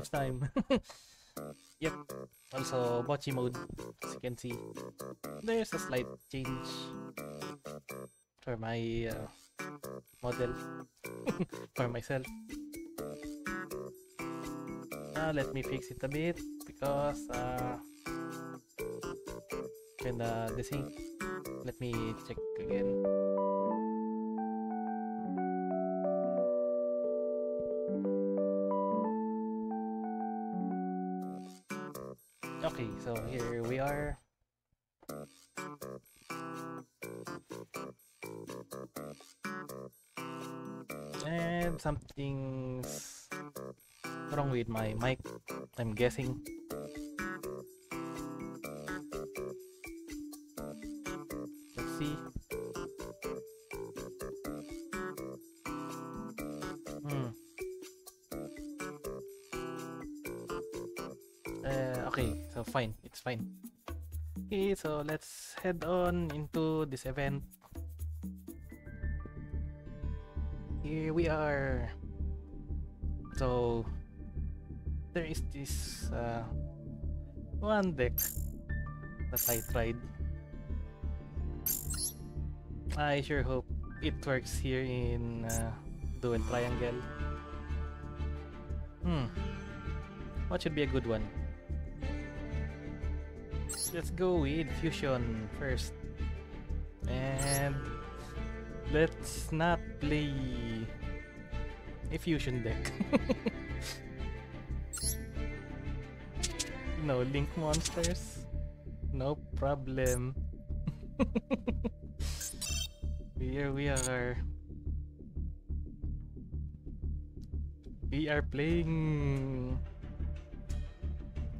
have time. yep, also bocce mode, as you can see. There's a slight change for my uh, model, for myself. Uh, let me fix it a bit because uh, kinda desync. Let me check again. Guessing. Let's see. Hmm. Uh, okay, so fine, it's fine. Okay, so let's head on into this event. Here we are. So there is this uh, one deck that I tried. I sure hope it works here in uh, Dual Triangle. Hmm. What should be a good one? Let's go with Fusion first. And let's not play a Fusion deck. no Link monsters. No problem. Here we are. We are playing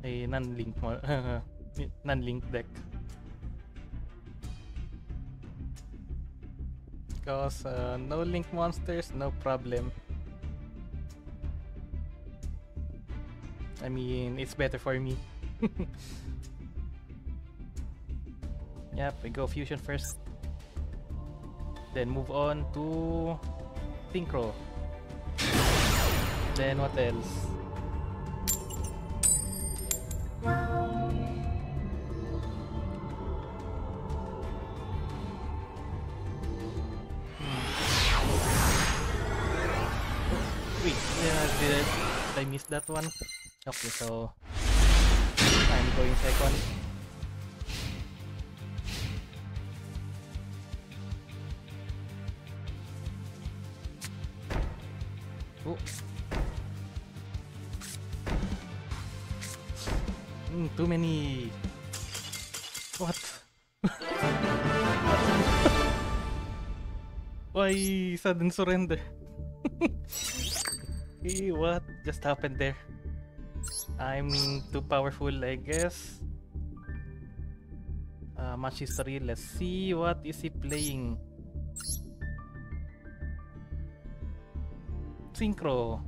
a non-link non-link deck. Because uh, no link monsters, no problem. I mean, it's better for me. yep, we go fusion first. Then move on to synchro. Then what else? Hmm. Wait, yeah, did I miss that one? Okay, so I'm going second. Oh. Mm, too many. What? Why sudden surrender? hey, what just happened there? I'm too powerful, I guess. Uh, match history. Let's see what is he playing. Synchro.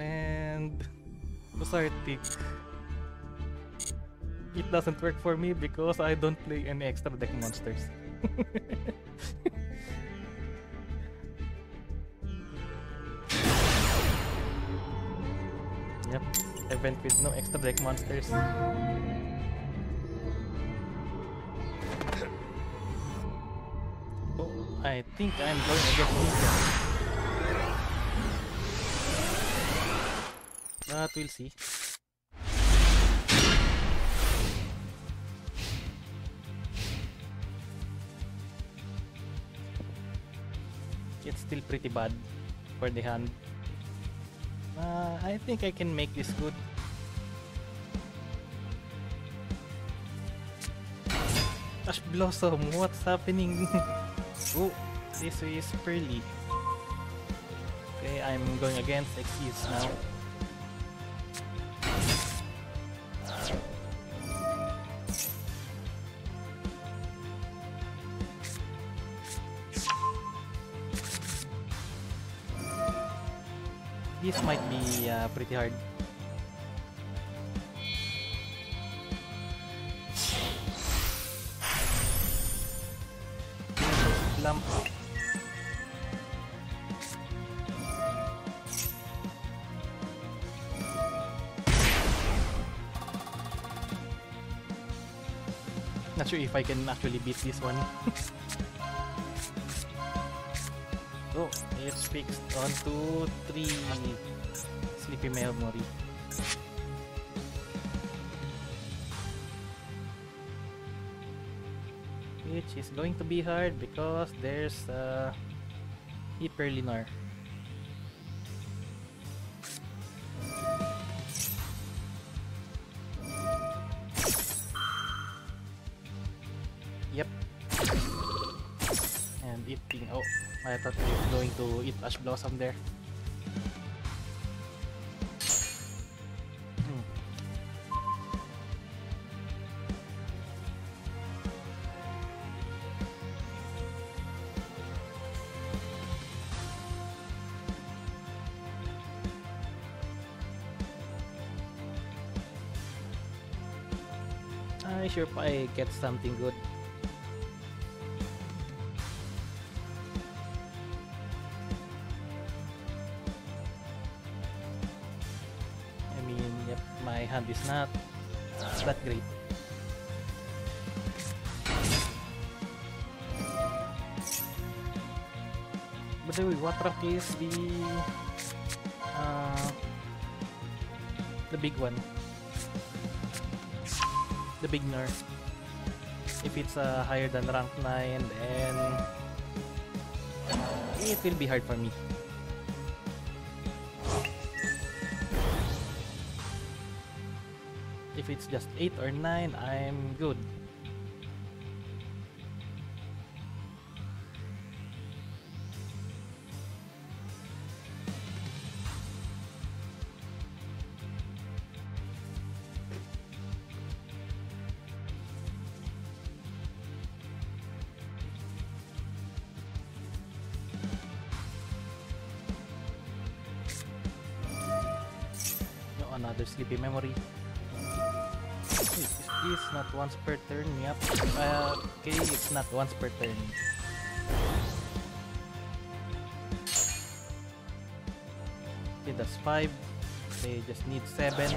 And Sartic. It doesn't work for me because I don't play any extra deck monsters. Yep, event with no extra deck monsters. Oh, I think I'm going against Ninja. But we'll see. It's still pretty bad for the hand. Uh, I think I can make this good. Ash Blossom, what's happening? oh, this is Pearly. Okay, I'm going against Exceeds now. pretty hard. Lump. Not sure if I can actually beat this one. oh, it's fixed on two, three. Sleepy memory. Which is going to be hard because there's uh, Hyperlinar. Yep. And eating. Oh, I thought he was going to eat Ash Blossom there. Sure if I get something good. I mean, yep, my hand is not that great. By the way, what rock is the uh, the big one? The big nurse. If it's uh, higher than rank 9, then it will be hard for me. If it's just 8 or 9, I'm good. Another memory. Wait, is not once per turn? Yep. Uh, okay, it's not once per turn. Okay, that's 5. They just need 7.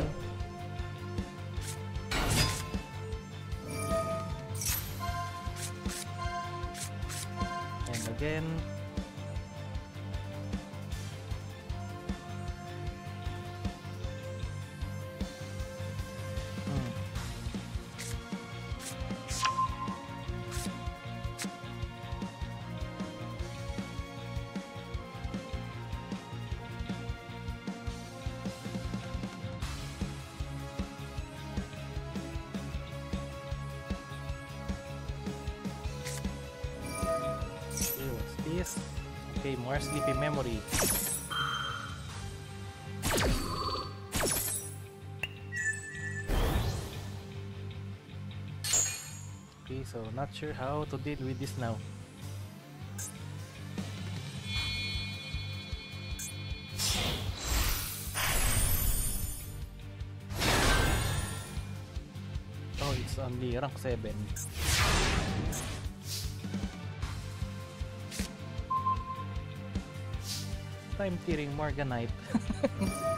Sure how to deal with this now. Oh, it's only rank 7. Time tearing Morganite.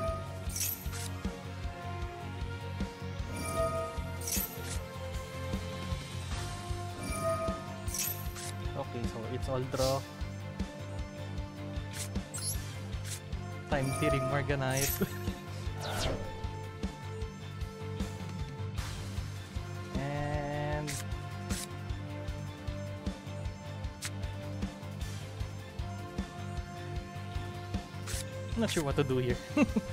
Tearing Morganite. and I'm not sure what to do here.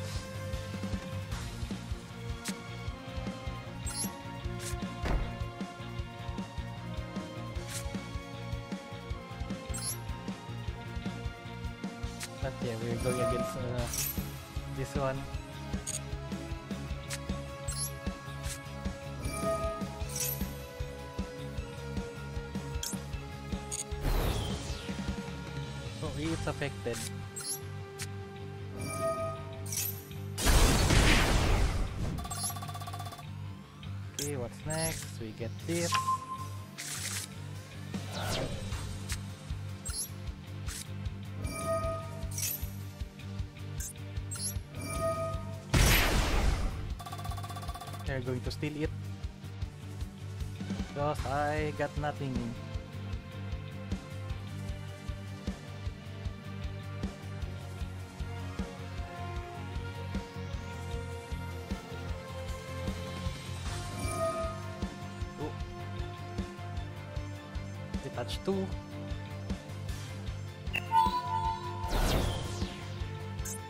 2.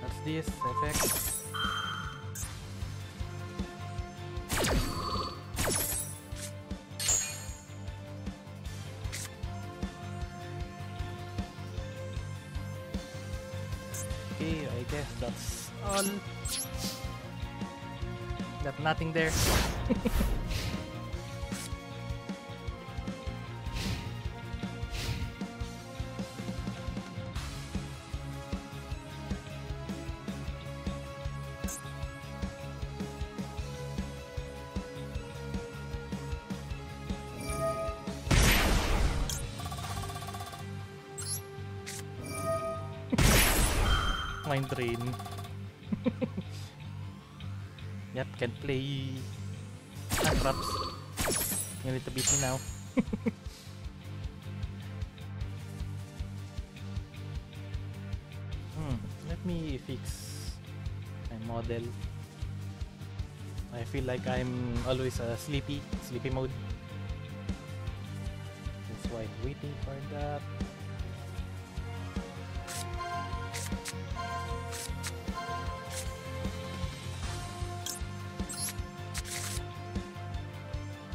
That's this effect. Okay, I guess that's all. Got nothing there. feel like I'm always uh, sleepy, sleepy mode. That's why I'm waiting for that.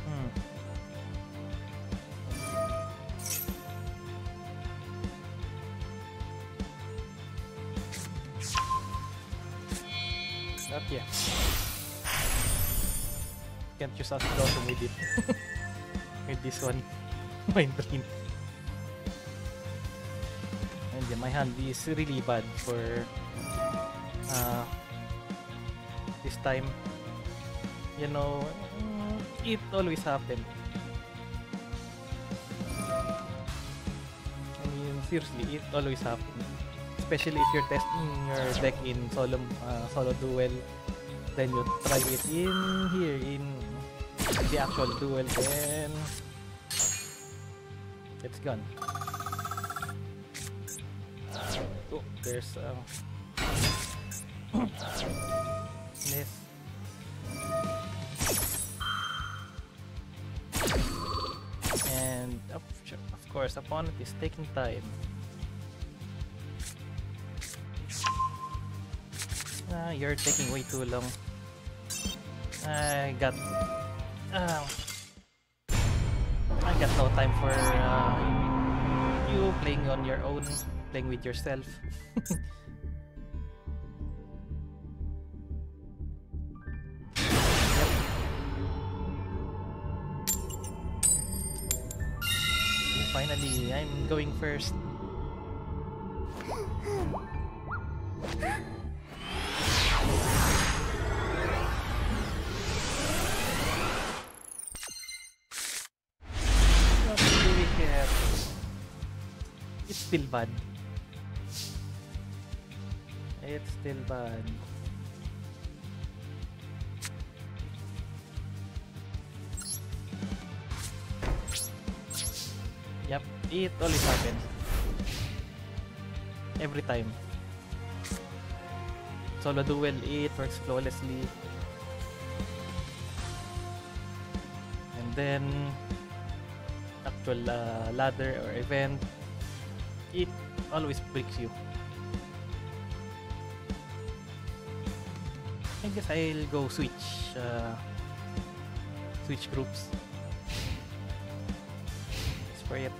Hmm. Up yeah. Can't use Ash Blossom with it. with this one. Mind drain. And yeah, my hand is really bad for uh, this time. You know, mm, it always happen. I mean, seriously, it always happen. Especially if you're testing your deck in solo uh, solo duel, then you try it in here in the actual duel, then it's gone. Oh, there's uh, this. And of, of course, opponent is taking time. Ah, you're taking way too long. I got. I got no time for uh, you playing on your own, playing with yourself. Finally, I'm going first. Still bad. It's still bad. Yep, it always happens. Every time. Solo duel, it works flawlessly. And then, actual uh, ladder or event, it always breaks you. I guess I'll go switch, uh, switch groups. Spray it.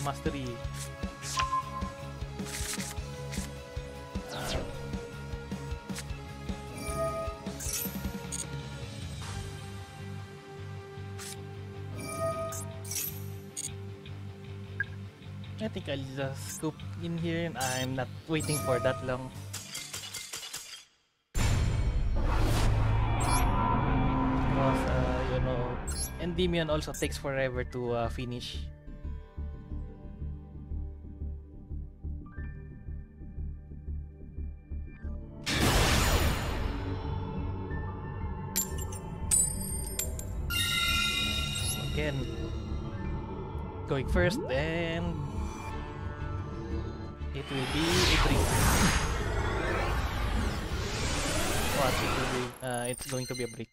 mastery. I think I'll just scoop in here and I'm not waiting for that long. Because, uh, you know, Endymion also takes forever to uh, finish. First then it will be a brick. Watch, it will be, uh, it's going to be a brick.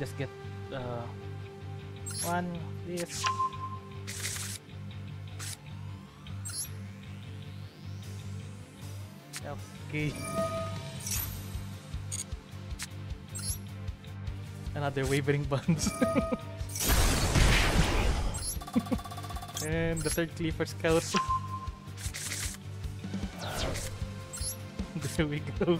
Just get uh, one this. Okay. Another wavering bonds. and the third Qliphort Scout. there we go.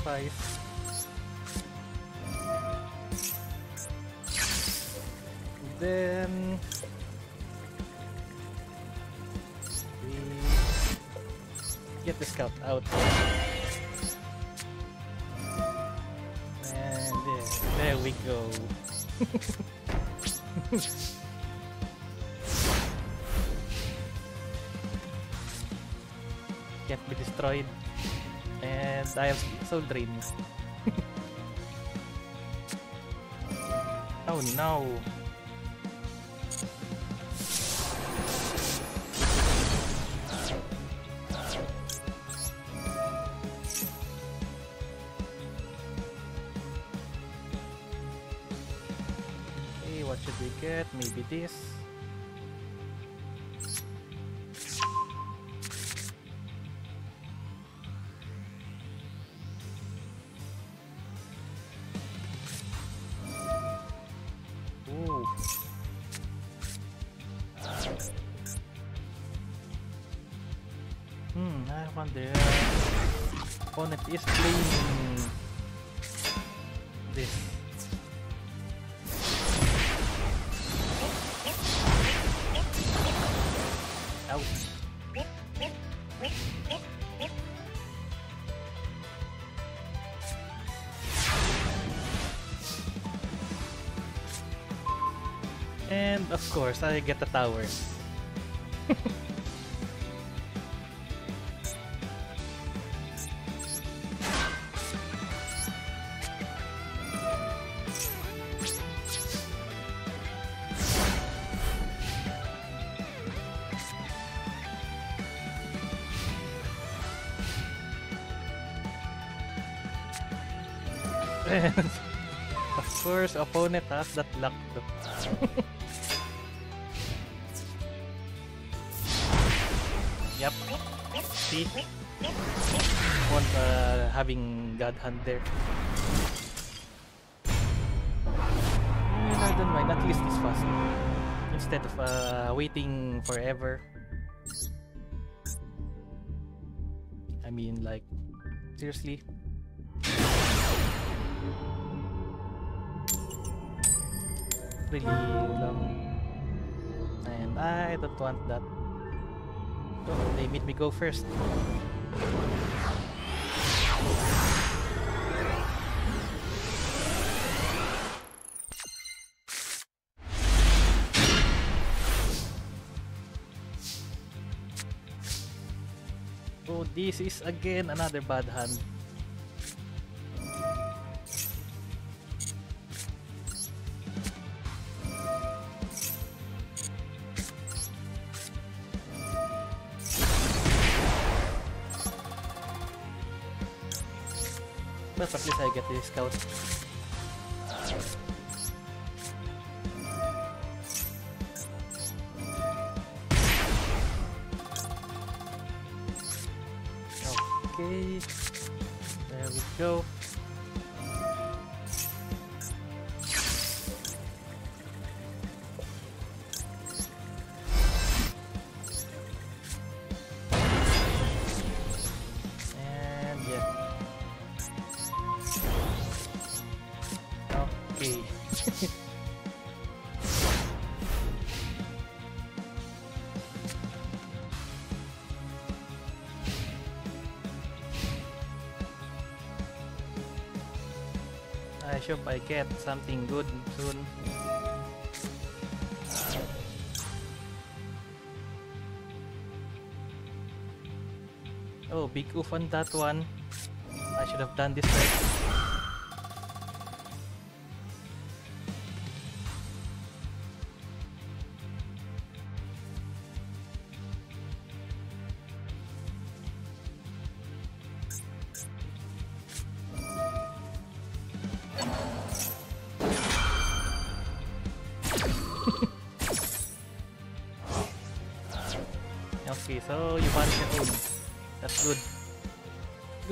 Sacrifice. Then we get the scout out. And there, there we go. Can't be destroyed. I have soul drain. oh no. Okay, what should we get? Maybe this. Course, I get the towers. Opponent has that luck too. See? Uh, having God Hand there. Eh, I don't mind. At least it's fast. Instead of uh, waiting forever. I mean, like, seriously? Really long. And I don't want that. Made me go first. So this is again another bad hand. Least hope I get something good soon. Oh, big oof on that one. I should have done this right.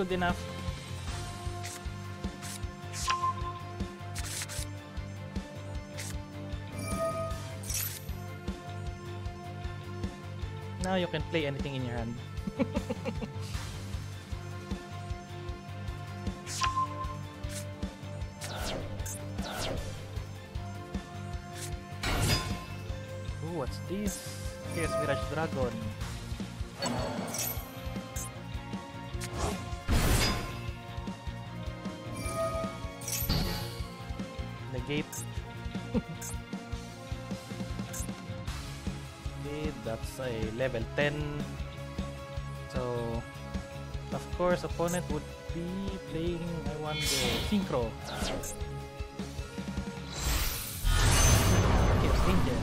Good enough. Now you can play anything in your hand. Opponent would be playing, I the Synchro. Chaos Angel.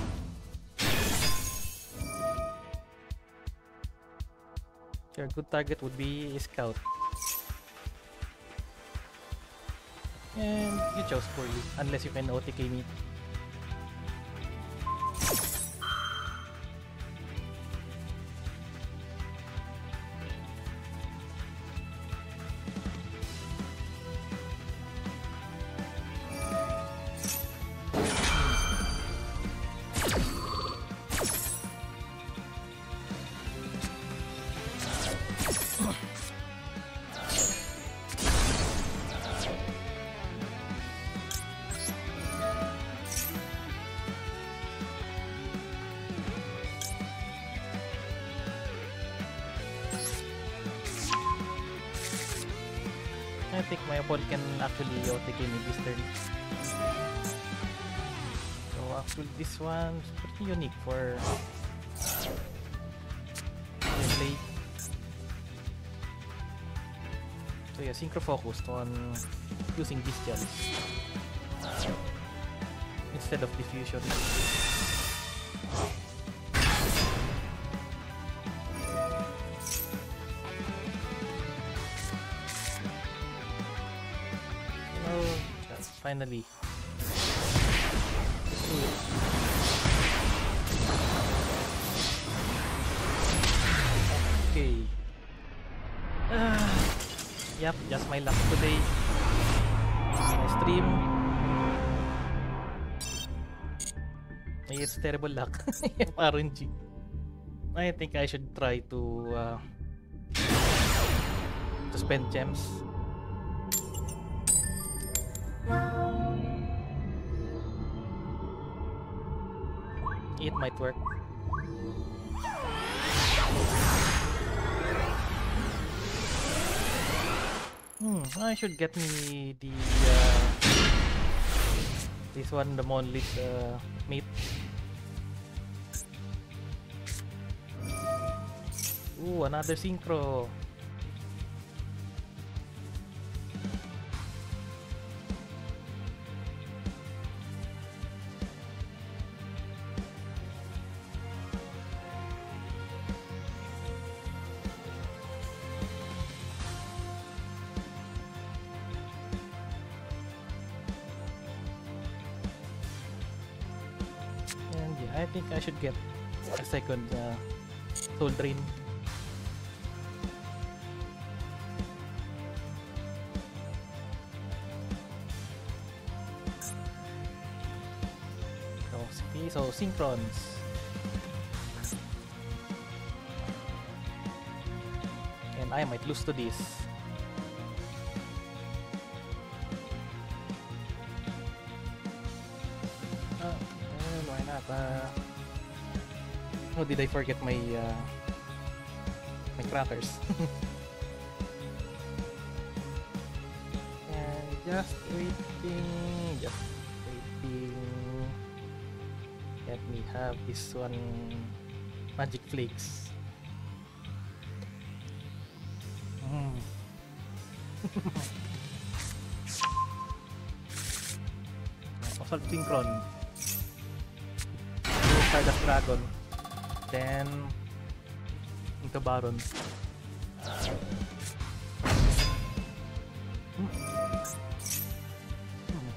Your good target would be a Scout. And you chose poorly, unless you can OTK me. Is for gameplay. So yeah, synchro focused on using bestials instead of diffusion. Oh, that's finally. Yep, just my luck today. Stream. It's terrible luck. RNG. I think I should try to uh, to spend gems. it might work. Hmm, I should get me the uh, this one, the monolith uh, meat. Ooh, another synchro. Should get a second uh, soul drain. So, so synchrons. And I might lose to this. Oh, did I forget my uh, my crackers? and just waiting, just waiting. Let me have this one, magic flakes. Mm. Assault Synchron. Stardust Dragon. Then into Baron. Hmm. Hmm.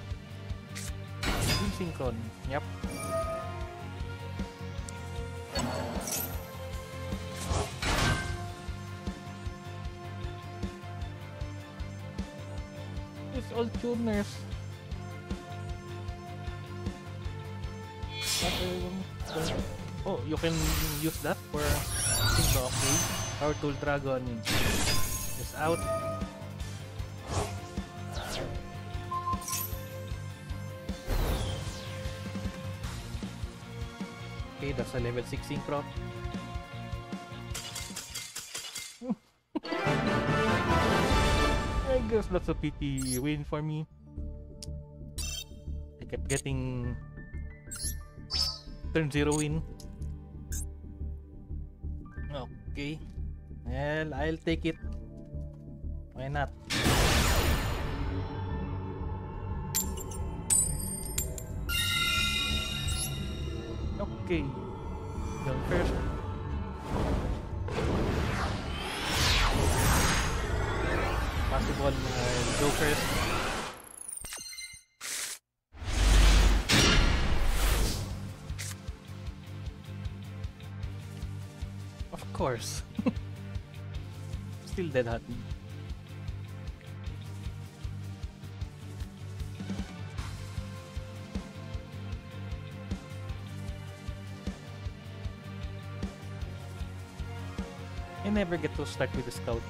Synchron. Yep. It's all tuners. Can use that for Synchro, okay? Power Tool Dragon is out. Okay, that's a level 6 Synchro. I guess that's a pity win for me. I kept getting turn 0 win. Okay. Well, I'll take it. Why not? Okay. Hunting. I never get to start with the scout.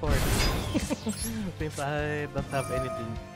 Clifford. Since I don't have anything.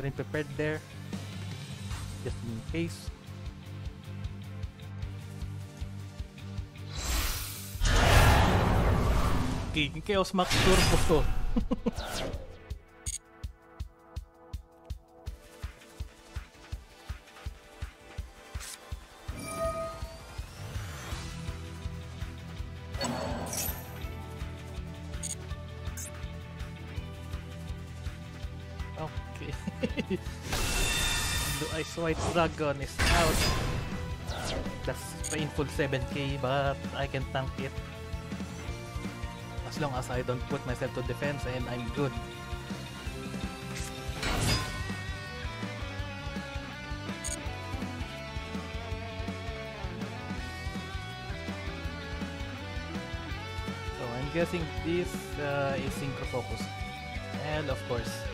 Drain prepared there. Just in case. Okay, Chaos Max Turbo to. Dragon is out. That's painful 7k, but I can tank it. As long as I don't put myself to defense and I'm good. So I'm guessing this uh, is Synchro Focus. And of course,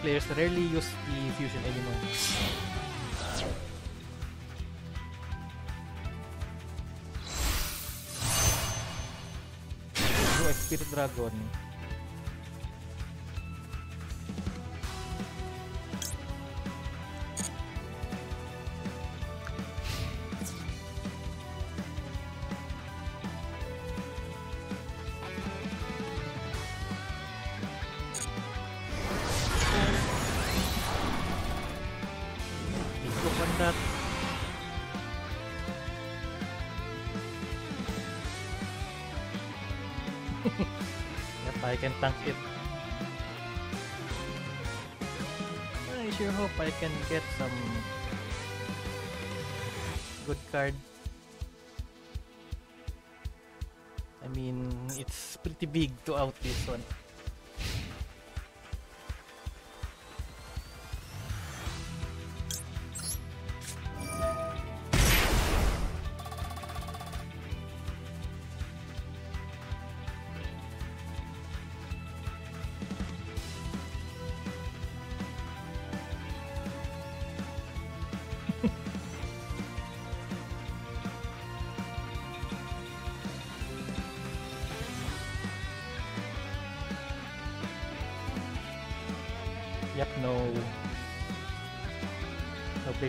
players rarely use the fusion anymore. Spirit Dragon. It's pretty big to out this one.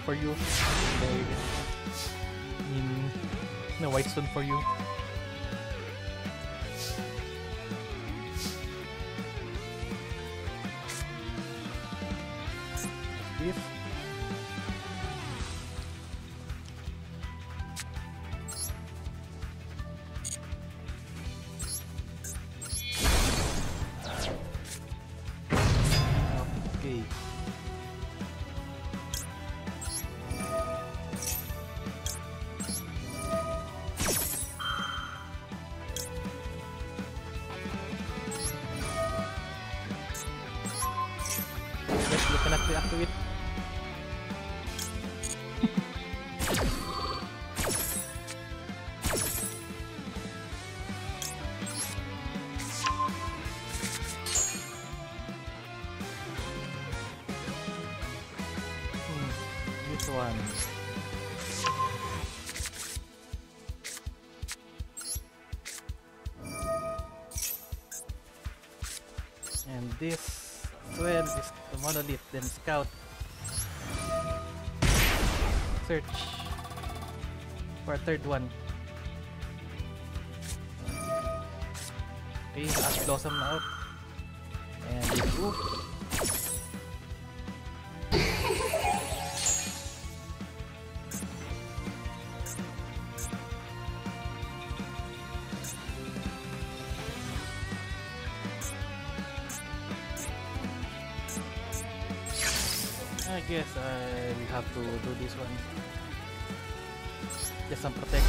For you. No, I mean, no white stone for you. Then scout. Search for a third one. Okay, Ash Blossom out. And ooh, Just some protection.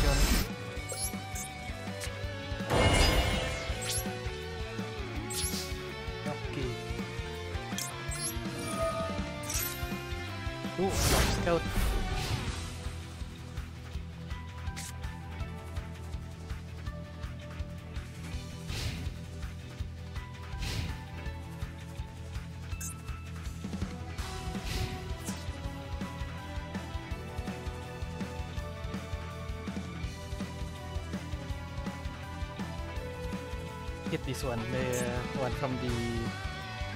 This one, the one from the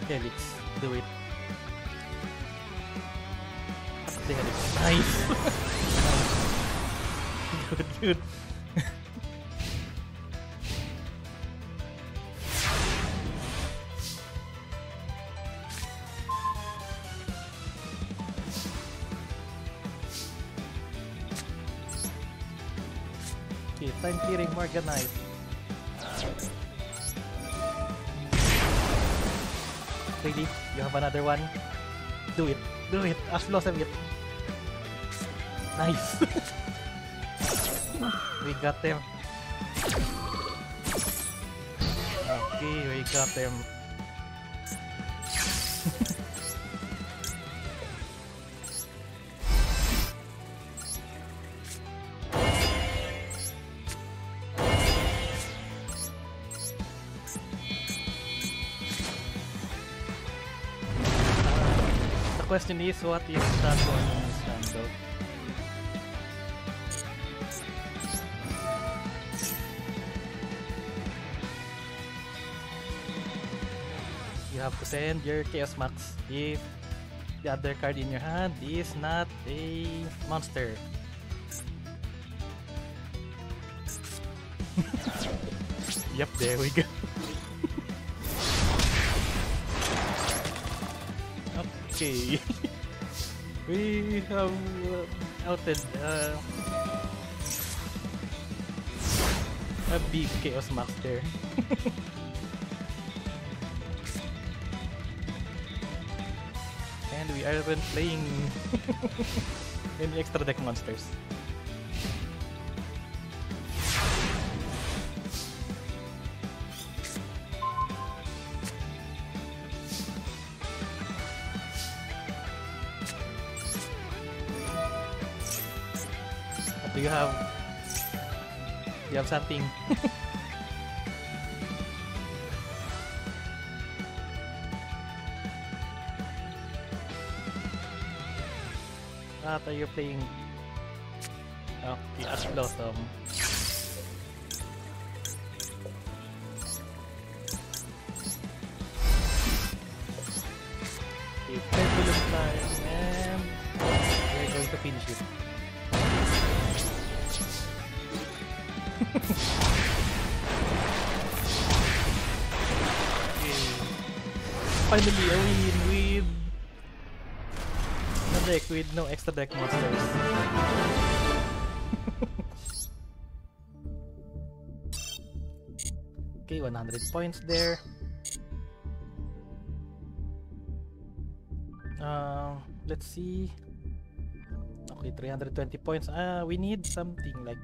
helix. Do it. The helix. Nice. good, good. Okay, time clearing Morganite. Another one? Do it. Do it. Explosive it. Nice. we got them. Okay, we got them. Question is, what is that one stand though? You have to send your Chaos Max if the other card in your hand is not a monster. yep, there we go. Okay. we have uh, outed uh, a big Chaos Max there. and we aren't playing any extra deck monsters. Do you have something? What are you playing? Extra deck monsters. okay, 100 points there. Uh, let's see. Okay, 320 points. Ah, we need something like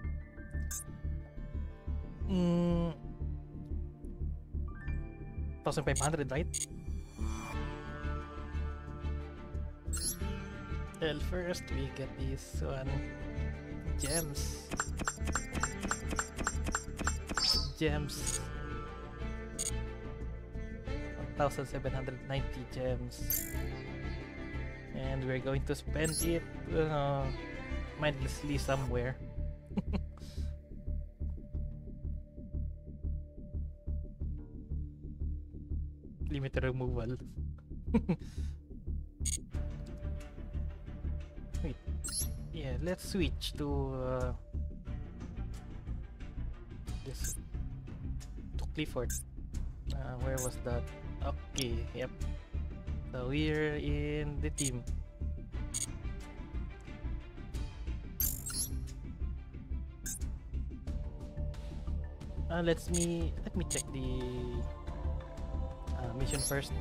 mm, 1500, right? Well, first we get this one. Gems. Gems. 1790 gems. And we're going to spend it uh, mindlessly somewhere. Limited removal. let's switch to uh, this to Qliphort. Uh, where was that? Okay, yep. So we're in the team. Uh, let's me let me check the uh, mission first.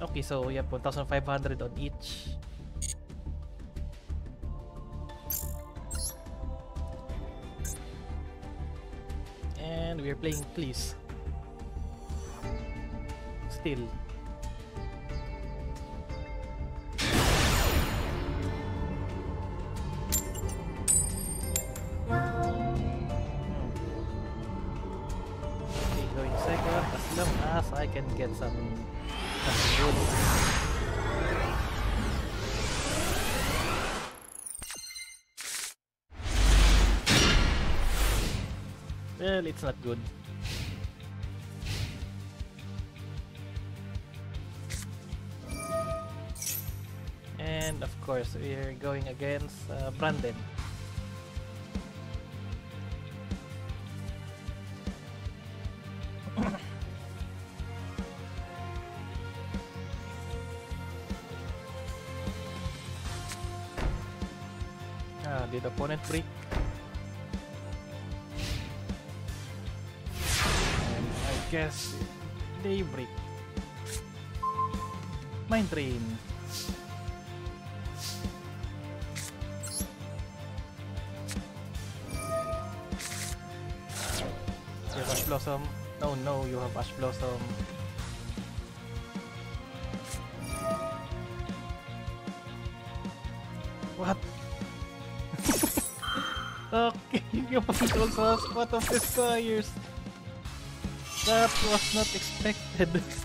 Okay, so we have 1,500 on each. And we're playing please. Still. It's not good. And of course, we're going against uh, Brandon. Of the Desires. That was not expected.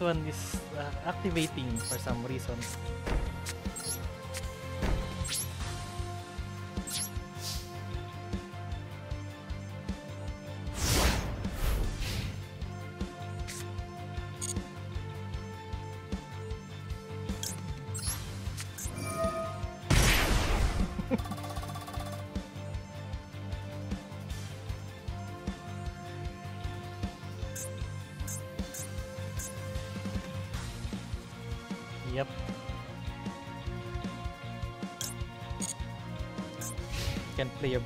one is uh, activating for some reason.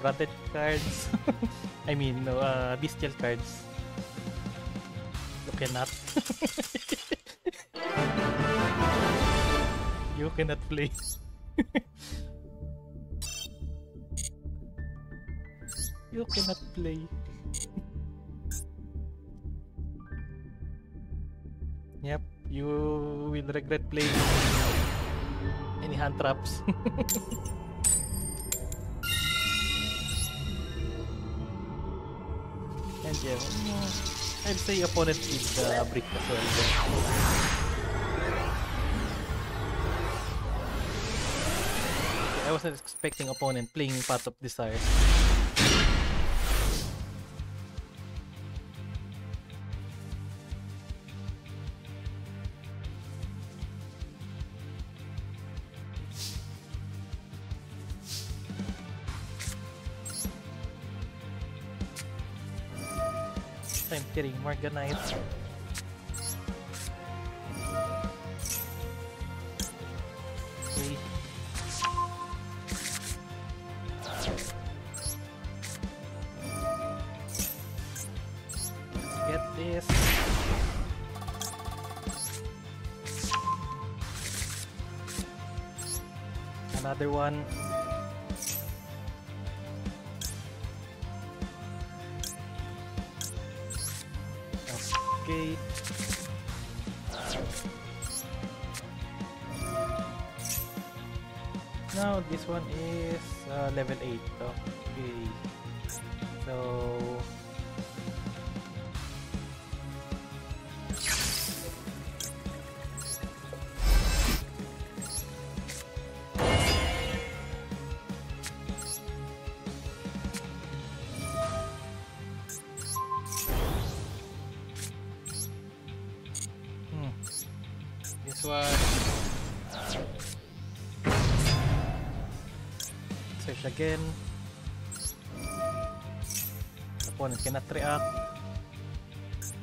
Brother cards. I mean, no, uh, bestial cards. You cannot. you cannot play. you cannot play. Yep, you will regret playing any hand traps. And yeah, mm, I'd say opponent needs uh, brick as well. I wasn't expecting opponent playing Paths of Desire. I'm kidding, Morganite. Again. Opponent cannot react.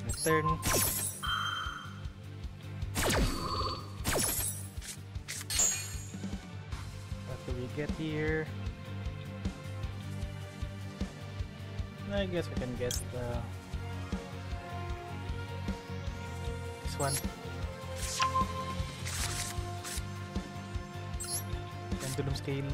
Return. What do we get here? I guess we can get uh, this one. Pendulum scale.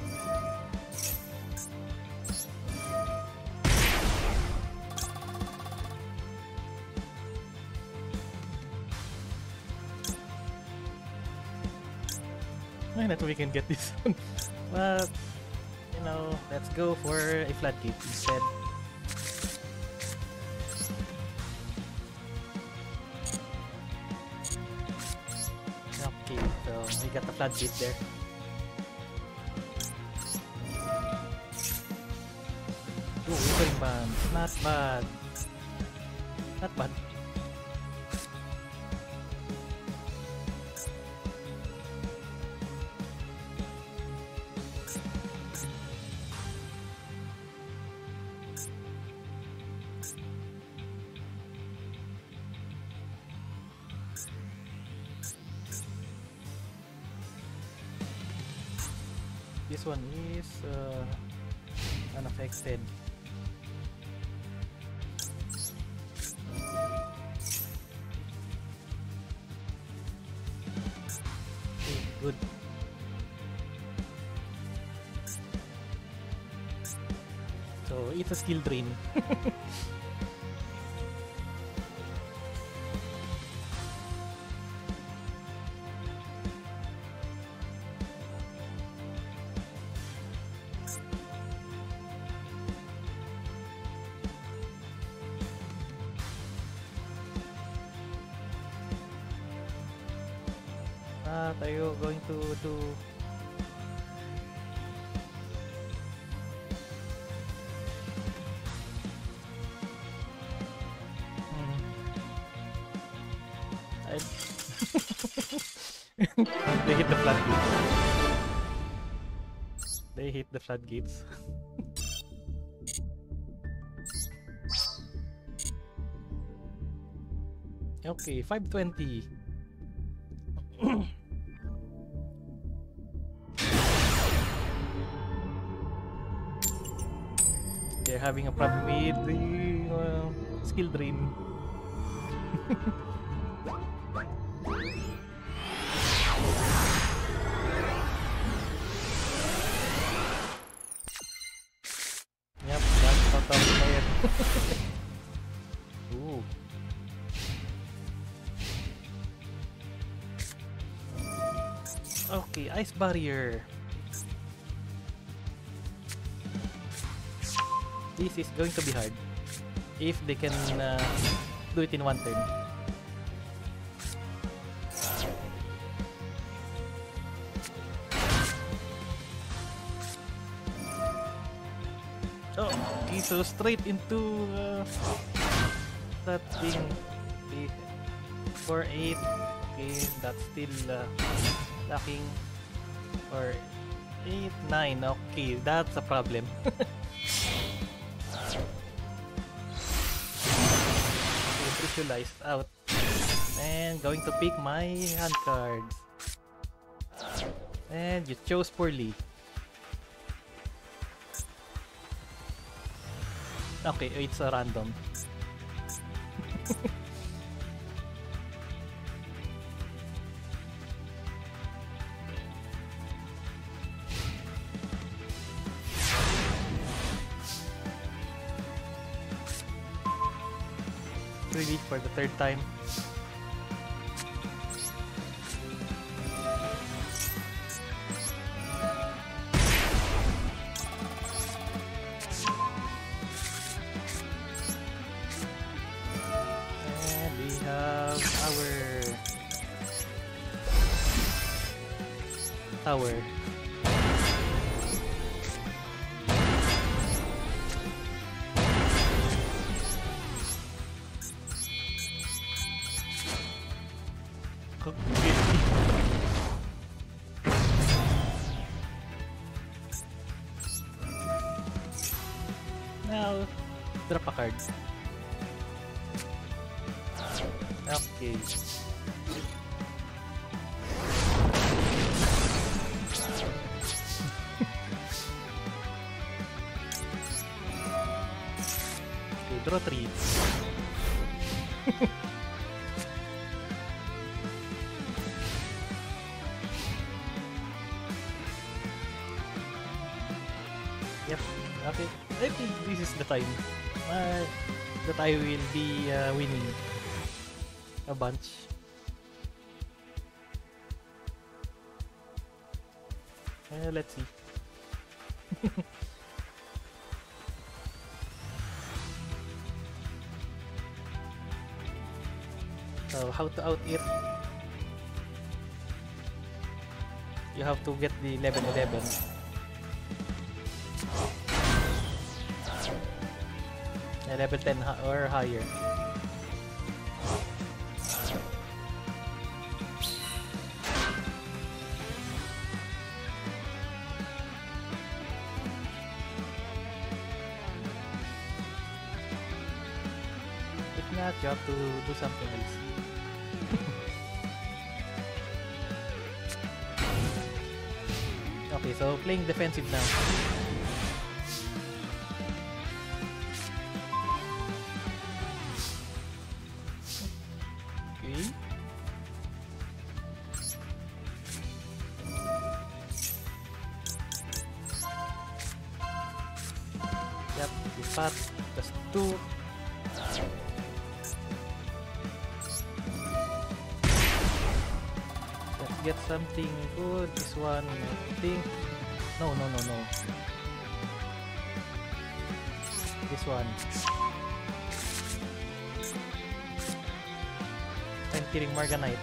Why not we can get this one? But, you know, let's go for a floodgate instead. Okay, so we got the floodgate there. Ooh, Withering Band. Not bad. Good. So it's a skill drain. floodgates. okay, 520. They're having a problem with the uh, skill drain. barrier. This is going to be hard if they can uh, do it in one turn. Oh, he's so straight into uh, that thing. Okay, 4 8. Okay, that's still uh, lacking. Or 8 9. Okay, that's a problem. visualized out. And going to pick my hand cards. And you chose poorly. Okay, it's a random. Third time. That I will be uh, winning a bunch. Uh, let's see. so how to out it? you have to get the level 11. Level 10 or higher. If not, you have to do something else. okay, so playing defensive now. Morganite.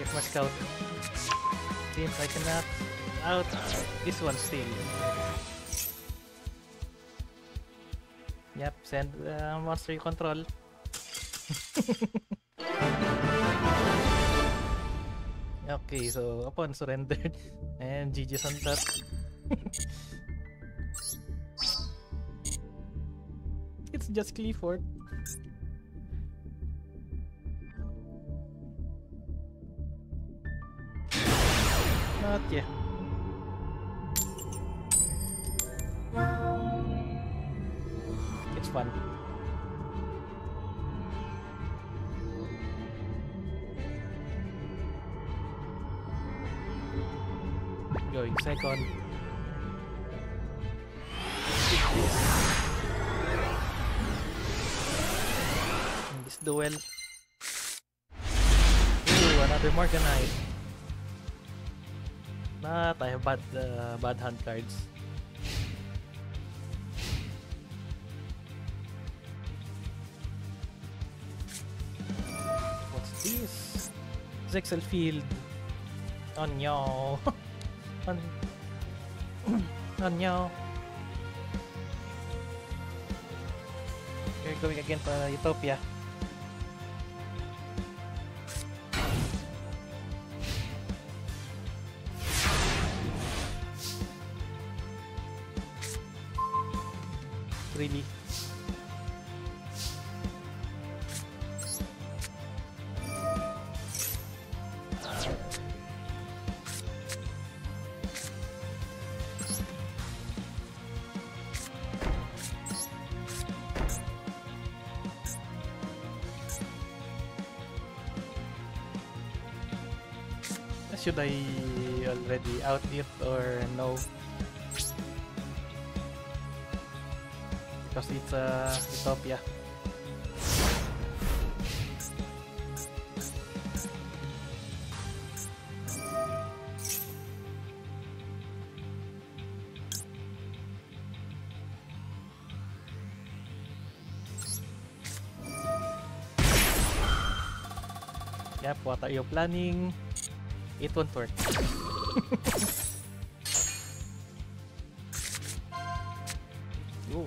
Get my scout. Since I cannot out this one still. Yep, send uh, monster control. okay, so upon surrendered and GG's on that. Just Qliphort. Bad, uh, bad hand cards. What's this? Zexel Field. Oh no. On... oh no. You're going again for Utopia. Out or no? Because it's uh, Utopia. Yep, what are you planning? It won't work. Ooh,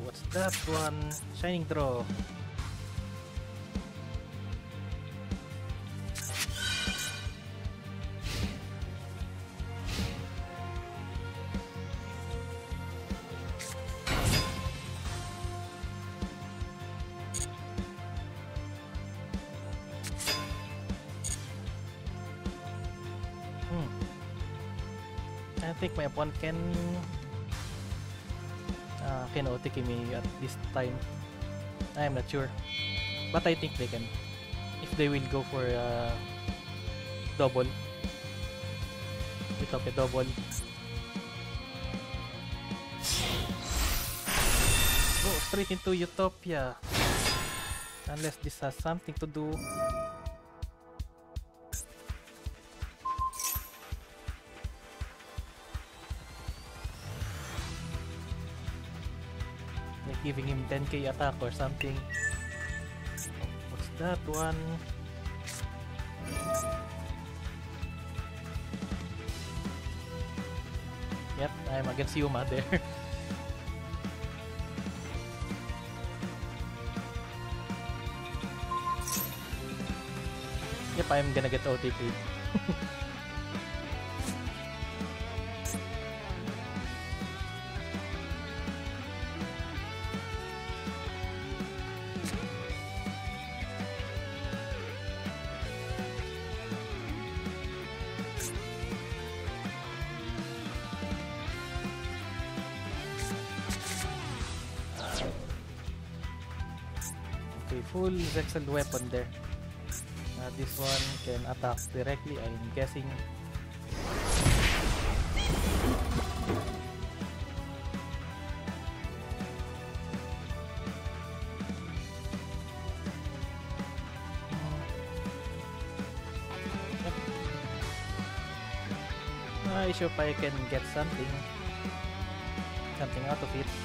what's that one? Shining Draw. Opponent can uh, can OTK me at this time. I am not sure. But I think they can. If they will go for uh, double. Utopia double. Go straight into Utopia. Unless this has something to do. Giving him 10k attack or something. that one. Yep, I'm against Yuma there. yep, I'm gonna get OTP. Zexal weapon there. Uh, this one can attack directly, I'm guessing. I hope I can get something. Something out of it.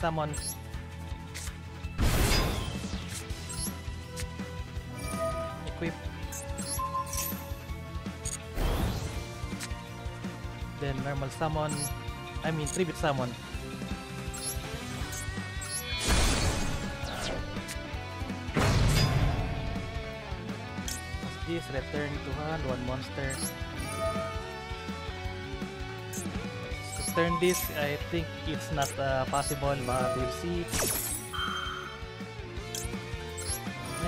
Summon. Equip. Then normal summon. I mean tribute summon. This? Return to hand, one monster. Turn this, I think it's not uh, possible, but we'll see.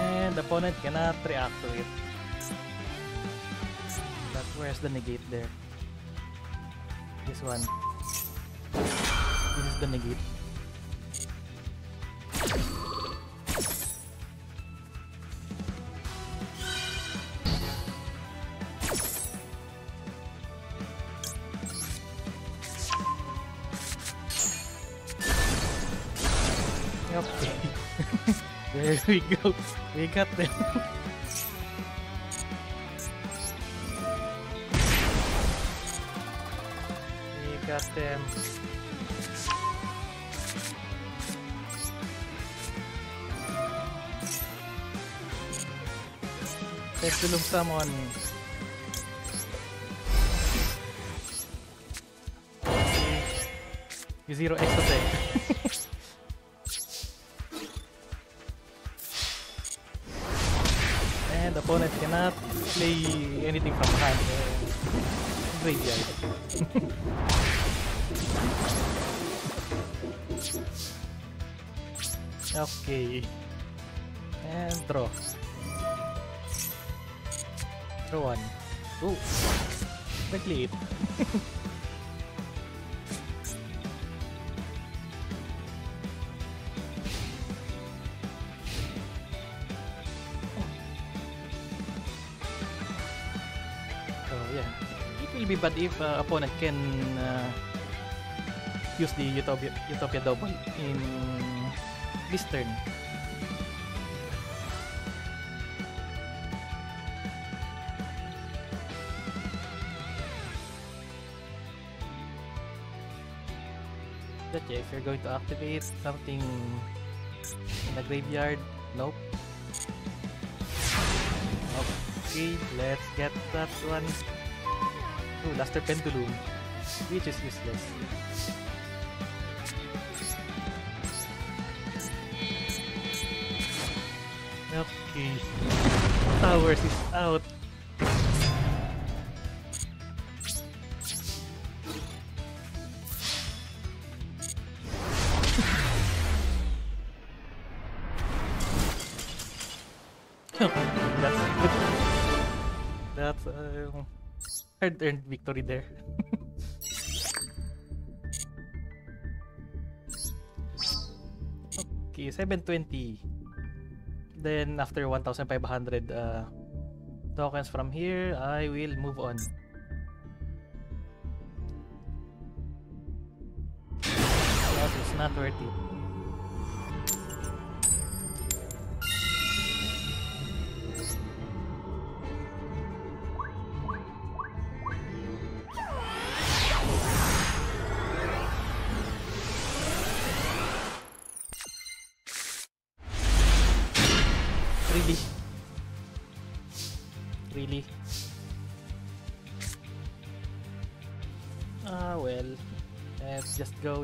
And the opponent cannot react to it. But where's the negate there? This one. This is the negate. We go. We got them. we got them. Pendulum summon. You zero extra tech. okay. And draw. Draw one. Ooh. Quickly. bad if uh, opponent can uh, use the Utopia, Utopia double in this turn. But yeah, if you're going to activate something in the graveyard, nope. Okay, let's get that one. Ooh, Luster Pendulum, which is useless. Okay, Towers is out. That's good. That's a hard-earned victory there. okay, 720. Then after 1,500 uh, tokens from here, I will move on. That is not worth it.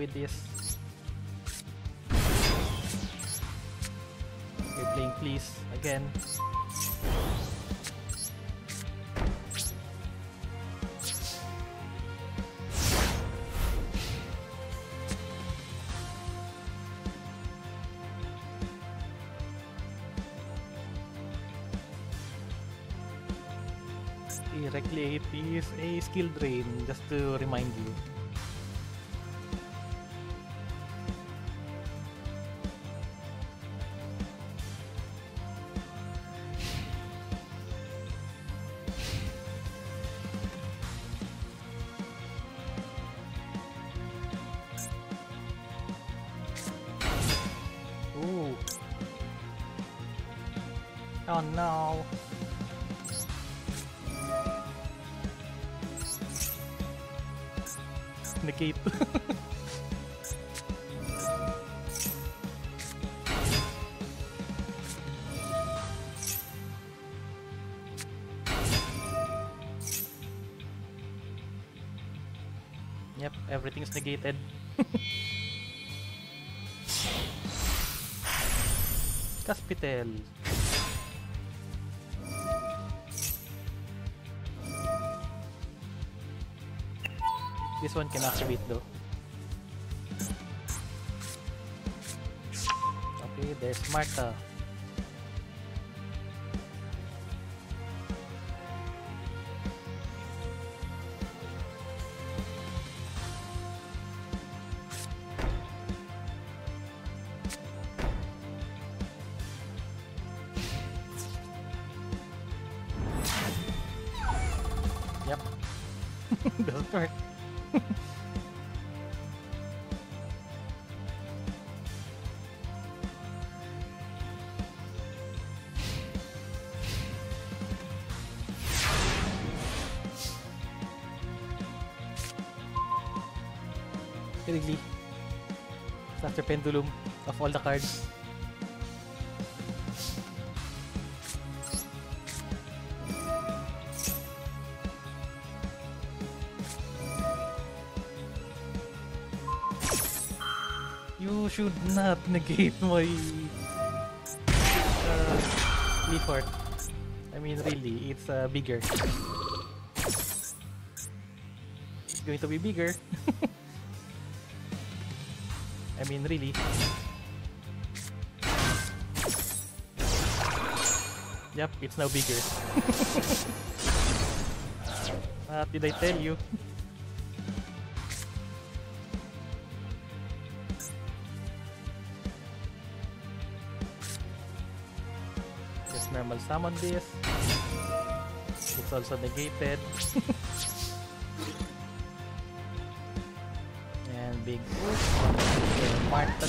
With this. We're playing please again. Directly it is a skill drain, just to remind you. Negated. Caspitel. This one can activate though. Okay, there's Marta. A pendulum of all the cards. You should not negate my uh, leaf heart. I mean, really, it's uh, bigger. It's going to be bigger. Mean, really. Yep, it's now bigger. What did I tell you? Just normal summon this. It's also negated. and big push. Marta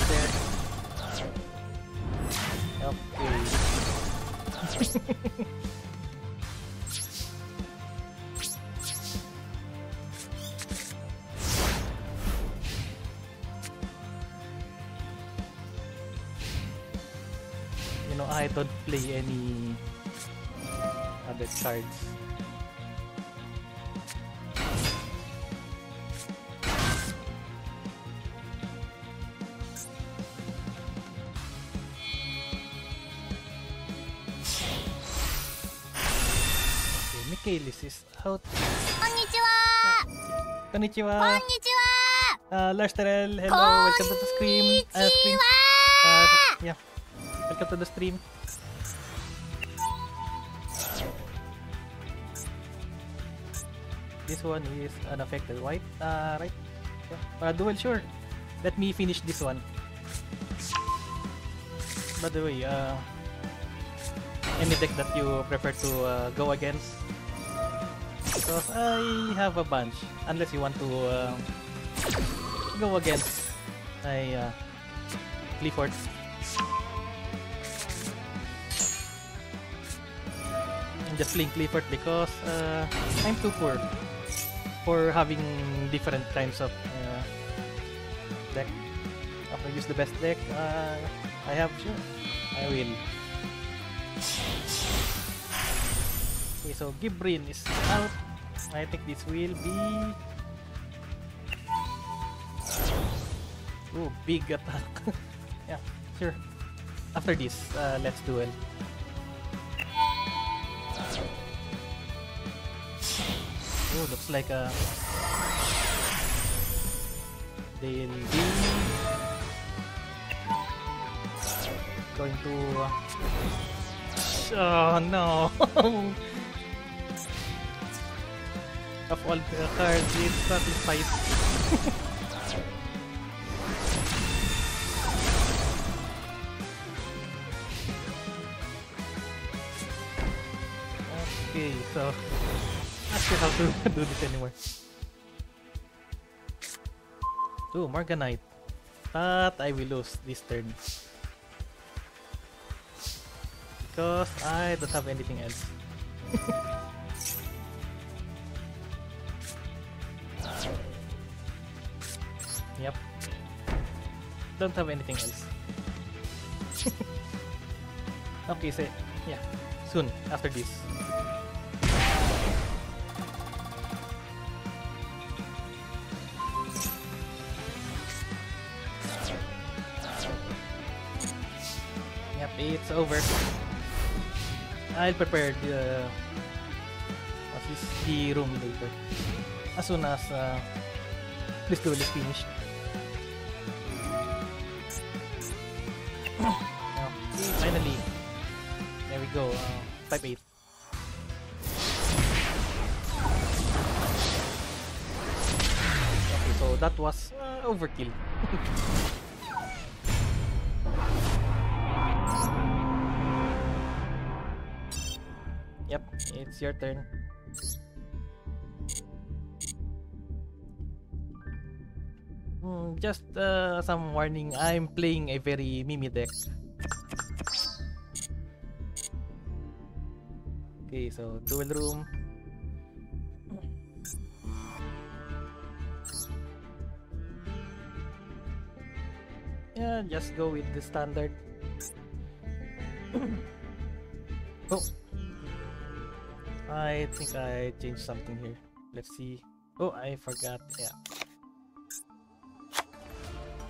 you know, I don't play any other cards. this is out. Konnichiwa! Konnichiwa! Konnichiwa! Uh, Lars hello, welcome to the stream. Uh, Konnichiwa. Uh, yeah, welcome to the stream. This one is unaffected, right? Uh, right? For a uh, duel, sure. Let me finish this one. By the way, uh, any deck that you prefer to uh, go against, because I have a bunch. Unless you want to uh, go against I uh, Qliphort. I'm just playing Qliphort because uh, I'm too poor for having different kinds of uh, deck. After I use the best deck, uh, I have sure I will. Okay, so Gibrin is out. I think this will be Oh, big attack. yeah, sure. After this, uh, let's duel. Oh, looks like a. They'll be going to. Uh... Oh no! of all the cards, it's satisfied. okay, so not sure how to do this anymore. Ooh, Morganite. But I will lose this turn. Because I don't have anything else. Don't have anything else. okay, so yeah. Soon, after this. Yep, it's over. I'll prepare the what is the room later. As soon as uh, this duel is finished. Go. Uh, type 8. Okay, so that was uh, overkill. Yep, it's your turn. Hmm, just uh, some warning, I'm playing a very Mimi deck. Okay, so duel room. Yeah, just go with the standard. oh, I think I changed something here. Let's see. Oh, I forgot. Yeah.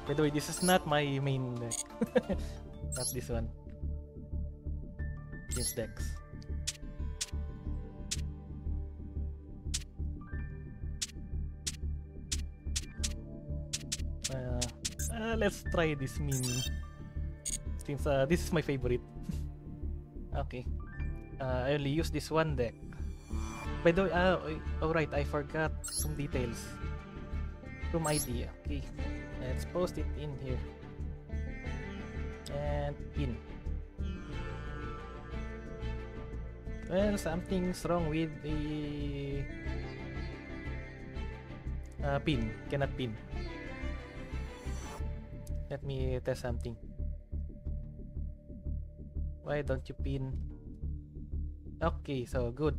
By the way, this is not my main deck. not this one. Change decks. Uh, let's try this mini. Since uh, this is my favorite. okay. Uh, I only use this one deck. By the way, uh, alright, I forgot some details. Room ID, okay. Let's post it in here. And pin. Well, something's wrong with the uh, pin. Cannot pin. Let me test something. Why don't you pin? Okay, so good.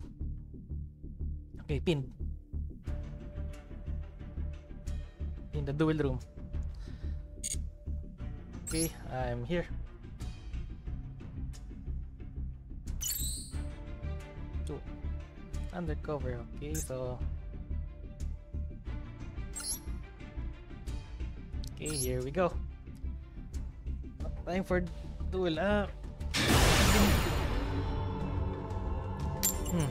Okay, pin. In the duel room. Okay, I'm here. Two. Undercover, okay, so Okay, here we go. Time for duel. Ah. Hmm.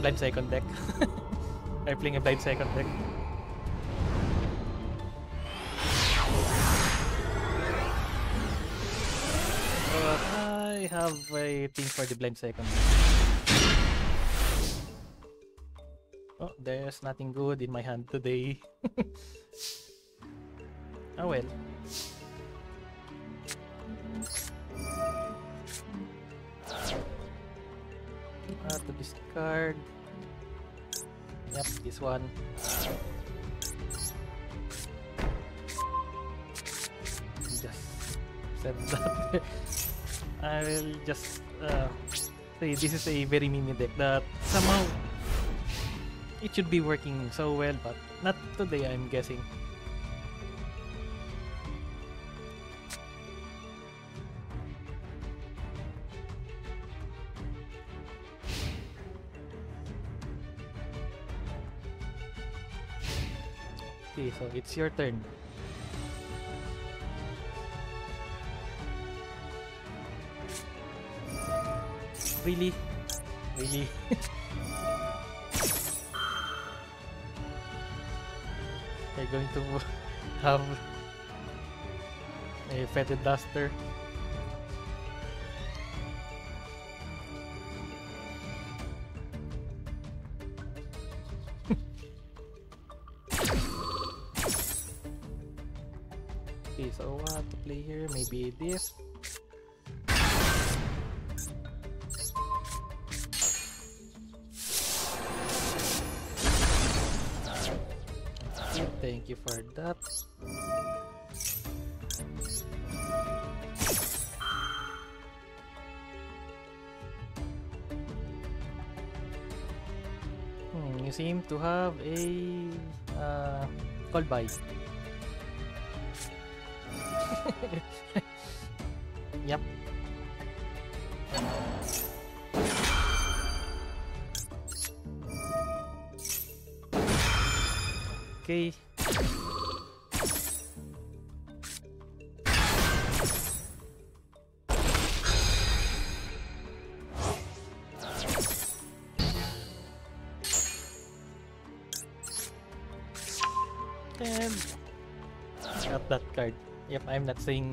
Blind second deck. I'm playing a blind second deck. But I have a thing for the blind second. Oh, there's nothing good in my hand today. Oh well. Uh, to discard. Yep, this one. Just set that. I will just uh, say this is a very mini deck that somehow it should be working so well, but not today, I'm guessing. Okay, so it's your turn. Really? Really? You're going to have a Feather Duster. This. Thank you for that. Hmm, you seem to have a uh, call by. Yep, I'm not saying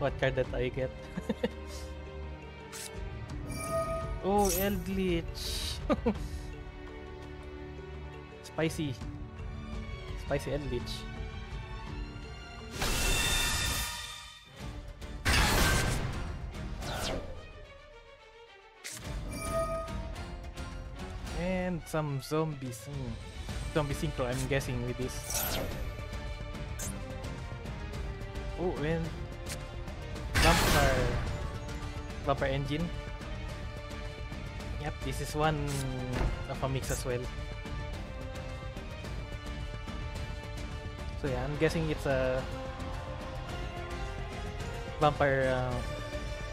what card that I get. oh, Eldlich. Spicy. Spicy Eldlich. And some zombies. Hmm. Zombie synchro, I'm guessing with this. Oh, and vampire vampire engine. Yep, this is one of a mix as well. So yeah, I'm guessing it's a vampire uh,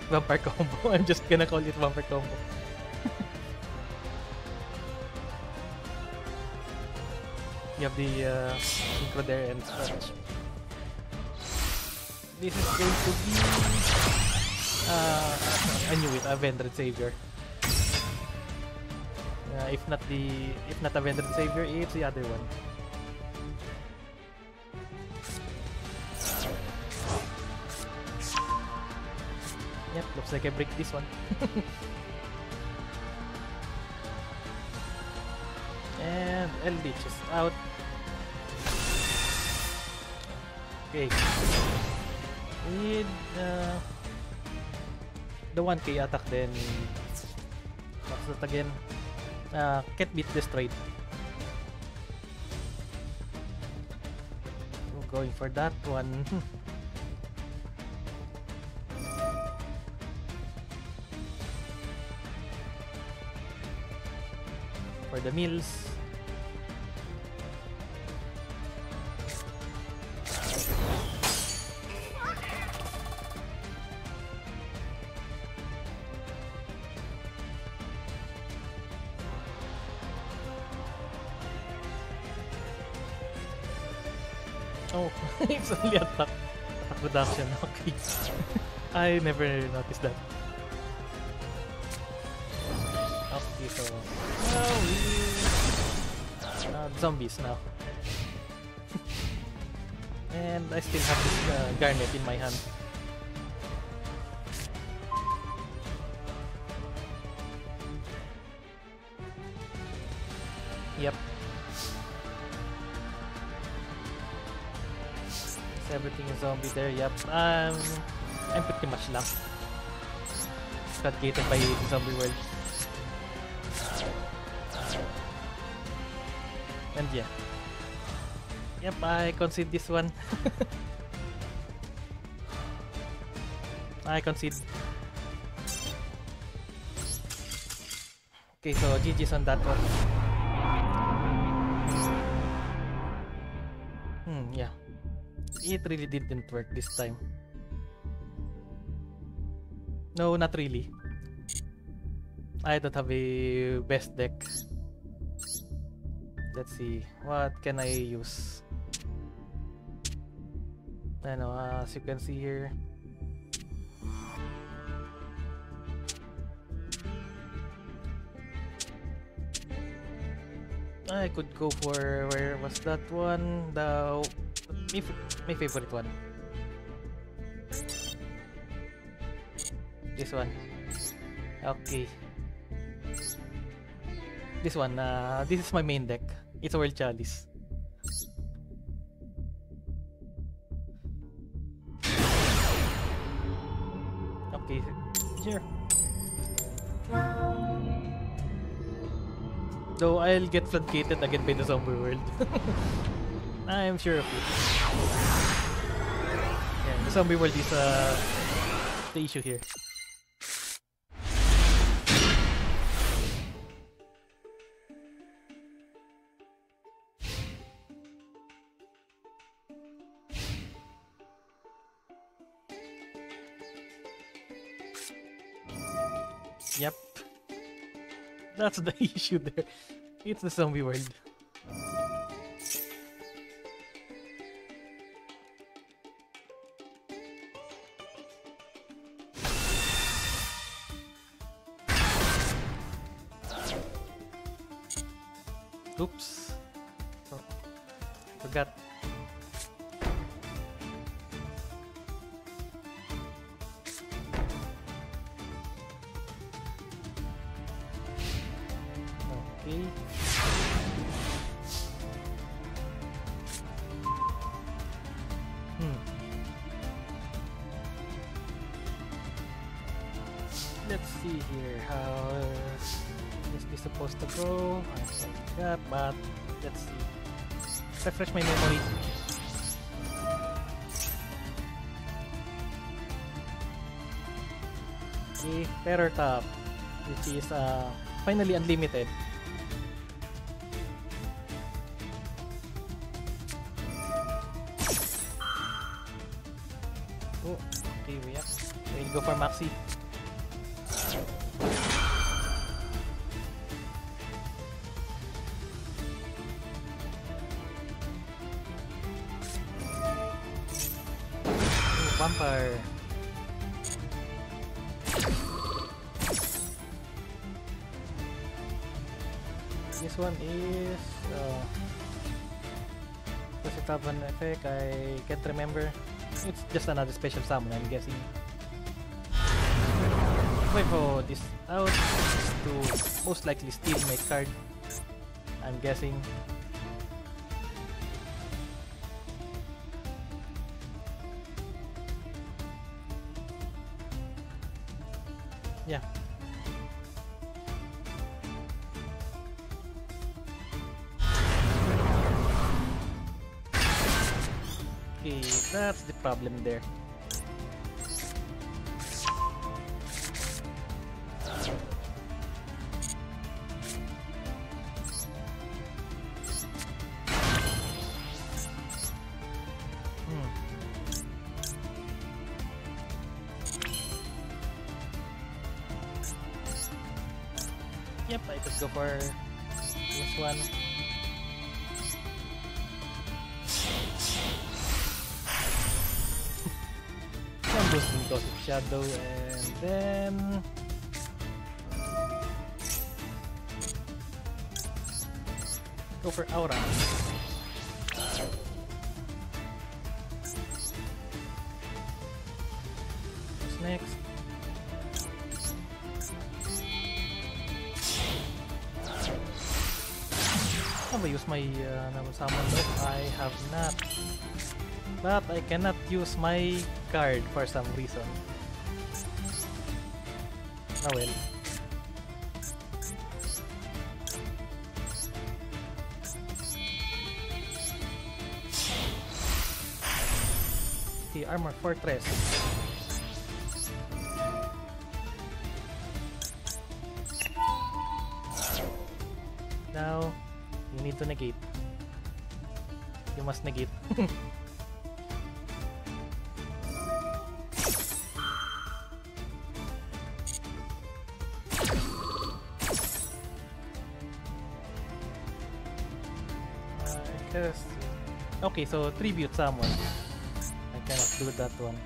vampire combo. I'm just gonna call it vampire combo. you have the uh, synchro there and such. This is going to be uh, I knew it, Avenged Savior. Uh, if not the if not Avenged Savior, it's the other one. Yep, looks like I break this one. and Eldlich is out. Okay. With uh, the 1k attack then what's that again? Uh, can't beat destroyed. So going for that one. for the meals. I never noticed that. Okay, so now we uh, zombies now. and I still have this uh, garnet in my hand. Yep. Is everything is zombie there? Yep. Um, I'm pretty much lang. floodgated by the zombie world. And yeah. Yep, I concede this one. I concede. Okay, so GG's on that one. Hmm, yeah. It really didn't work this time. No, not really. I don't have a best deck. Let's see, what can I use? I know, uh, as you can see here. I could go for where was that one? The my, my favorite one. This one. Okay. This one. Uh, this is my main deck. It's a World Chalice. Okay, sure. Though I'll get floodgated again by the zombie world. I'm sure of it. Yeah, the zombie world is uh, the issue here. That's the issue there. It's the zombie world. Refresh my memory. Okay, Terror Top, which is uh, finally unlimited. It's just another special summon, I'm guessing. Wait for this out to most likely steal my card. I'm guessing. Problem there. Because and then go for Aura. What's next? Have I used my uh, summon lock? I have not. But I cannot use my card for some reason. Well. The Armor Fortress. Now, you need to negate. You must negate. so tribute someone. I cannot do that one.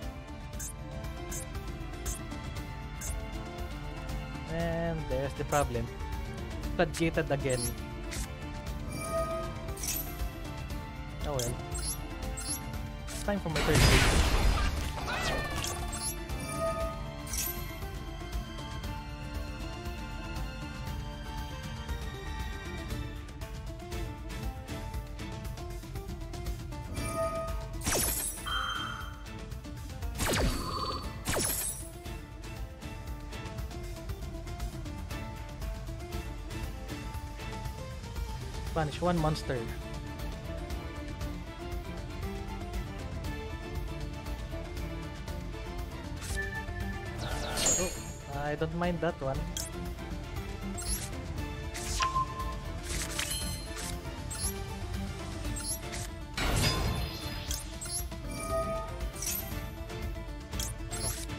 And there's the problem. Floodgated again. Oh well. It's time for my third stage. Banish one monster. Oh, I don't mind that one.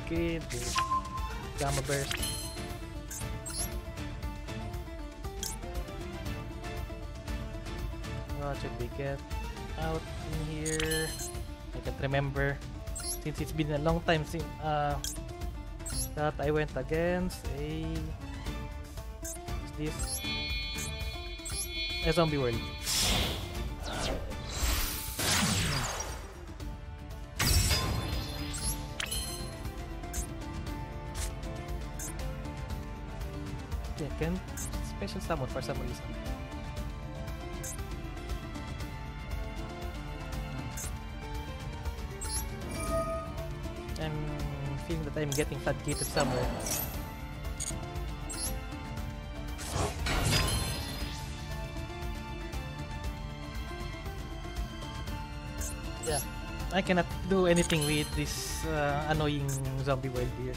Okay, Gamma Burst. Get out in here? I can't remember. Since it's been a long time since uh, that I went against a this a zombie world. Special summon for some reason. That I'm somewhere. Yeah, I cannot do anything with this uh, annoying zombie world here.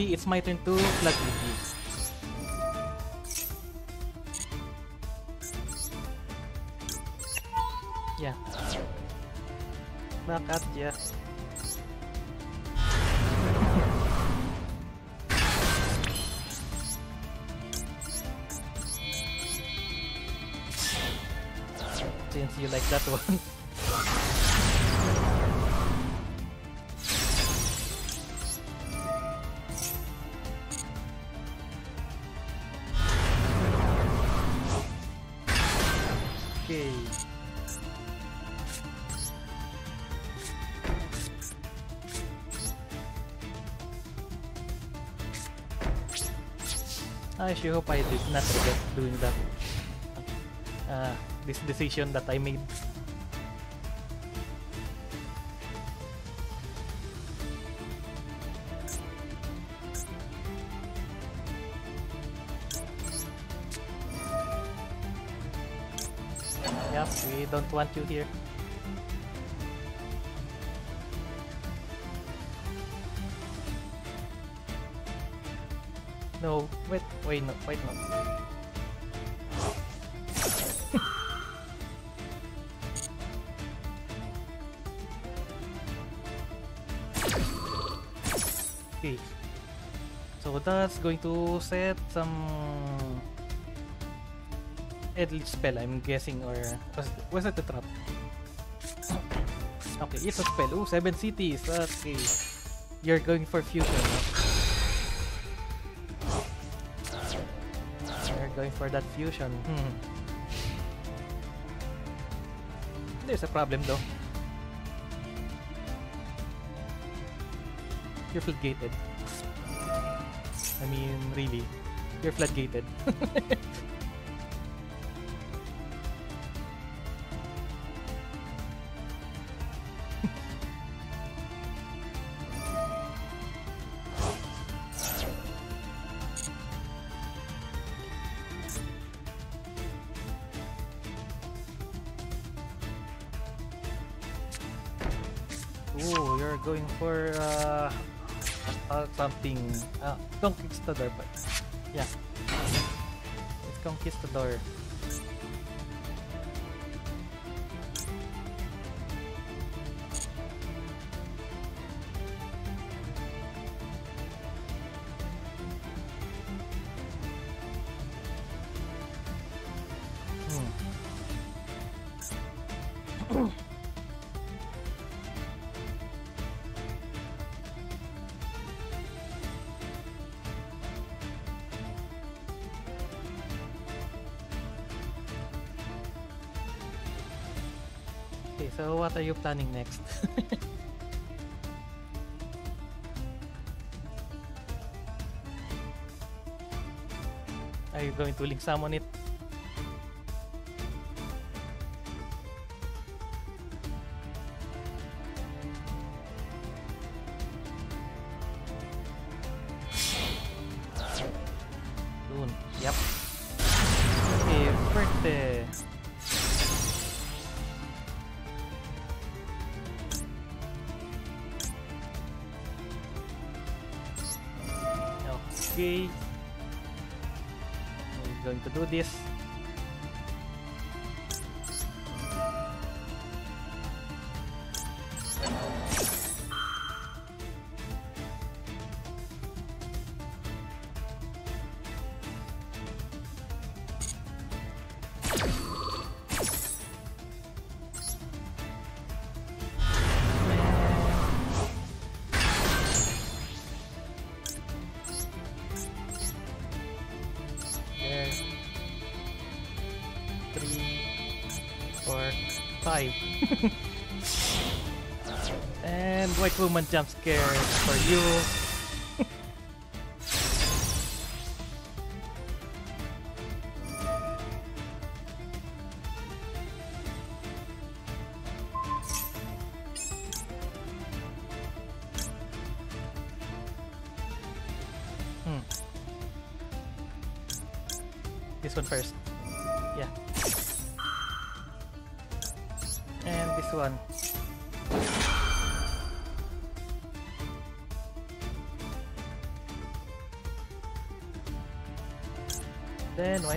Maybe it's my turn to plug. I sure hope I did not regret doing that. Uh, this decision that I made. Yep, we don't want you here. Wait, no, wait, no. okay. So that's going to set some Eldlich spell, I'm guessing, or was it, was trap? Okay, it's a spell. Ooh, seven cities. Okay. You're going for fusion. Going for that fusion. Hmm. There's a problem though. You're floodgated. I mean, really. You're floodgated. conquistador. So what are you planning next? are you going to link summon it? White woman jump scare for you.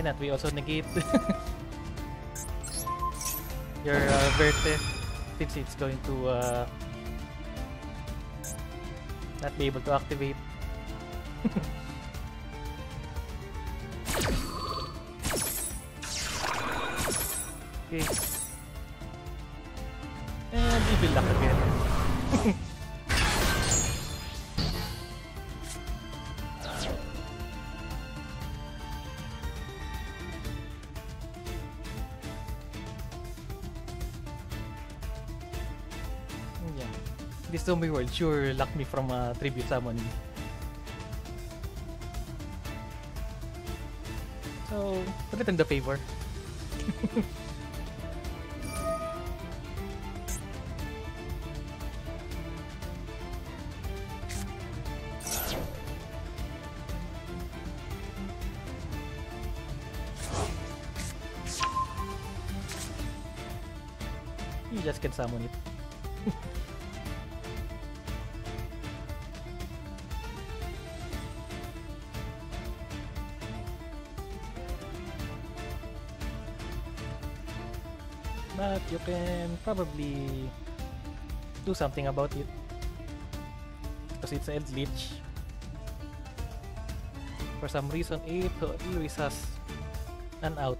Not? We also negate your uh, birthday since it's going to uh, not be able to activate. Zombie world sure locked me from a tribute summon. So, return the favor. You just can summon it. Probably do something about it. because it's a Leech. For some reason, it always has an out.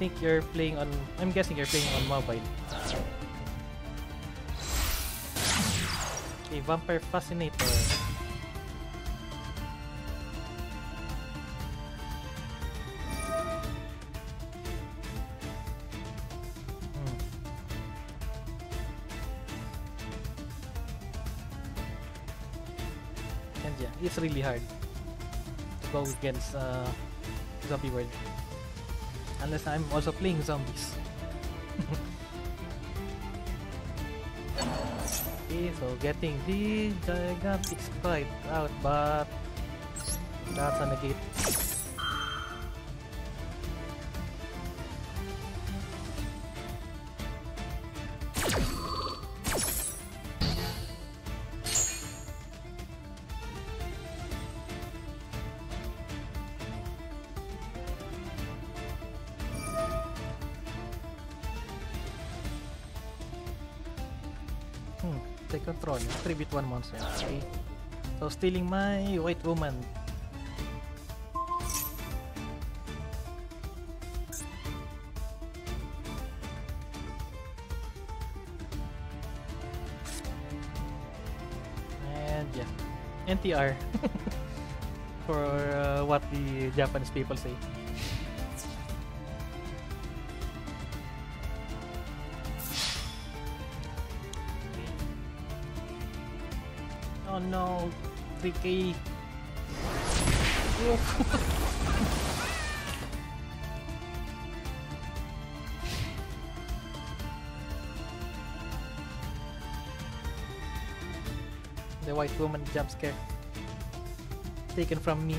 Think you're playing on. I'm guessing you're playing on mobile. Okay, Vampire Fascinator. Hmm. And yeah, it's really hard to go against uh, Zombie World. Unless I'm also playing zombies. okay, so getting the gigantic sprite out, but that's a negate. Control. 3 bit 1 monster. Okay. So stealing my white woman. And yeah. NTR. For uh, what the Japanese people say. 3k. the white woman jump scare. Taken from me.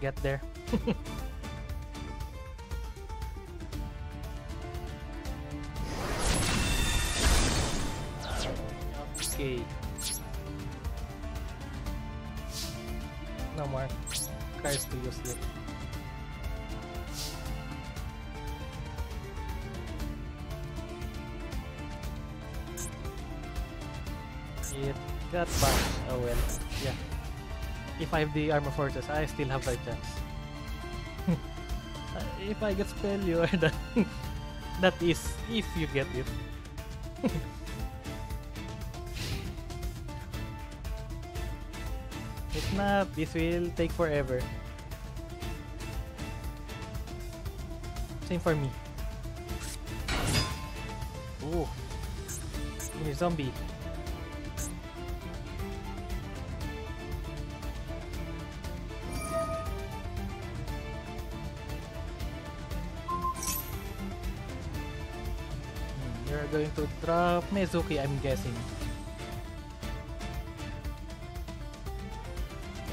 Get there. okay. No more cards to use yet. It got back. Oh well. If I have the armor fortress, I still have a chance. If I get spell you are that that is if you get it. if not, this will take forever. Same for me. Ooh. Zombie. To drop Mezuki, I'm guessing.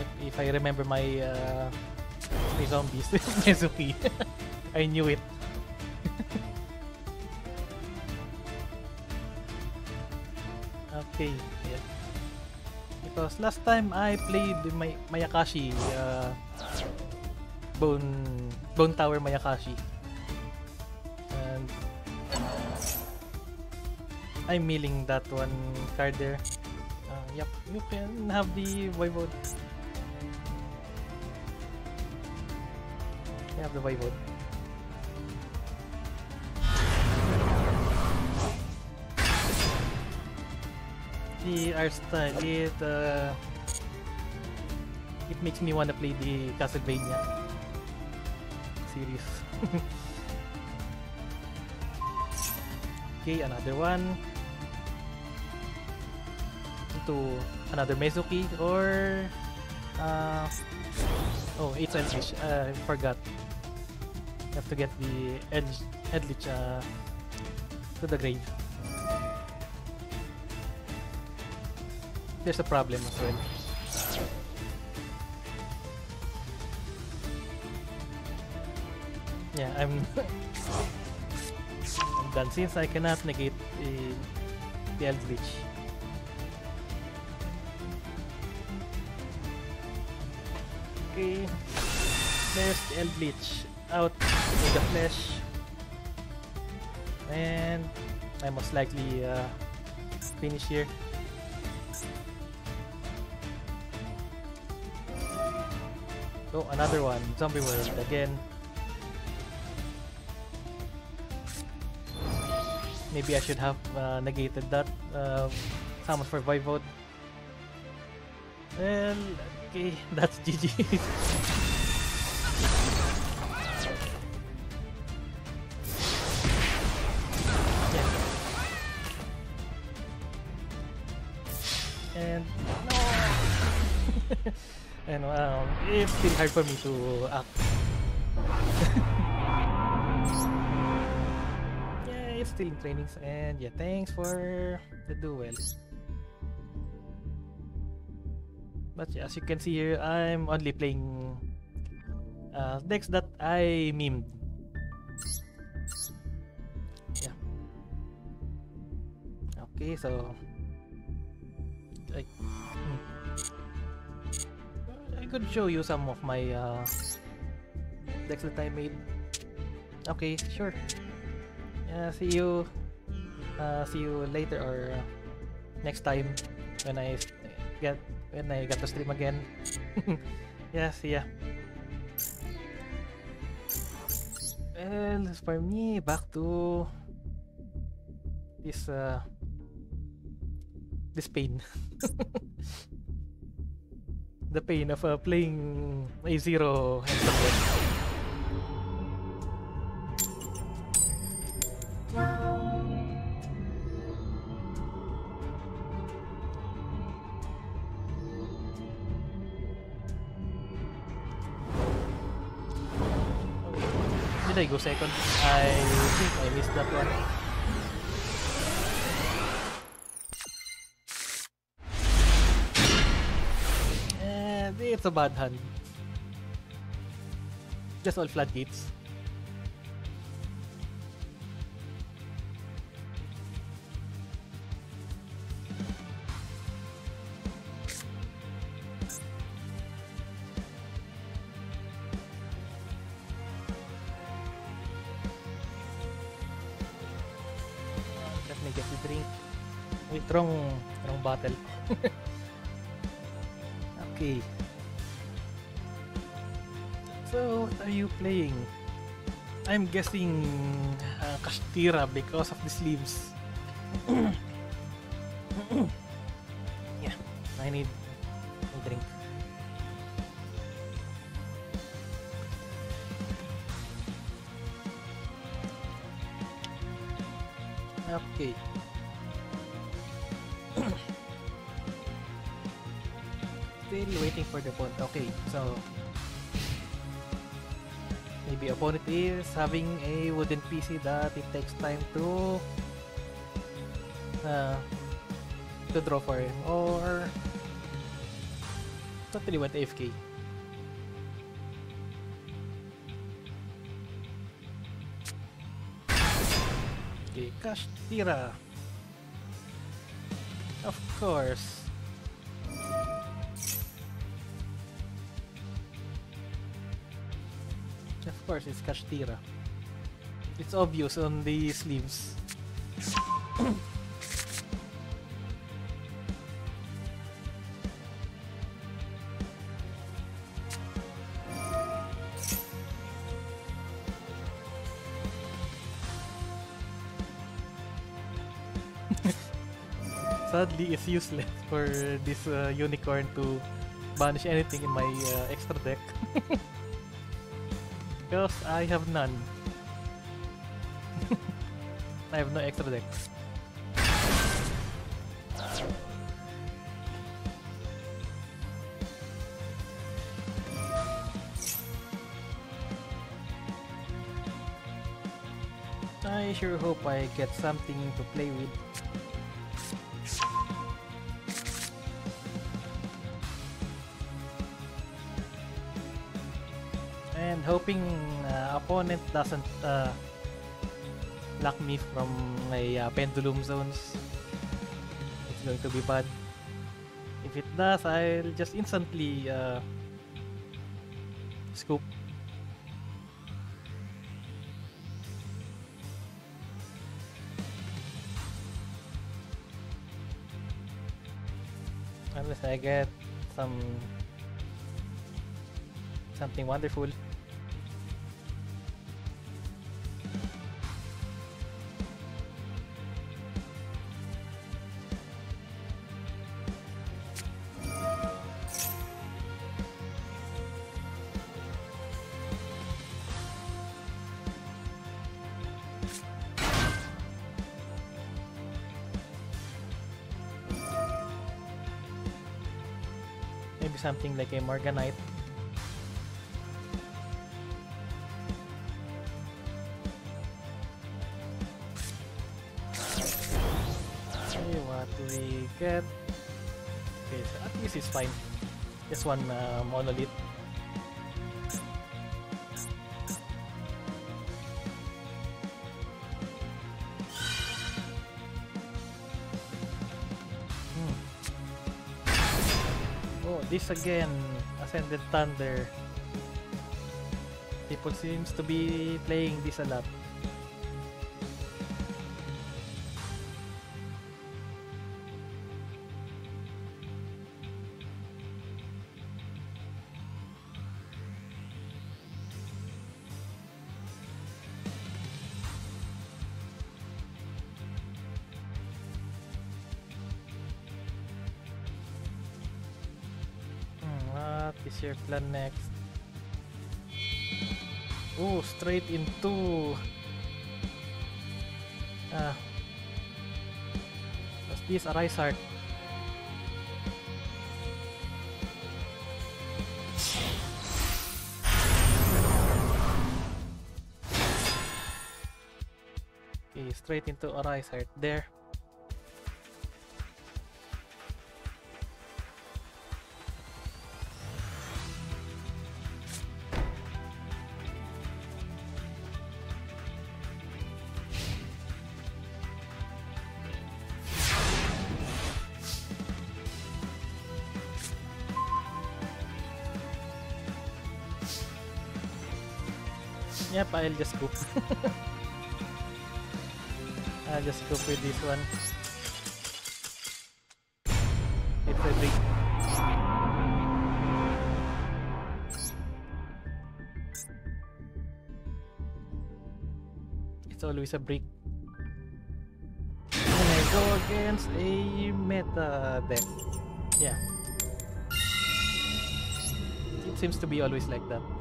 If, if I remember my uh, my zombies, Mezuki. I knew it. okay, yeah. Because last time I played my Mayakashi, uh, Bone Bone Tower Mayakashi. I'm milling that one card there. Uh, yep, you can have the Voivode. You have the Voivode. The art style, it, uh, it makes me wanna play the Castlevania series. okay, another one. Into another Mezuki or uh, oh, it's Eldlich. Uh, I forgot. You have to get the Edge Eldlich uh, to the grave. There's a problem as well. Yeah, I'm I'm done since I cannot negate the the Eldlich. Okay, there's the Eldlich out with the flesh, and I most likely uh, finish here. Oh, another one, Zombie World again. Maybe I should have uh, negated that. Uh, summon for Voivode. Well, okay, that's GG. Yeah. And no. and um, it's still hard for me to act. yeah, it's still in trainings, and yeah, thanks for the duel. But yeah, as you can see here, I'm only playing uh, decks that I memed. Yeah. Okay, so I, hmm. I could show you some of my uh, decks that I made. Okay, sure. Yeah, see you. Uh, see you later or uh, next time when I get when I get to stream again. yeah, see ya. Well, for me, back to this uh this pain. the pain of uh, playing a zero and something. Did I go second? I think I missed that one. And it's a bad hand. Just all floodgates. Wrong, wrong bottle. okay. So, what are you playing? I'm guessing uh, Kashtira because of the sleeves. yeah, I need for the opponent. Okay, so maybe opponent is having a wooden PC that it takes time to uh, to draw for him or totally went AFK. Okay, Cash Tira. Of course. of course, it's Kashtira. It's obvious on the sleeves. Sadly, it's useless for this uh, unicorn to banish anything in my uh, extra deck. because I have none. I have no extra decks. I sure hope I get something to play with. Hoping uh, opponent doesn't uh, block me from my uh, pendulum zones. It's going to be bad. If it does, I'll just instantly uh, scoop. Unless I get some something wonderful. Something like a Morganite. Okay, what do we get? Okay, so at least it's fine. Just one uh, monolith. This again. Ascended Thunder. People seems to be playing this a lot. Plan next? Oh, straight into... Ah. What's this? Heart. Okay, straight into Heart. There. I'll just scoop. I'll just scoop with this one. It's a big. It's always a brick. When I go against a meta deck. Yeah. It seems to be always like that.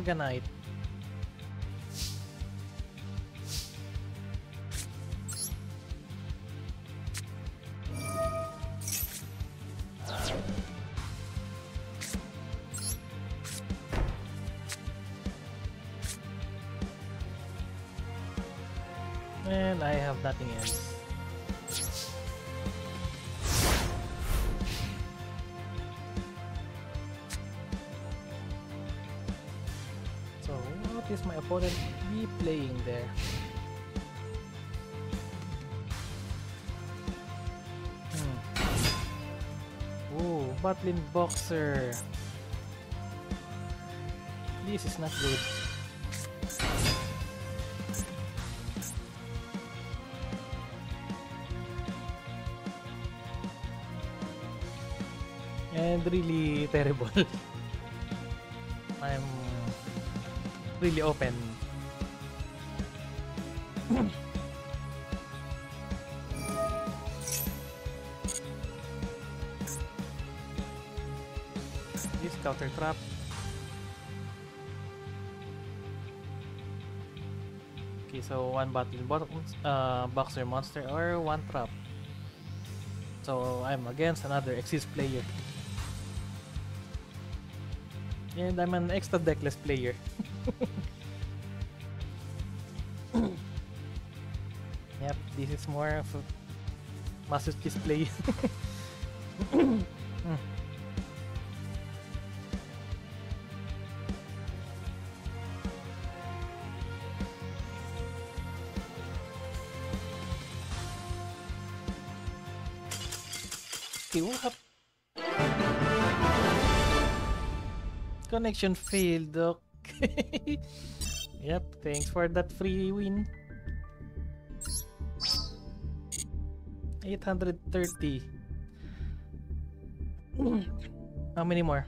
Morganite. Butlin Boxer. This is not good. and really terrible. I'm really open. Okay, so one battle bottom, uh, boxer monster or one trap. So I'm against another Xyz player. And I'm an extra deckless player. yep, this is more of a Master Chief play. Connection failed, okay. yep, thanks for that free win. 830. How many more?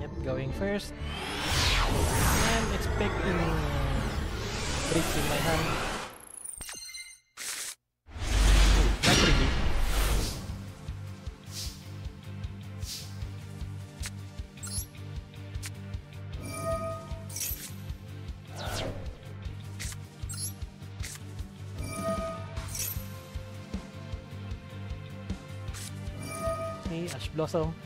Yep, going first. Okay, Ash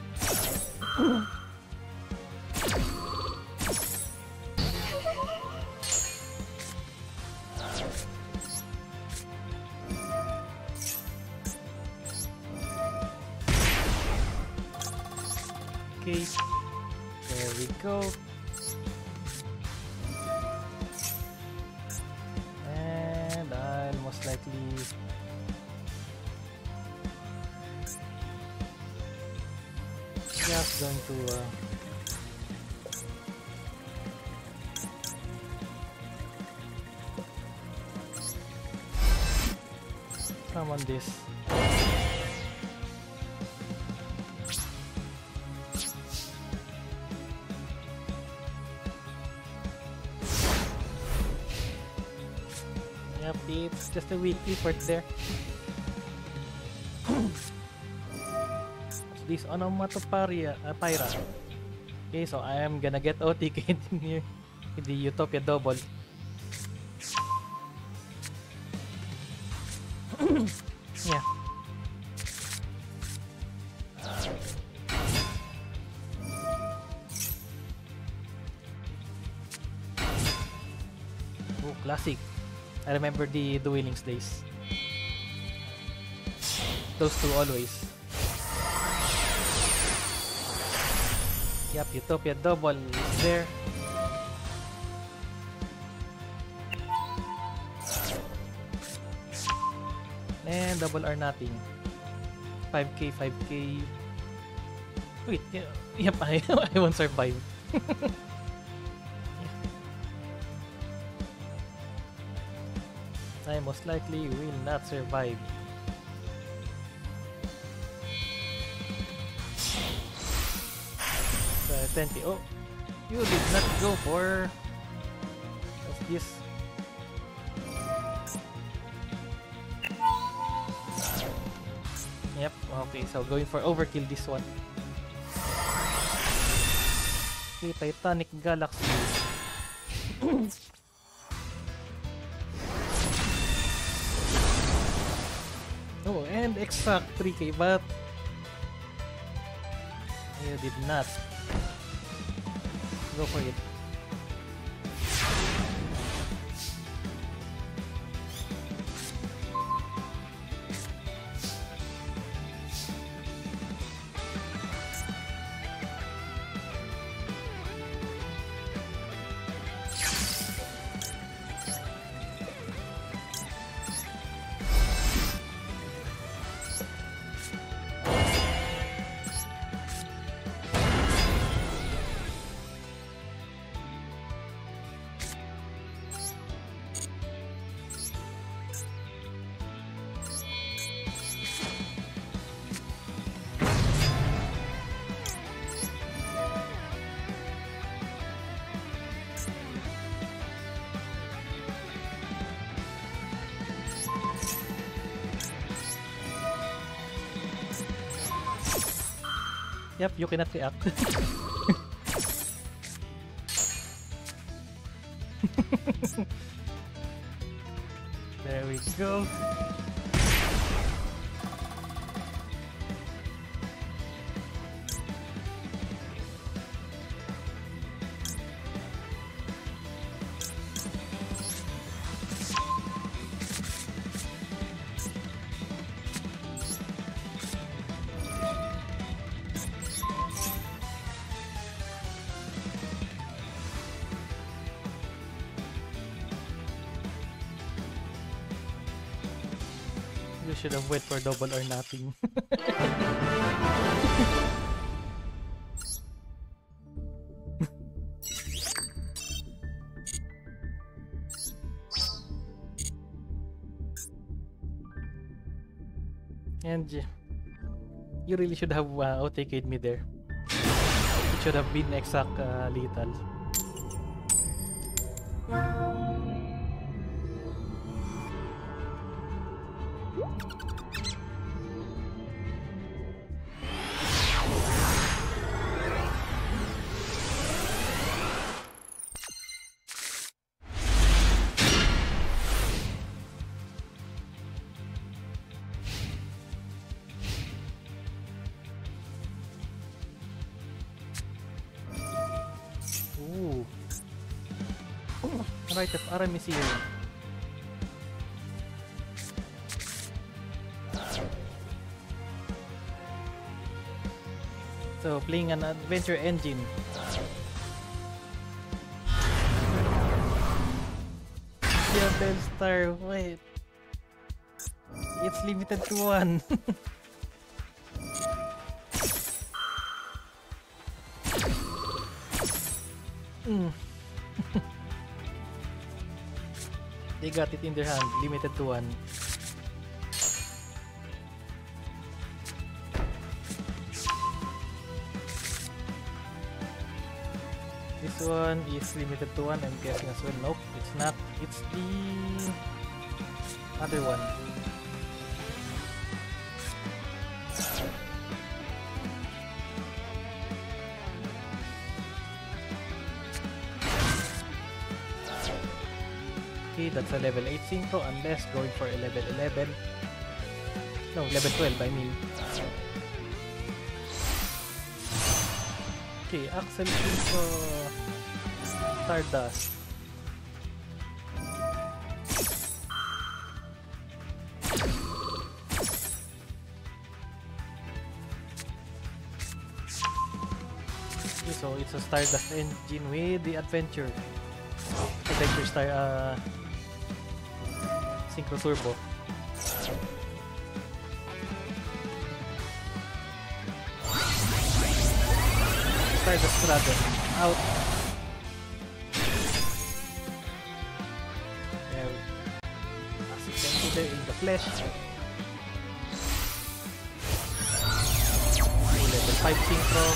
a weekly for there. this onomatopoeia uh, pyra. Okay, so I am gonna get OTK in here the Utopia double. I remember the Duelings days. Those two always. Yep, Utopia double is there. And double or nothing. 5k, 5k. Wait, yep, I, I won't survive. most likely will not survive. Uh, 20. Oh, you did not go for. What's this? Yep, okay, so going for overkill this one. Okay, Titanic Galaxy. exact 3k, but you did not go for it. You cannot react. Should have wait for double or nothing. and you really should have uh, OTK'd me there. It should have been exact uh, lethal. Of Aramis. So playing an adventure engine. Yeah, Bellstar, wait. It's limited to one. Mm. They got it in their hand, limited to one. This one is limited to one, I'm guessing as well. Nope, it's not. It's the other one. That's a level 8 synchro unless going for a level 11. No, level 12 I mean. Okay, Accel Synchro Stardust. So it's a Stardust engine with the adventure. Adventure Star uh Synchro Turbo. Stardust Dragon out. There. As you can see there in the flesh. Level 5 Synchro.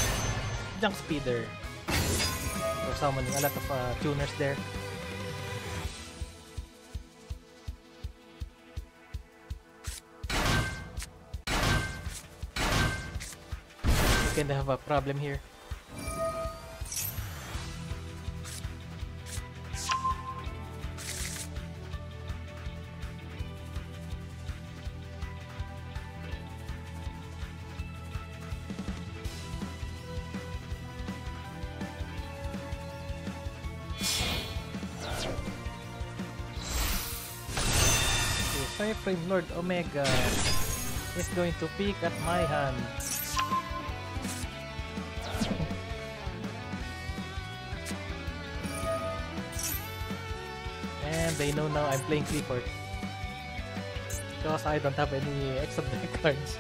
Junk Speeder. So summoning a lot of uh, tuners there. Can have a problem here. Fireframe Lord Omega is going to peek at my hand. And they know now I'm playing Qliphort. Because I don't have any extra deck cards.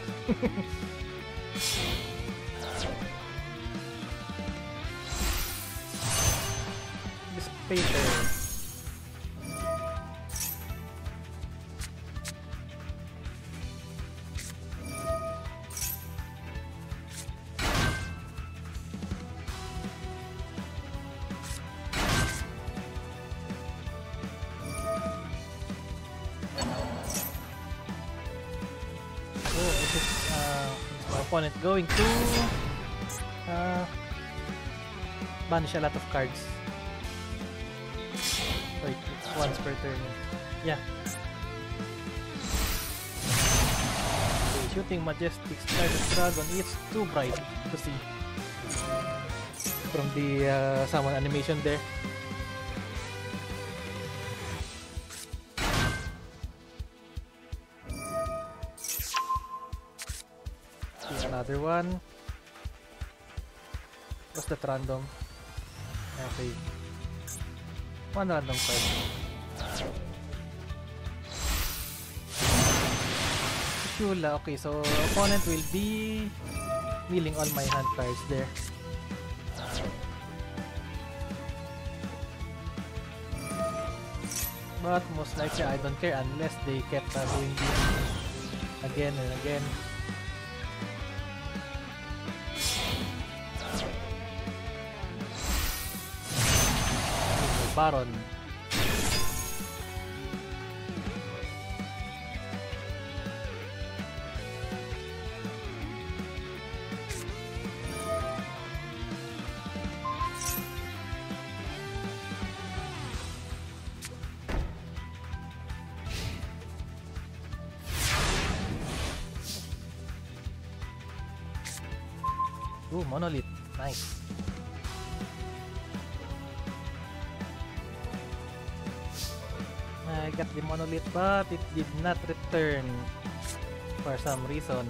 this paper. Going to uh, banish a lot of cards. Wait, it's once per turn. Yeah. Shooting Majestic Stardust Dragon, it's too bright to see. From the uh, summon animation there. One. What's that random? Okay. One random card. Shula, okay, so opponent will be milling all my hand cards there. But most likely I don't care unless they kept uh, doing this again and again. Baron. But it did not return for some reason.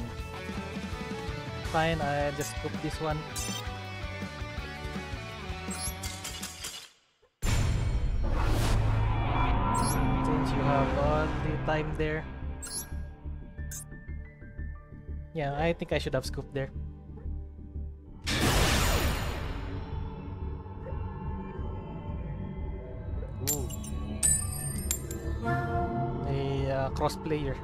Fine, I just cook this one. Since you have all the time there. Yeah, I think I should have scooped there. A uh, cross player.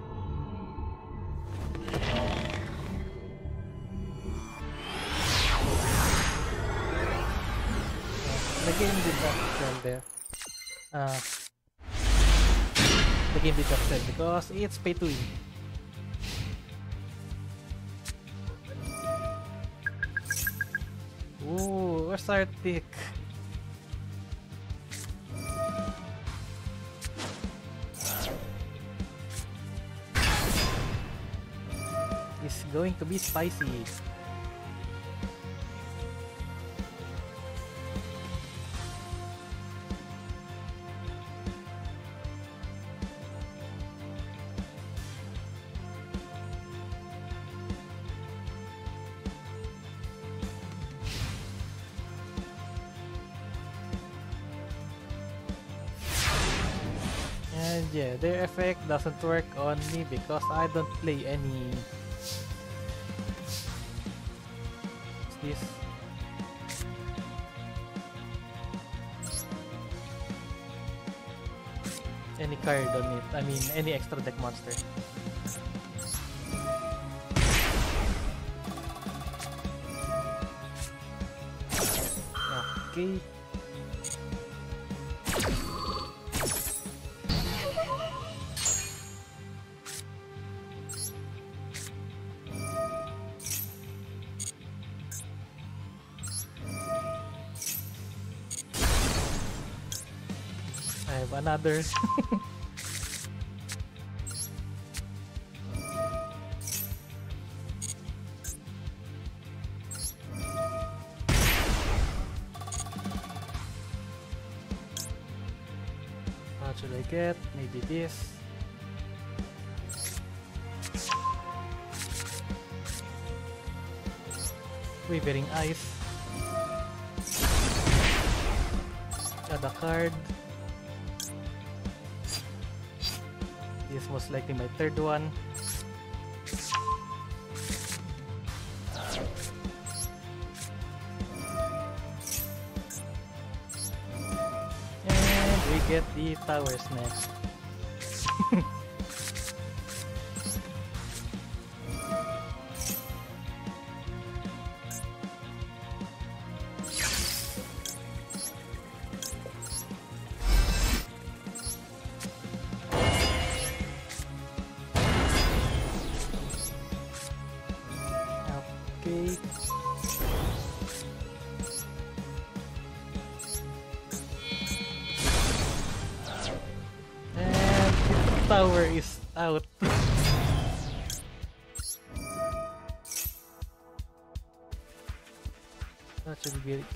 the game did not sell there. Uh, the game did not sell because it's pay to win. Ooh, where's our pick? Going to be spicy. And yeah, their effect doesn't work on me because I don't play any. This? Any card on it. I mean, any extra deck monster. Okay. Another. what should I get? Maybe this. Third one. And we get the towers next.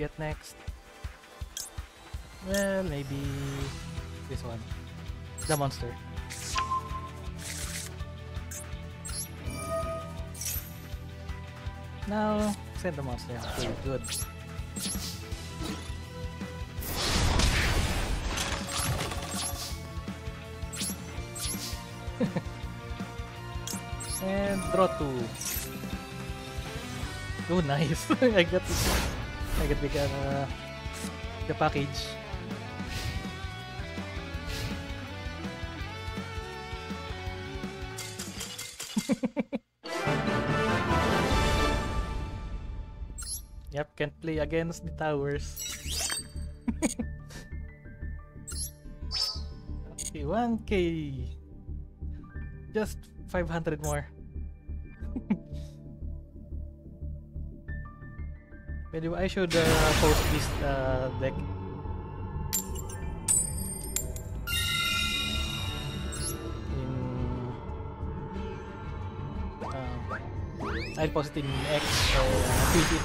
Get next? Well, maybe this one. The monster. Now, send the monster. Okay, good. and draw two. Oh, nice. I got it. I the, uh, the package. yep, can't play against the towers. okay, 1k. Just 500 more. Maybe I should uh, post this uh, deck. In uh, I'll post it in X or uh, tweet it.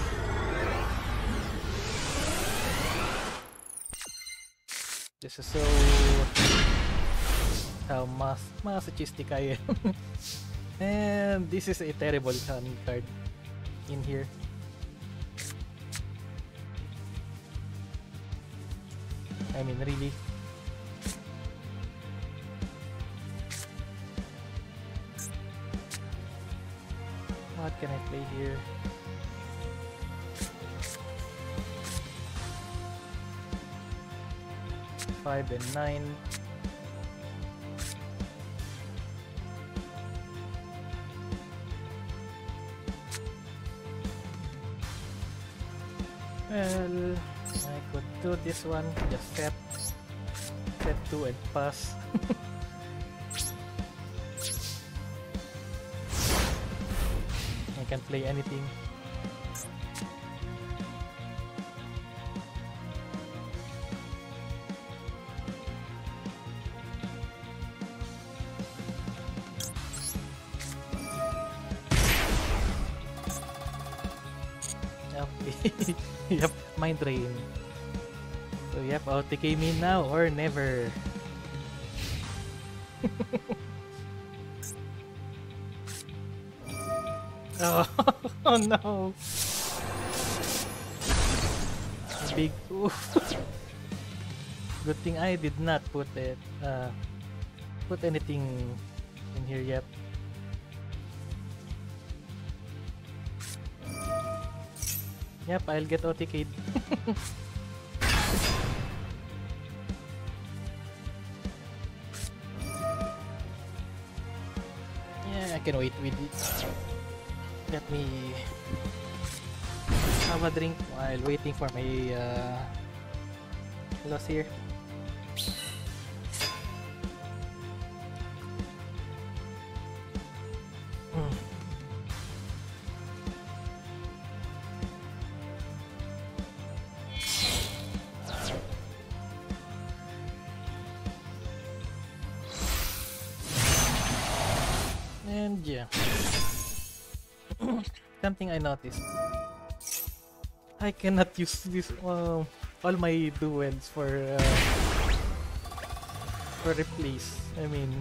This is so how mas masochistic I am. and this is a terrible honey card in here. Really. What can I play here? Five and nine. Well, I could do this one, just set, 2 and pass. I can play anything. Yep, mind drain. So yep, OTK me now or never. oh, oh no. Big oof. Good thing I did not put it uh put anything in here yet. Yep, I'll get OTK'd. can wait with it. Let me have a drink while waiting for my uh, loss here. I noticed. I cannot use this uh, all my duels for uh, for replace. I mean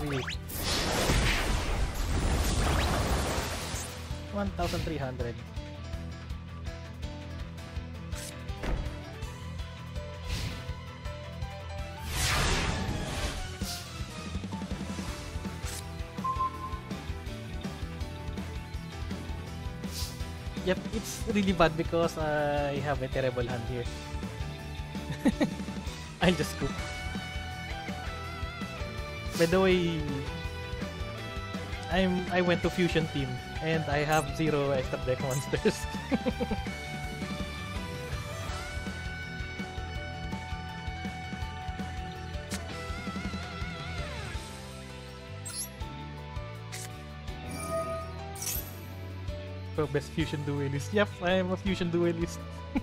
really 1300 really bad because I have a terrible hand here. I'll just cook. By the way, I'm I went to fusion team and I have zero extra deck monsters. best fusion duelist. Yep, I am a fusion duelist.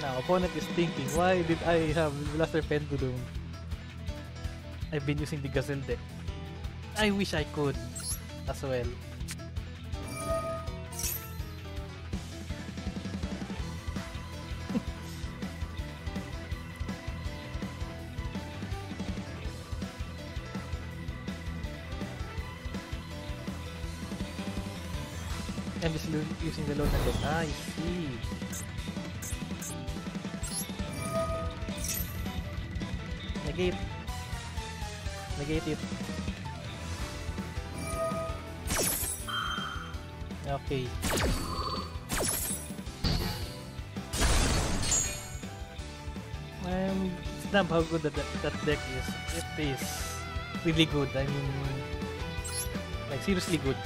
now, opponent is thinking, why did I have Blaster Pendulum? I've been using the Gazelle deck. I wish I could as well. How good that, that deck is. It is really good. I mean, like seriously good.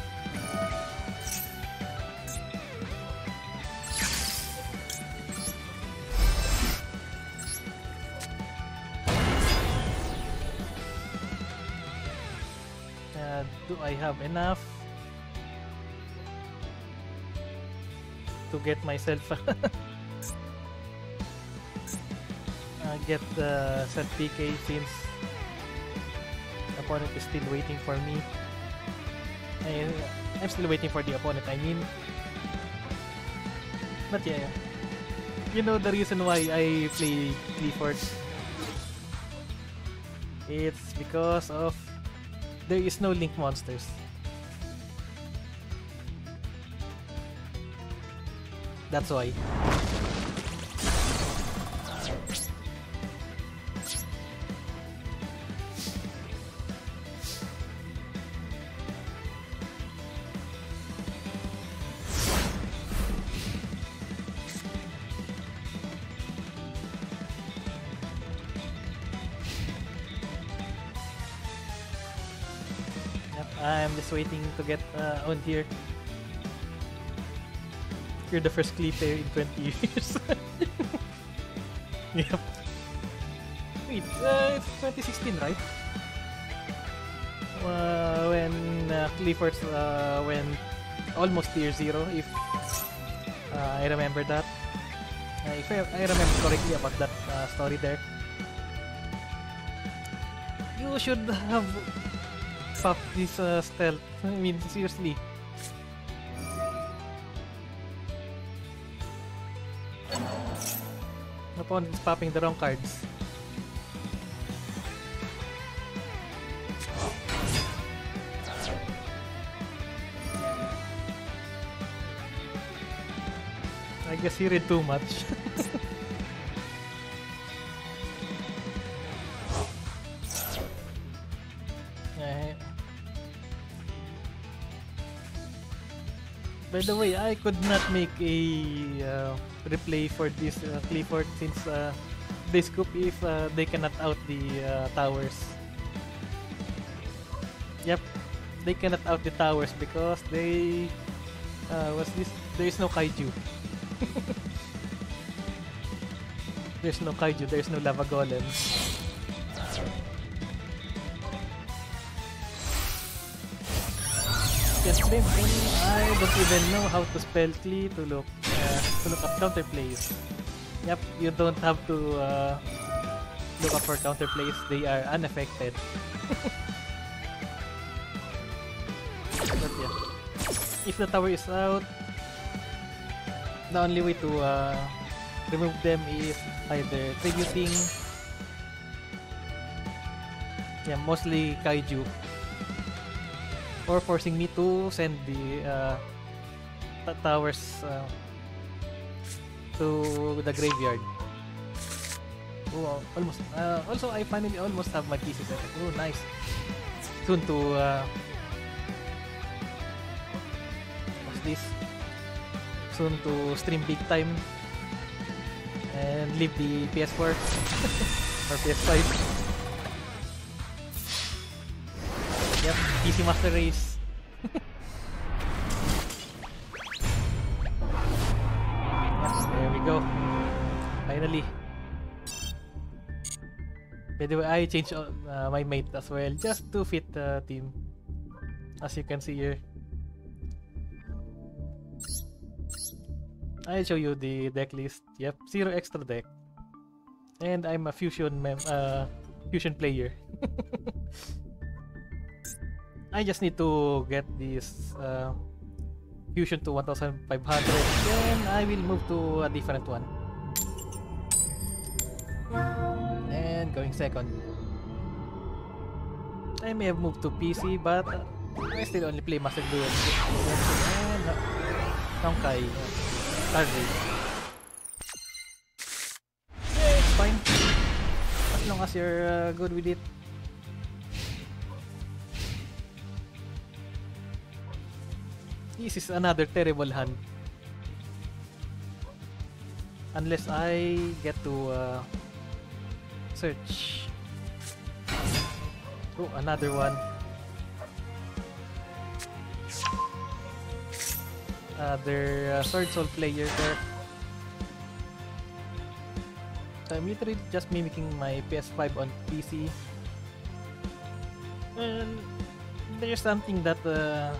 Uh, do I have enough to get myself get the set PK since the opponent is still waiting for me. I, I'm still waiting for the opponent, I mean. But yeah, you know the reason why I play Qliphort? It's because of there is no link monsters. That's why. To get uh, on here. You're the first Klee player in 20 years. yep. Wait, uh, it's 2016, right? Uh, when uh, Qliphort uh, went almost tier 0, if uh, I remember that. Uh, if I, I remember correctly about that uh, story there. You should have pop this uh, stealth. I mean, seriously. Opponent is popping the wrong cards. I guess he read too much. By the way, I could not make a uh, replay for this uh, Clifford since uh, they scoop if uh, they cannot out the uh, towers. Yep, they cannot out the towers because they uh, was this there is no kaiju. there's no kaiju, there's no lava golem. Yes, then, I don't even know how to spell Klee to look uh, to look up counterplays. Yep, you don't have to uh, look up for counterplays. They are unaffected. but yeah, if the tower is out, the only way to uh, remove them is either tributing, yeah, mostly kaiju, or forcing me to send the uh, towers uh, to the graveyard. Oh, almost. Uh, also, I finally almost have my pieces. Oh, nice. Soon to. Uh, what's this? Soon to stream big time and leave the PS4 or PS5. PC Master Race. there we go. Finally. By the way, I changed uh, my mate as well just to fit the team. As you can see here. I'll show you the deck list. Yep, zero extra deck. And I'm a fusion mem uh, fusion player. I just need to get this uh, fusion to 1500 then I will move to a different one. And going second. I may have moved to PC but uh, I still only play Master Duel. And uh, Honkai. Uh, Yeah, it's fine. As long as you're uh, good with it. This is another terrible hand. Unless I get to uh, search. Oh, another one. Other uh, Sword Soul player there. So I'm literally just mimicking my PS5 on PC. And there's something that uh,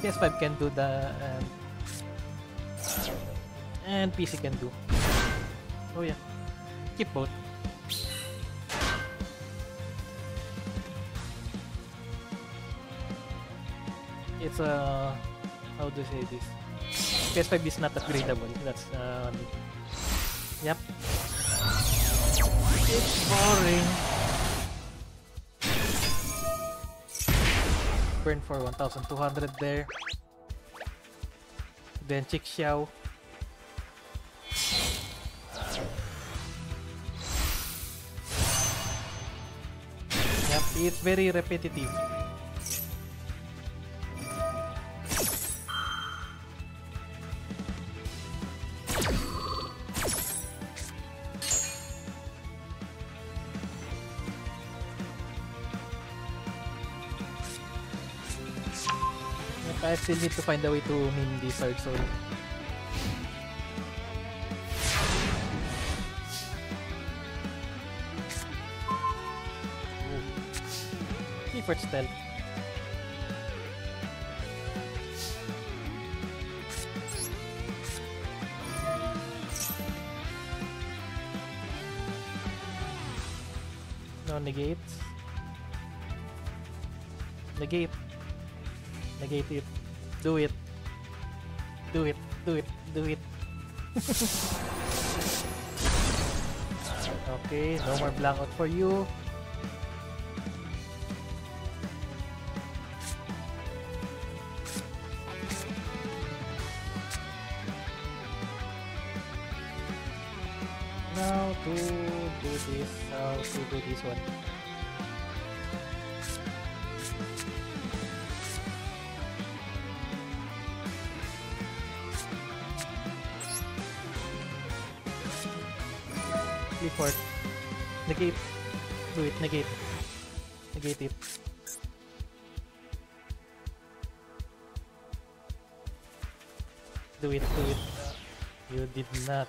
PS5 can do the uh, and PC can do. Oh yeah, keep both. It's a uh, how do you say this? PS5 is not upgradable. That's um, yep. It's boring. Burn for 1,200 there. Then Chixiao. Yep, it's very repetitive. Still need to find a way to min this Sword Soul. Effort stealth. No negate. Negate. Negate it. Do it. Do it. Do it. Do it. okay, no more blackout for you. Now to do this, how to do this one. Clifford. Negate. Do it, negate. Negate it. Do it, do it. You did not.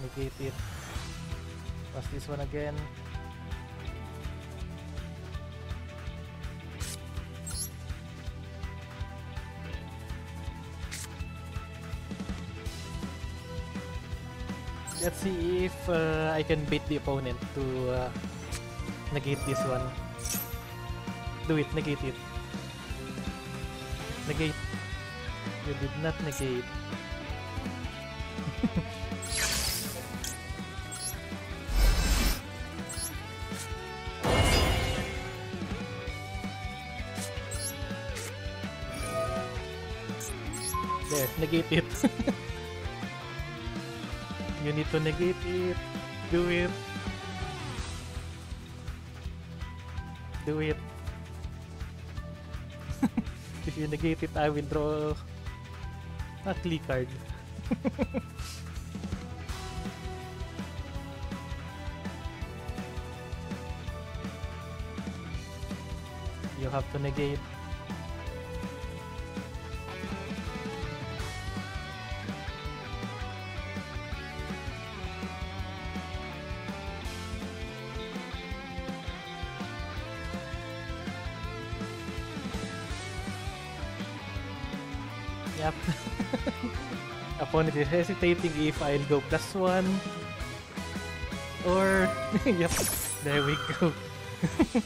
Negate it. Pass this one again. Let's see if uh, I can beat the opponent to uh, negate this one. Do it, negate it. Negate. You did not negate. There, negate it. to negate it. Do it. Do it. if you negate it, I will draw a key card. you have to negate. Is hesitating if I'll go plus one. Or, yep, there we go.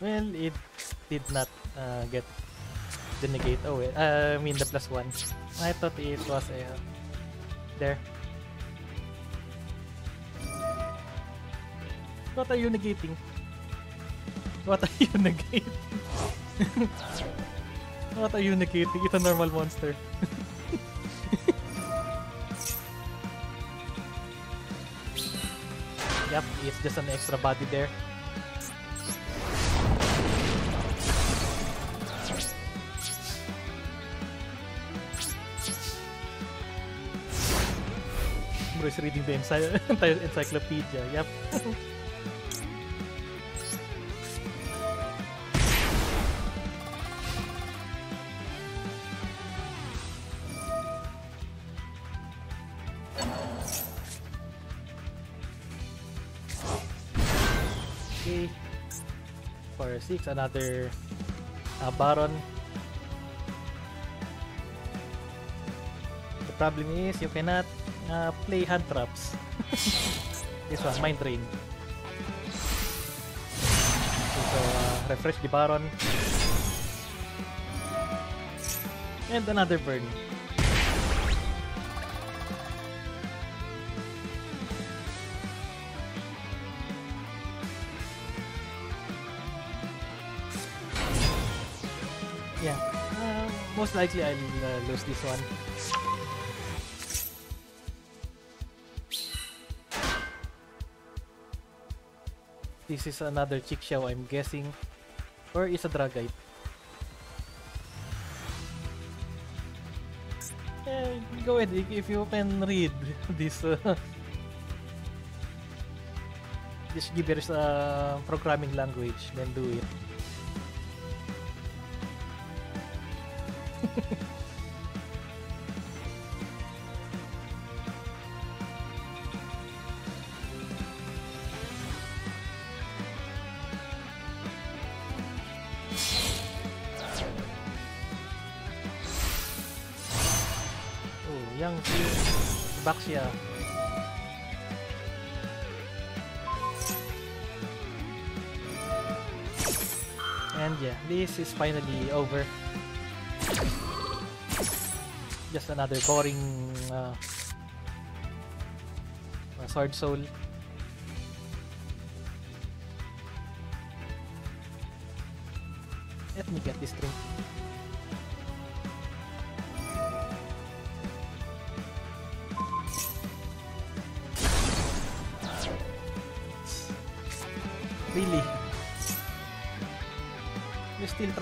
well, it did not uh, get the negate. Oh, wait. Uh, I mean the plus one. I thought it was uh, there. What are you negating? What are you negating? what are you negating? It's a normal monster. yep, it's just an extra body there. Bro is reading the encyclopedia. Yep. Six, another uh, Baron. The problem is you cannot uh, play hand traps. this one, Mind Drain. So, uh, refresh the Baron. And another burn. Most likely I'll uh, lose this one. This is another Chixiao, I'm guessing. Or is a Dragite. Eh, go ahead, if- if you can read this uh, this gibberish uh, programming language, then do it. Finally over. Just another boring uh, Sword Soul.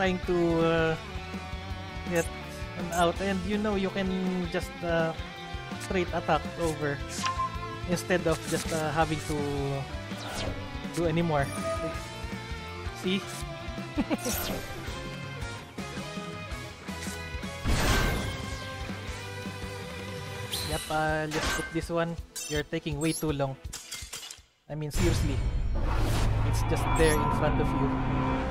Trying to uh, get an out and you know you can just uh, straight attack over instead of just uh, having to do anymore. See? yep, uh, let's put this one. You're taking way too long. I mean, seriously. It's just there in front of you.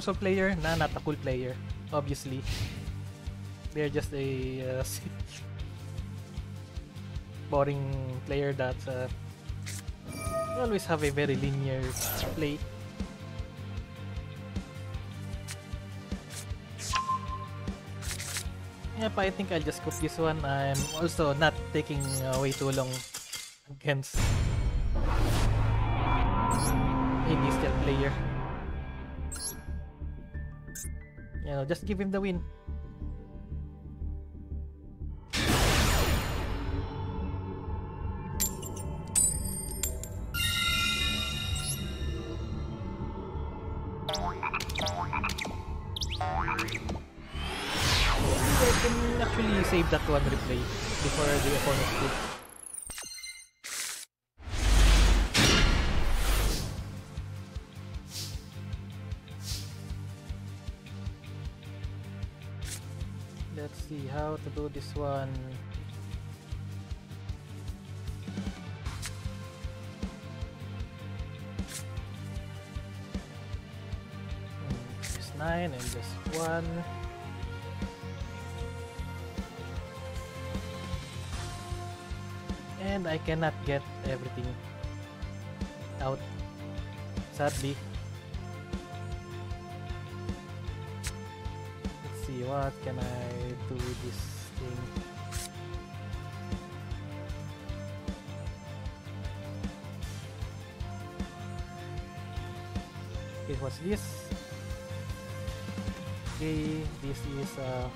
Source player, na not a cool player, obviously. They're just a uh, boring player that uh, always have a very linear play. Yep, I think I'll just cook this one. I'm also not taking uh, way too long against a distant player. You know, just give him the win. I can actually save that one replay. Do this one. Hmm, nine and just one. And I cannot get everything out. Sadly. Let's see, what can I do with this thing? Okay, what's this? Okay, this is uh,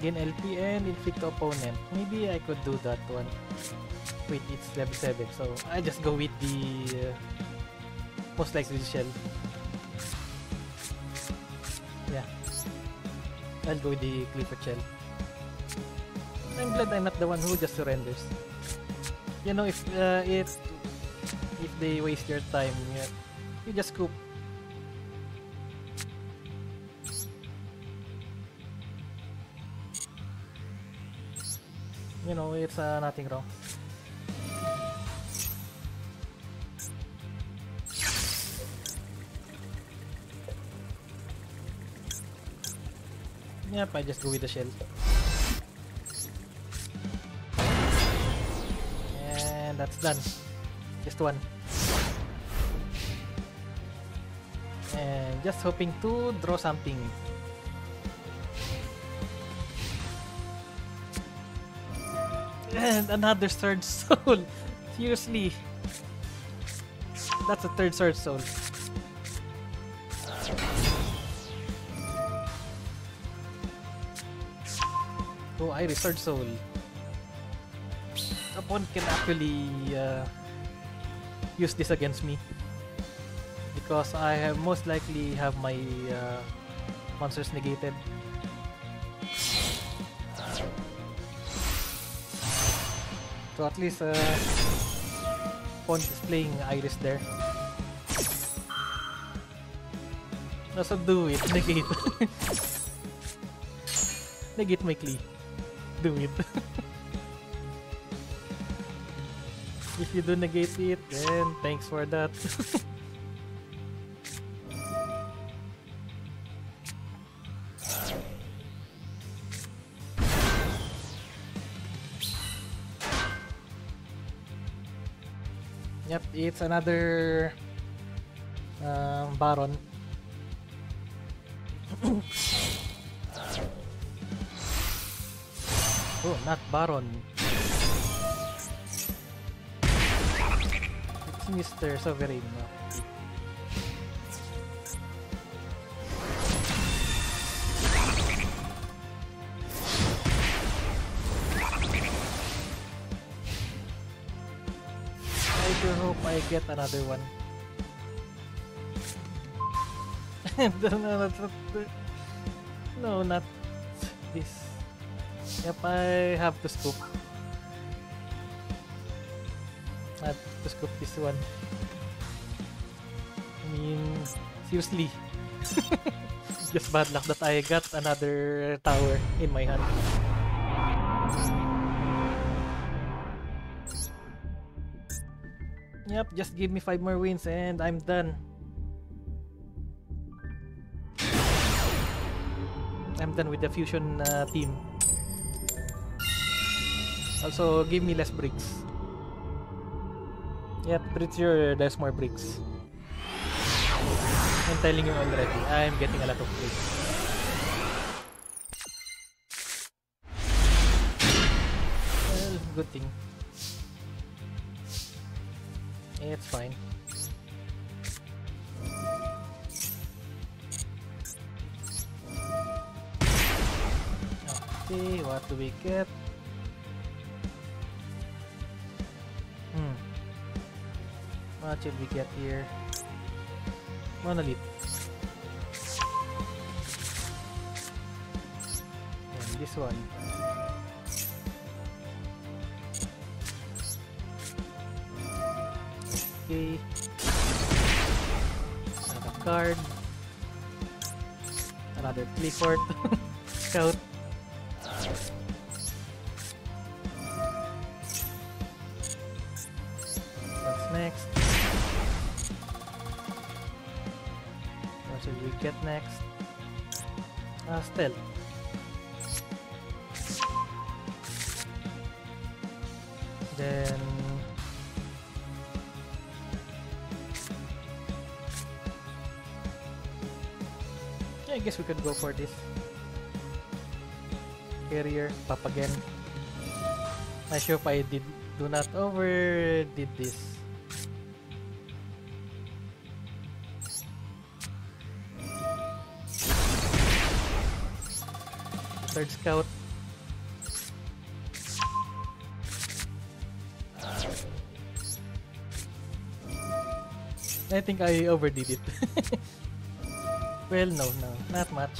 gain LP and inflict opponent. Maybe I could do that one. Wait, it's level 7, so I just go with the uh, most likely shell. Yeah. I'll go with the Qliphort shell. I'm glad I'm not the one who just surrenders. You know, if uh, if if they waste your time, yeah, you just scoop. You know, it's uh, nothing wrong. Yep, I just go with the shell. Done. Just one. And just hoping to draw something. And another third soul. Seriously. That's a third sword soul. Oh, I research soul. Opponent can actually uh, use this against me because I have most likely have my uh, monsters negated. So at least uh, opponent is playing Iris there. Also do it, negate. negate my Klee. Do it. if you do negate it, then thanks for that. yep, it's another um, Baron. Oh, not Baron. Mr. Sovereign. I sure hope I get another one. no, no, not, not- no, not this. Yep, I have to scoop. I to scoop this one. I mean, seriously. Just bad luck that I got another tower in my hand. Yep, just give me 5 more wins and I'm done. I'm done with the fusion uh, team. Also, give me less bricks. Yep, pretty sure uh, there's more bricks. I'm telling you already, I'm getting a lot of bricks. Well, good thing. It's fine. Okay, what do we get? What should we get here? Monolith. And this one. Okay. Another card. Another Qliphort. Scout. Stealth. Then Yeah, I guess we could go for this. Carrier, pop again. I hope I did do not over overdid this. Third scout. I think I overdid it. well, no, no, not much.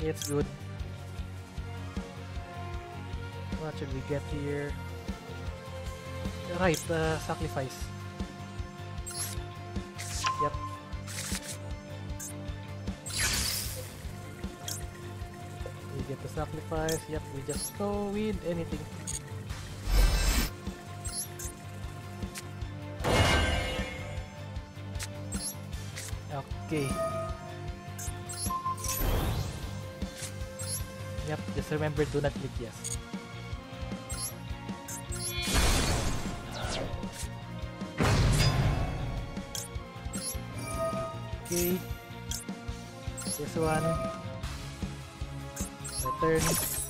It's good. What should we get here? Right, uh, sacrifice. Yep, we just go with anything. Okay. Yep, just remember do not click yes. Okay. This one. Let's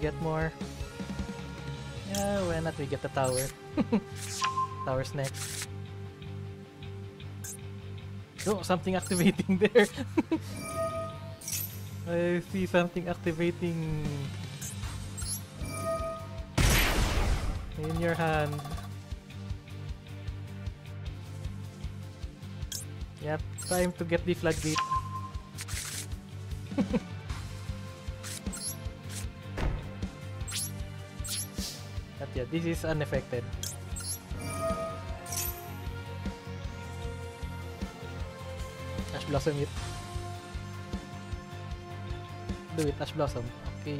get more. Yeah, why not we get the tower? Tower's next. Oh, something activating there. I see something activating in your hand. Time to get the floodgate. But yeah, this is unaffected. Ash Blossom it. Do it, Ash Blossom. Okay.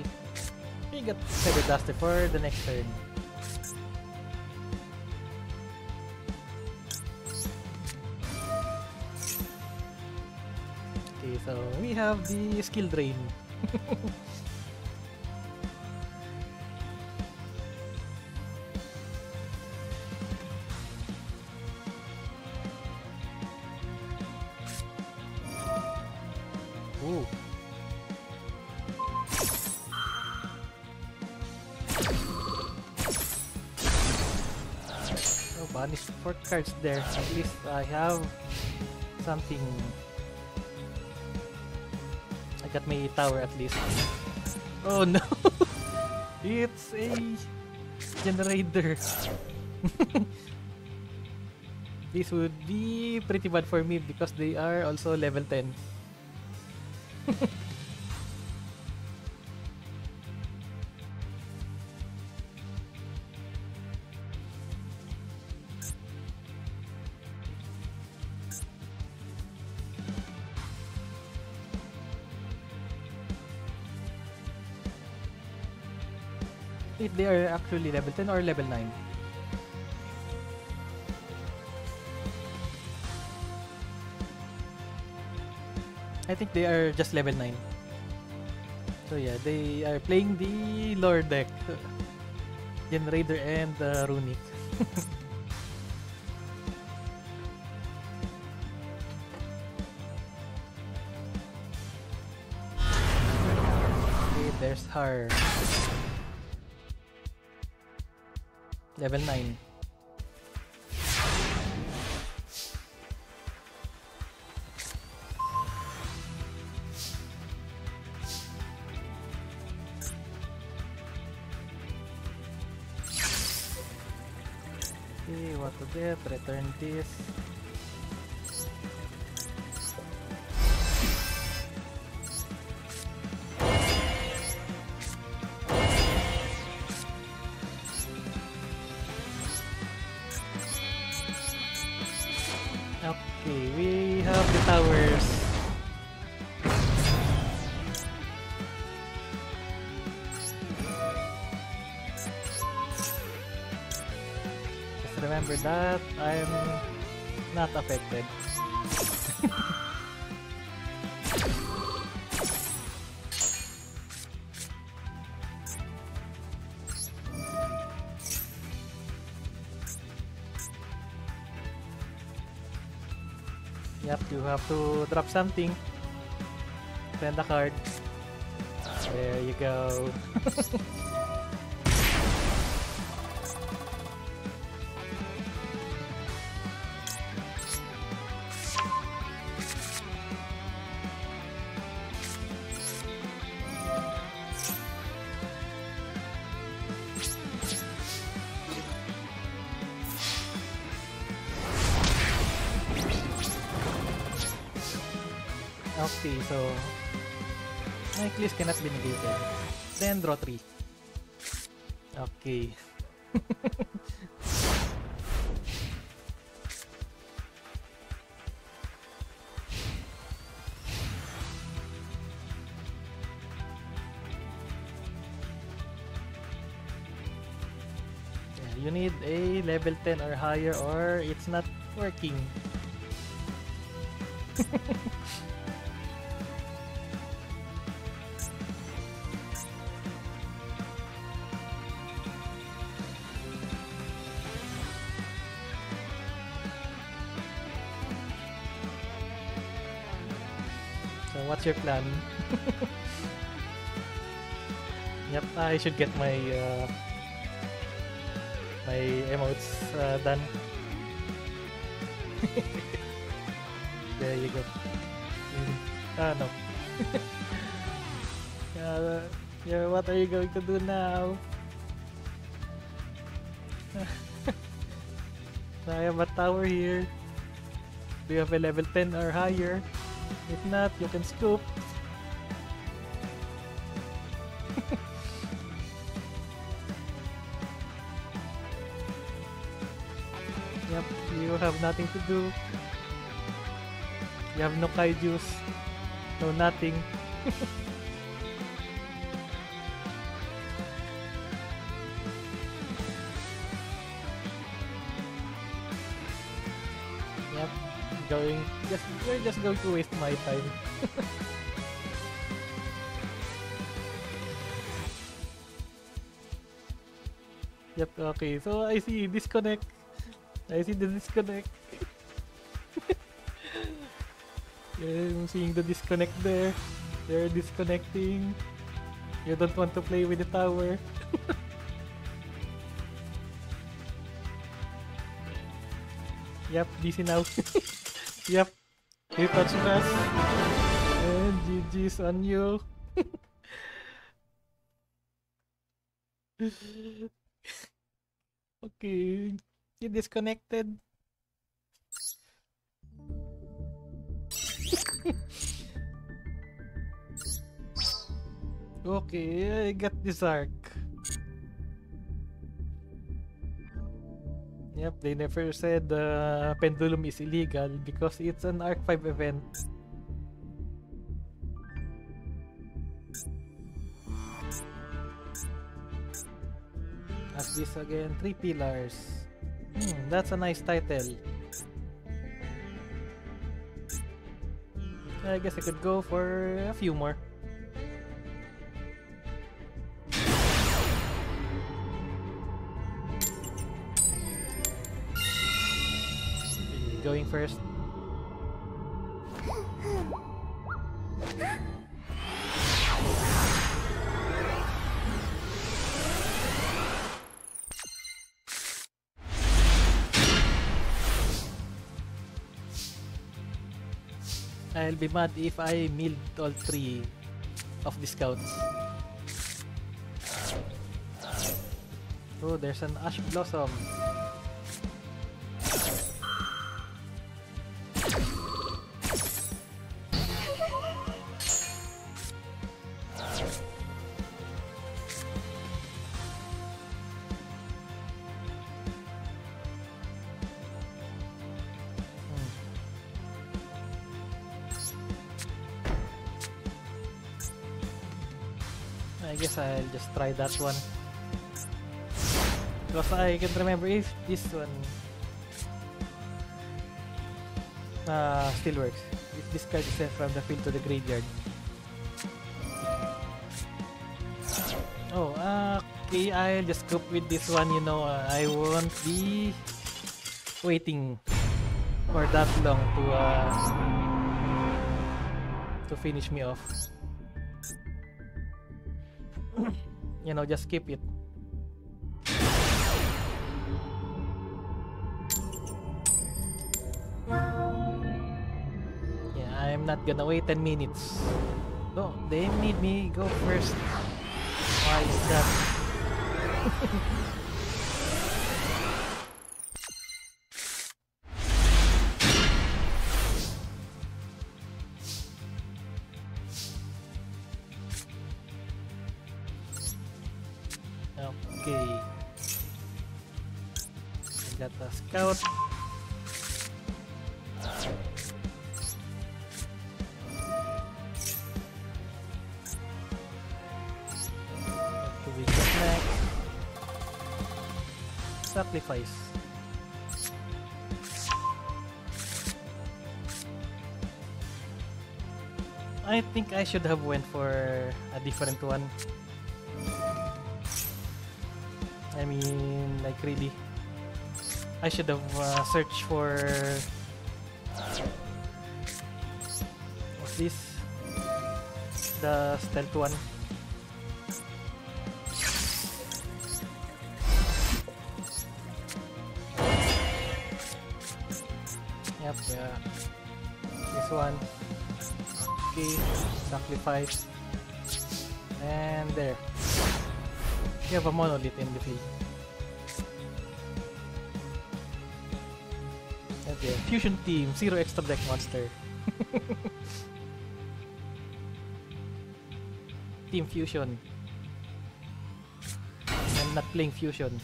We got Feather Duster for the next turn. So we have the skill drain. Oh, banish four cards there. At least I have something. Got my tower at least. Oh no! it's a generator. this would be pretty bad for me because they are also level 10. If they are actually level 10 or level 9. I think they are just level 9. So yeah, they are playing the lore deck. Generator and uh, Runic. okay, there's her. Level 9. Okay, what to get? Return this. That I'm not affected. Yep, you have to drop something. Send a card. There you go. Then 3. Okay. You need a level 10 or higher or it's not working. Your plan? yep, I should get my uh, my emotes uh, done. there you go. Mm. Ah no. uh, yeah, what are you going to do now? I have a tower here. Do you have a level 10 or higher? If not, you can scoop. yep, you have nothing to do. You have no kaijus. No nothing. you're just going to waste my time. yep, okay. So I see disconnect. I see the disconnect. yeah, I'm seeing the disconnect there. They're disconnecting. You don't want to play with the tower. yep, DC now. Yep. You touched us. And GG's on you. okay. You disconnected. okay, I got this arc. Yep, they never said the pendulum is illegal because it's an Arc 5 event. As this again, three pillars. Hmm, that's a nice title. I guess I could go for a few more. Going first. I'll be mad if I milled all three of the scouts. Oh, there's an Ash Blossom. That one. Because I can remember if this one uh, still works. If this card is sent from the field to the graveyard. Oh, okay, I'll just cope with this one, you know, uh, I won't be waiting for that long to uh, to finish me off. You know, just keep it. Yeah, I'm not gonna wait 10 minutes. No, they made me go first. Why is that? I should have went for a different one. I mean, like really, I should have uh, searched for what's this? The stealth one. Yep, yeah. This one. Okay, sacrifice. And there. You have a monolith in the field. Okay, fusion team, zero extra deck monster. team fusion. I'm not playing fusion.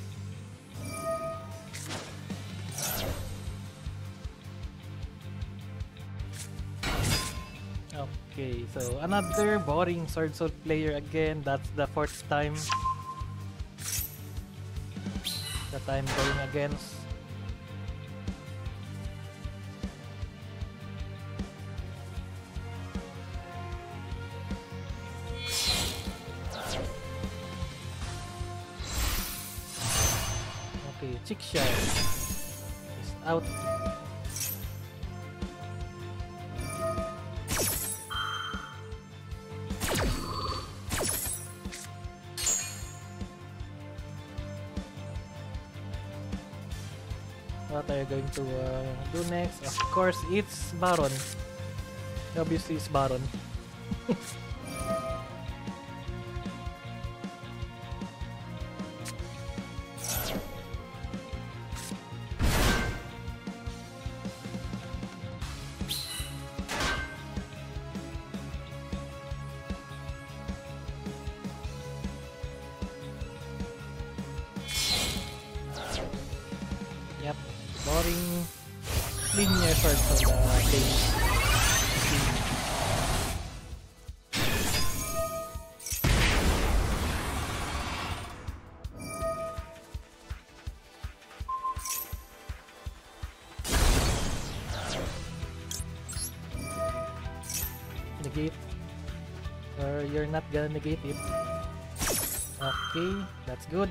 Okay, so another boring sword sword player again. That's the fourth time that I'm going against. To uh, do next? Of course, it's Baron. Obviously, it's Baron. it. Okay, that's good.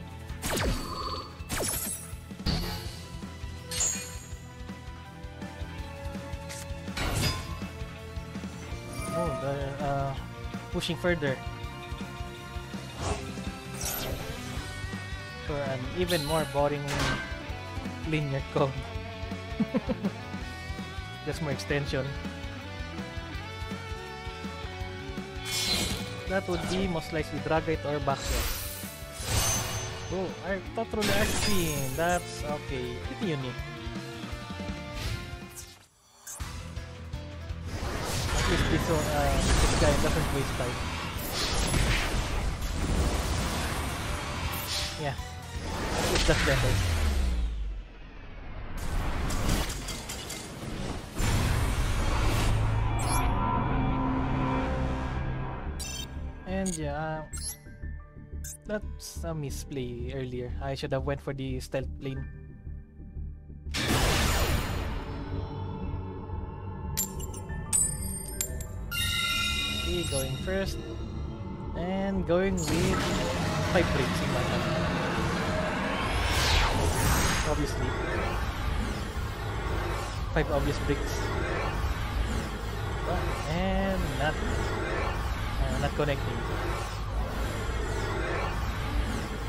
Oh, they're uh, pushing further. For an even more boring linear code. Just more extension. That would be most likely Dragite or Backyard. Oh, I thought Totally Arc Spin. That's okay. Pretty unique. At least this uh, this guy doesn't waste time. Yeah, least that's better. Yeah, um, That's a misplay earlier. I should have went for the stealth plane. Okay, going first. And going with 5 bricks in my hand. Obviously. 5 obvious bricks. And not, uh, not connecting.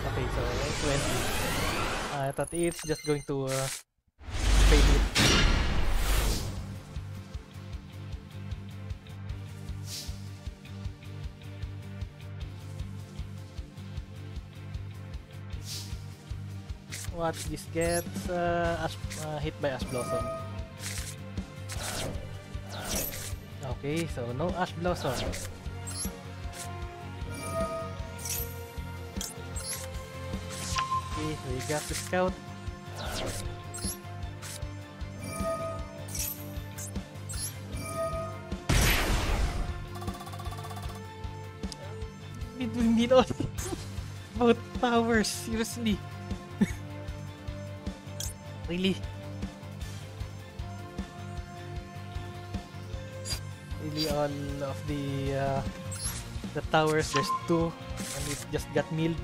Okay, so 20. Uh, I thought it's just going to uh, fail it. What this gets uh, ash, uh, hit by Ash Blossom. Okay, so no Ash Blossom. Okay, we got the scout. Did we need all about powers? Seriously. really? Really all of the uh, the towers, there's two and it just got milled.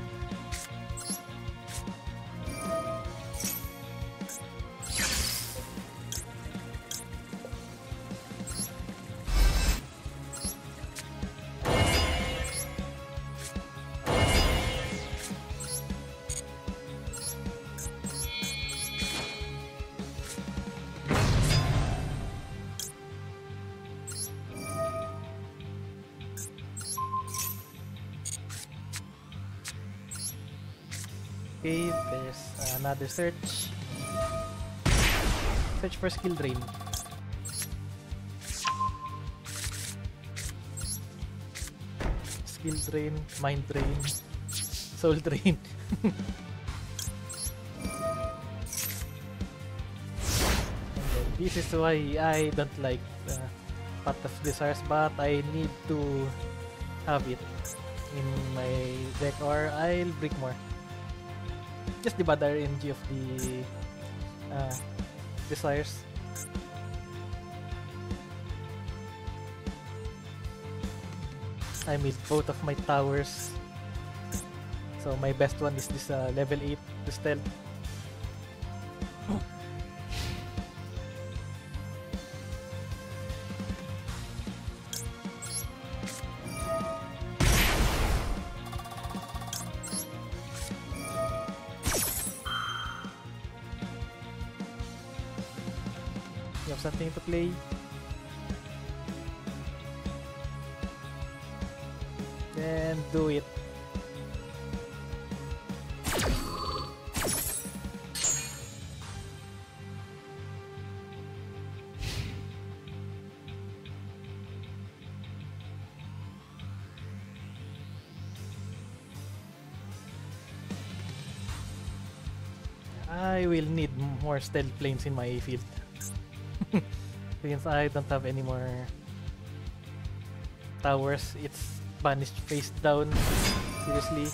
Another search. Search for skill drain. Skill drain, mind drain, soul drain. This is why I don't like uh, Pot of Desires, but I need to have it in my deck or I'll break more just the bad RNG of the uh, desires. I made both of my towers. So my best one is this uh, level 8, the stealth. More stealth planes in my field. Since I don't have any more towers, it's banished face down. Seriously.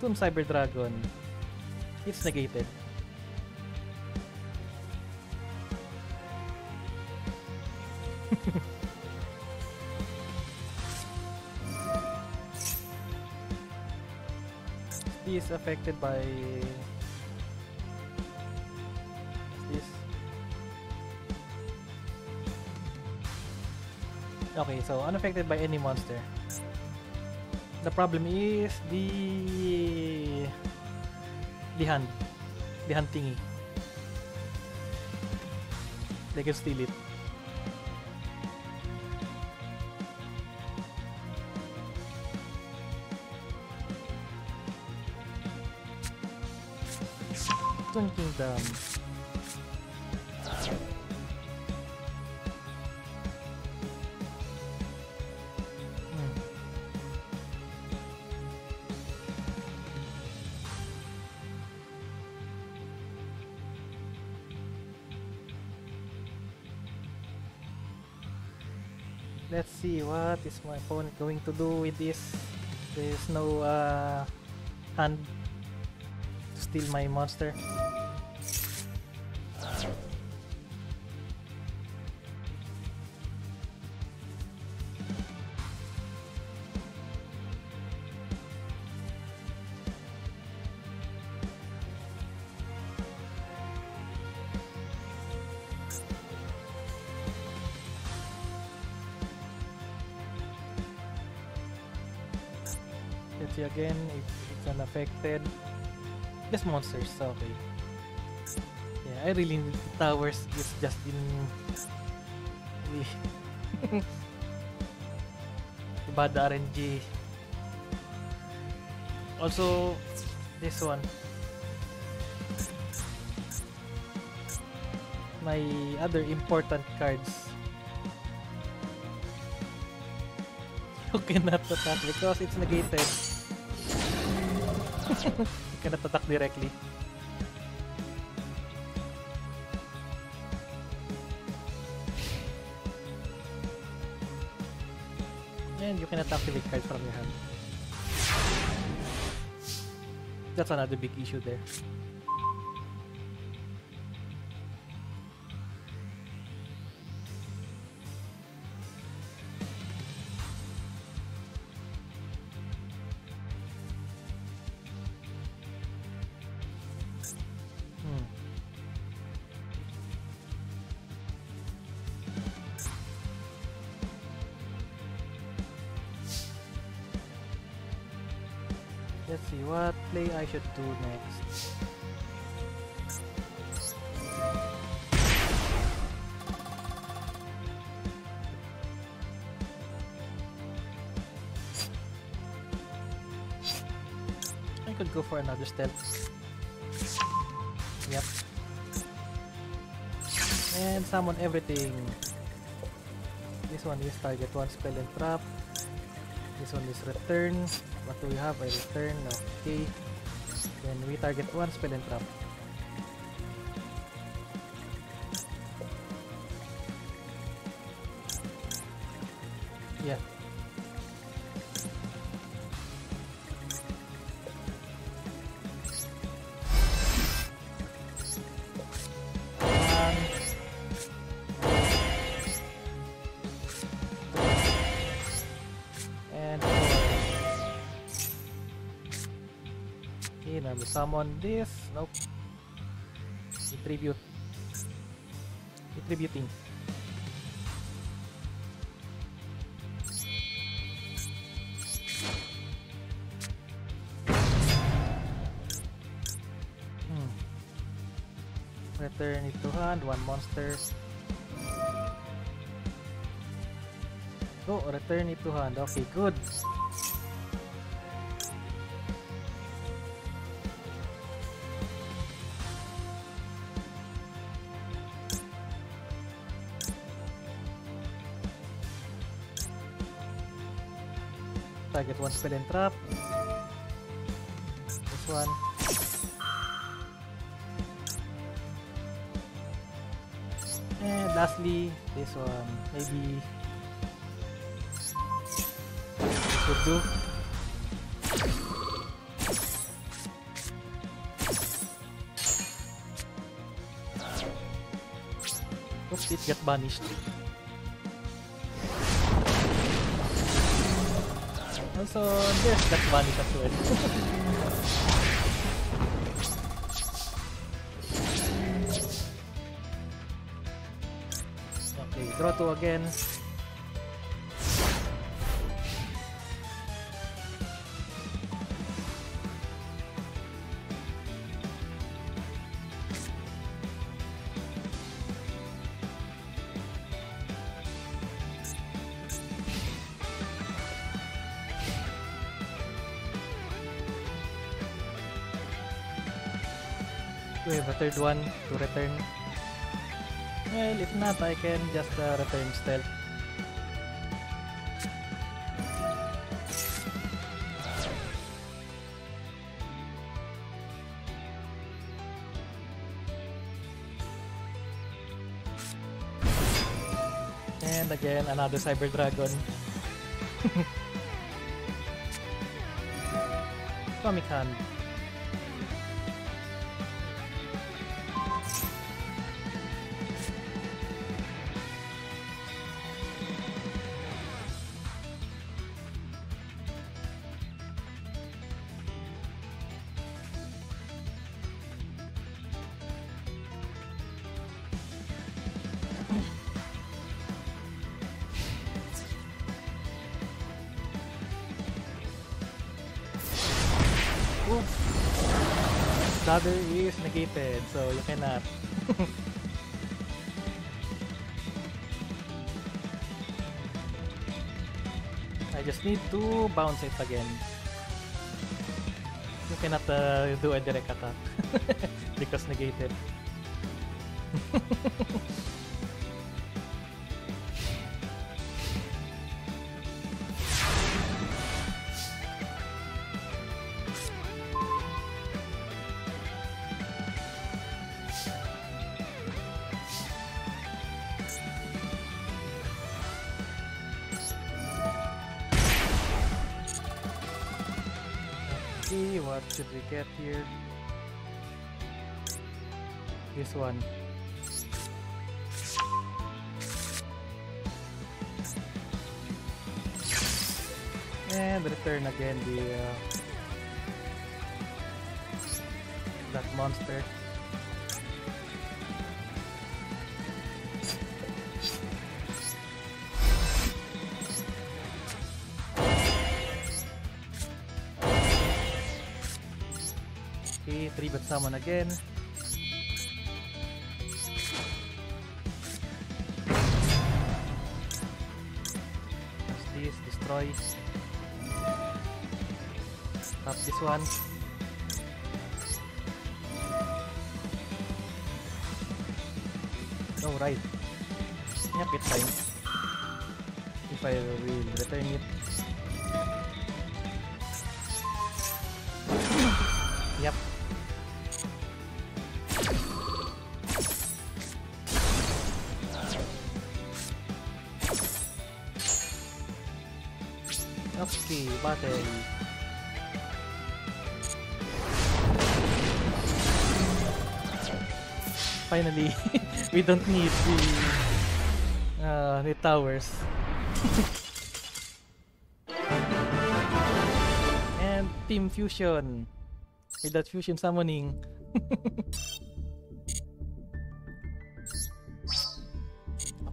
Toon Cyber Dragon. It's negated. He is affected by Okay, so unaffected by any monster. The problem is the the hand, the hand thingy. They can steal it. Kingdom. My opponent going to do with this. There's no uh, hand to steal my monster. Unaffected. Just monsters, okay. Yeah, I really need the towers. It's just in bad RNG. Also, this one. My other important cards. You cannot attack because it's negated. you cannot attack directly. And you cannot activate cards from your hand. That's another big issue there. Do next. I could go for another step. Yep. And summon everything. This one is target one spell and trap. This one is return. What do we have? A return. Okay. Then we target one spell and trap. Summon this. Nope. Retribute. Retributing. Hmm. Return it to hand, one monster. Oh, return it to hand. Okay, good. And trap. This one. And lastly, this one. Maybe should do. Oops, it got banished. Also, this got banished as well. okay, draw two again. Third one to return. Well, if not, I can just uh, return stealth. And again, another Cyber Dragon. Atomic Hand. I just need to bounce it again. You cannot uh, do a direct attack because negated. This one. And return again the uh, that monster. Okay, three but summon again. Destroy. Tap this one. Oh, right. Yep, it's. If I will return it. Finally, we don't need the uh, the towers. and team fusion. Without fusion summoning.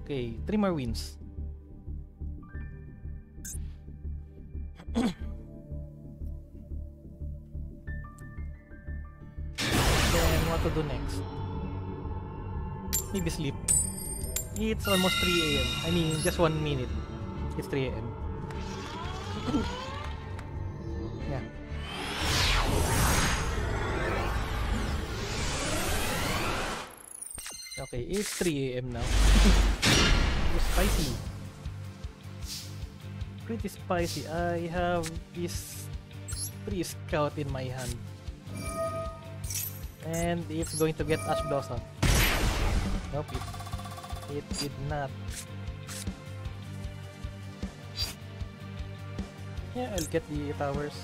okay, three more wins. It's almost 3 a.m. I mean, just one minute. It's 3 a.m. yeah. Okay, it's 3 a.m. now. spicy. Pretty spicy. I have this pre scout in my hand. And it's going to get Ash Blossom. Nope, it, did not. Yeah, I'll get the towers.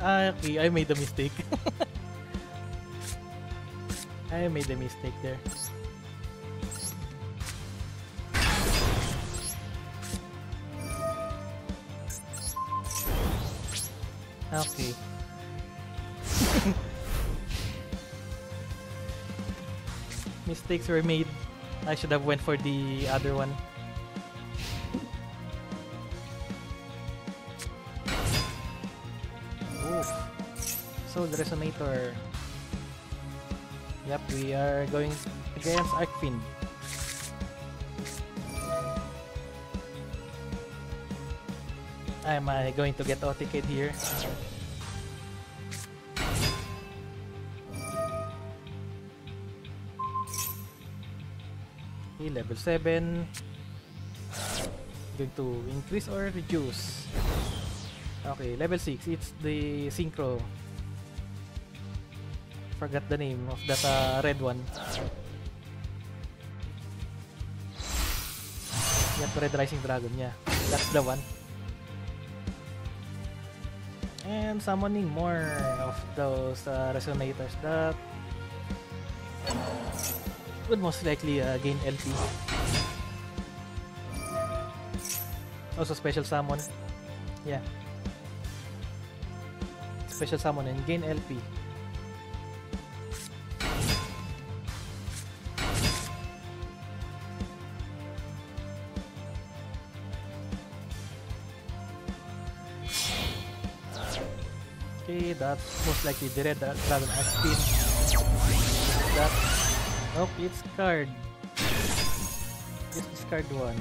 Ah, okay, I made a mistake. I made a mistake there. Mistakes were made. I should have went for the other one. Oof. Soul Resonator. Yep, we are going against Archfiend. Am I going to get OTK here? Okay, level 7. Going to increase or reduce? Okay, level 6. It's the Synchro. Forgot the name of that uh, red one. Yep, Red Rising Dragon, yeah. That's the one. And summoning more of those uh, resonators that would most likely uh, gain LP. Also special summon. Yeah. Special summon and gain LP. Okay, that's most likely the red dra- dragon has been. That. Nope, it's card. Just discard one.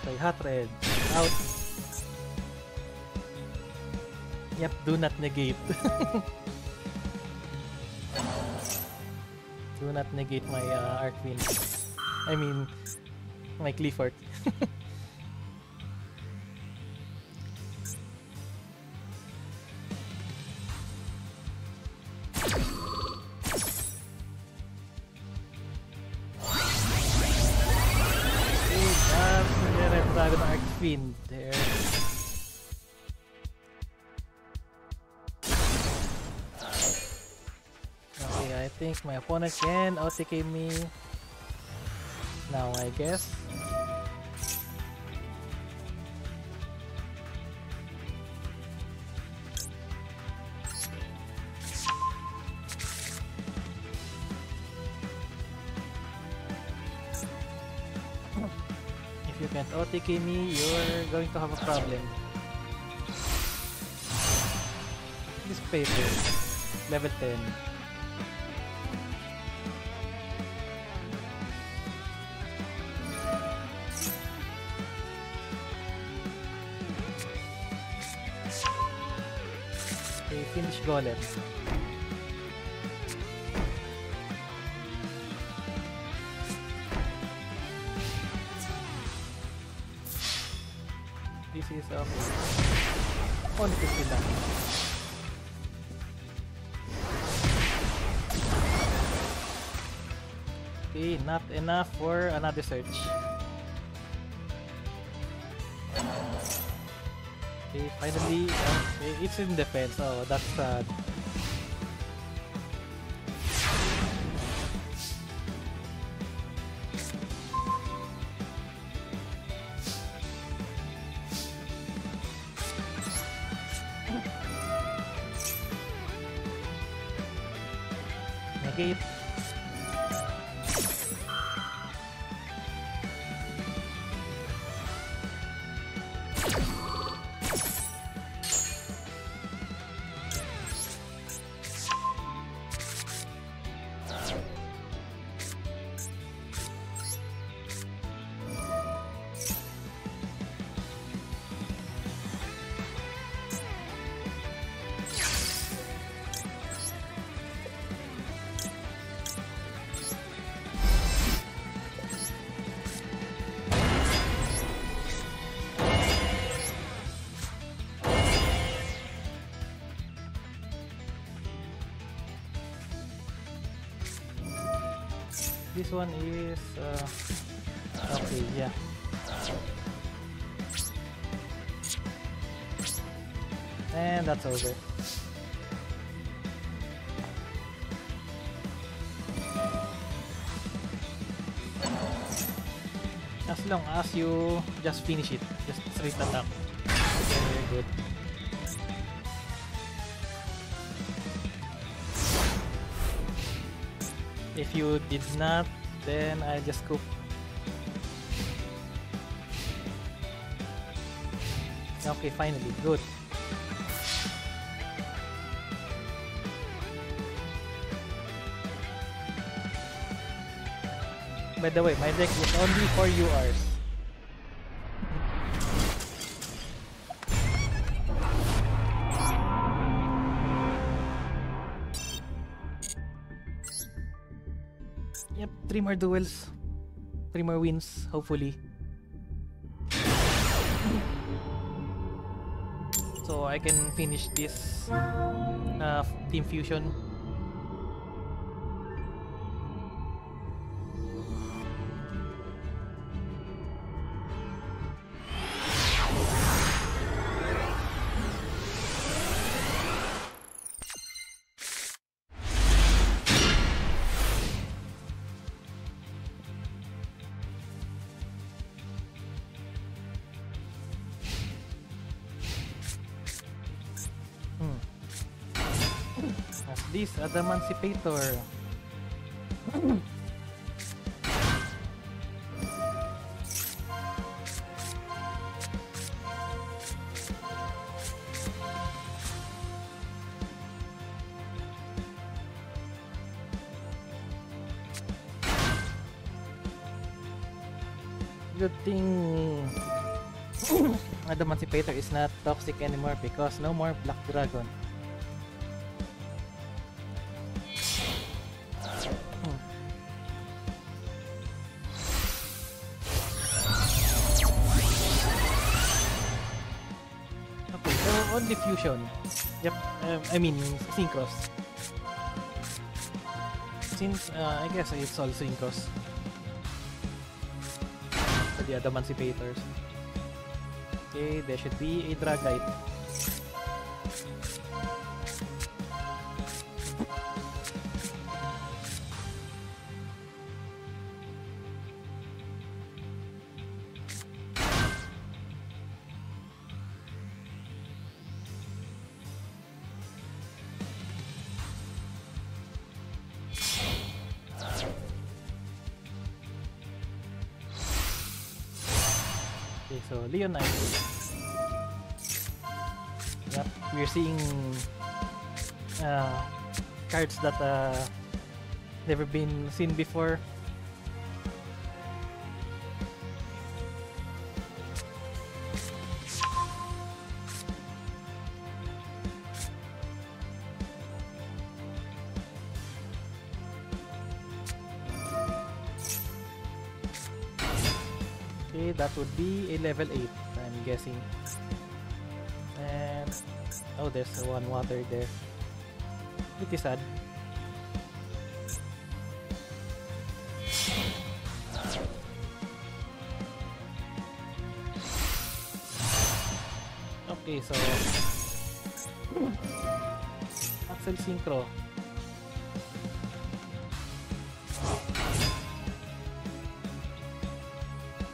Okay, hot red. Out. Yep, do not negate. do not negate my uh, Archwin. I mean, my Clifford. Archfiend there. Okay, I think my opponent can OTK oh, me now, I guess. Me, you're going to have a problem. This paper, level 10. Okay, finish golem. Not enough for another search. Okay, finally, okay, it's in defense. Oh, that's sad. Negate. This one is uh, okay, yeah. And that's over. As long as you just finish it, just straight attack. If you did not, then I just scoop. Okay, finally, good. By the way, my deck is only for URs. Three more duels. Three more wins, hopefully. So I can finish this uh, Team Fusion. This Adamancipator. Good thing Adamancipator is not toxic anymore because no more Black Dragon. On diffusion. Yep, um, I mean synchros. Since uh, I guess it's all synchros. For the Adamantivators. Okay, there should be a Dragite. That uh, never been seen before. Okay, that would be a level 8, I'm guessing. And oh, there's one water there. Pretty sad. Okay, so Axel Synchro.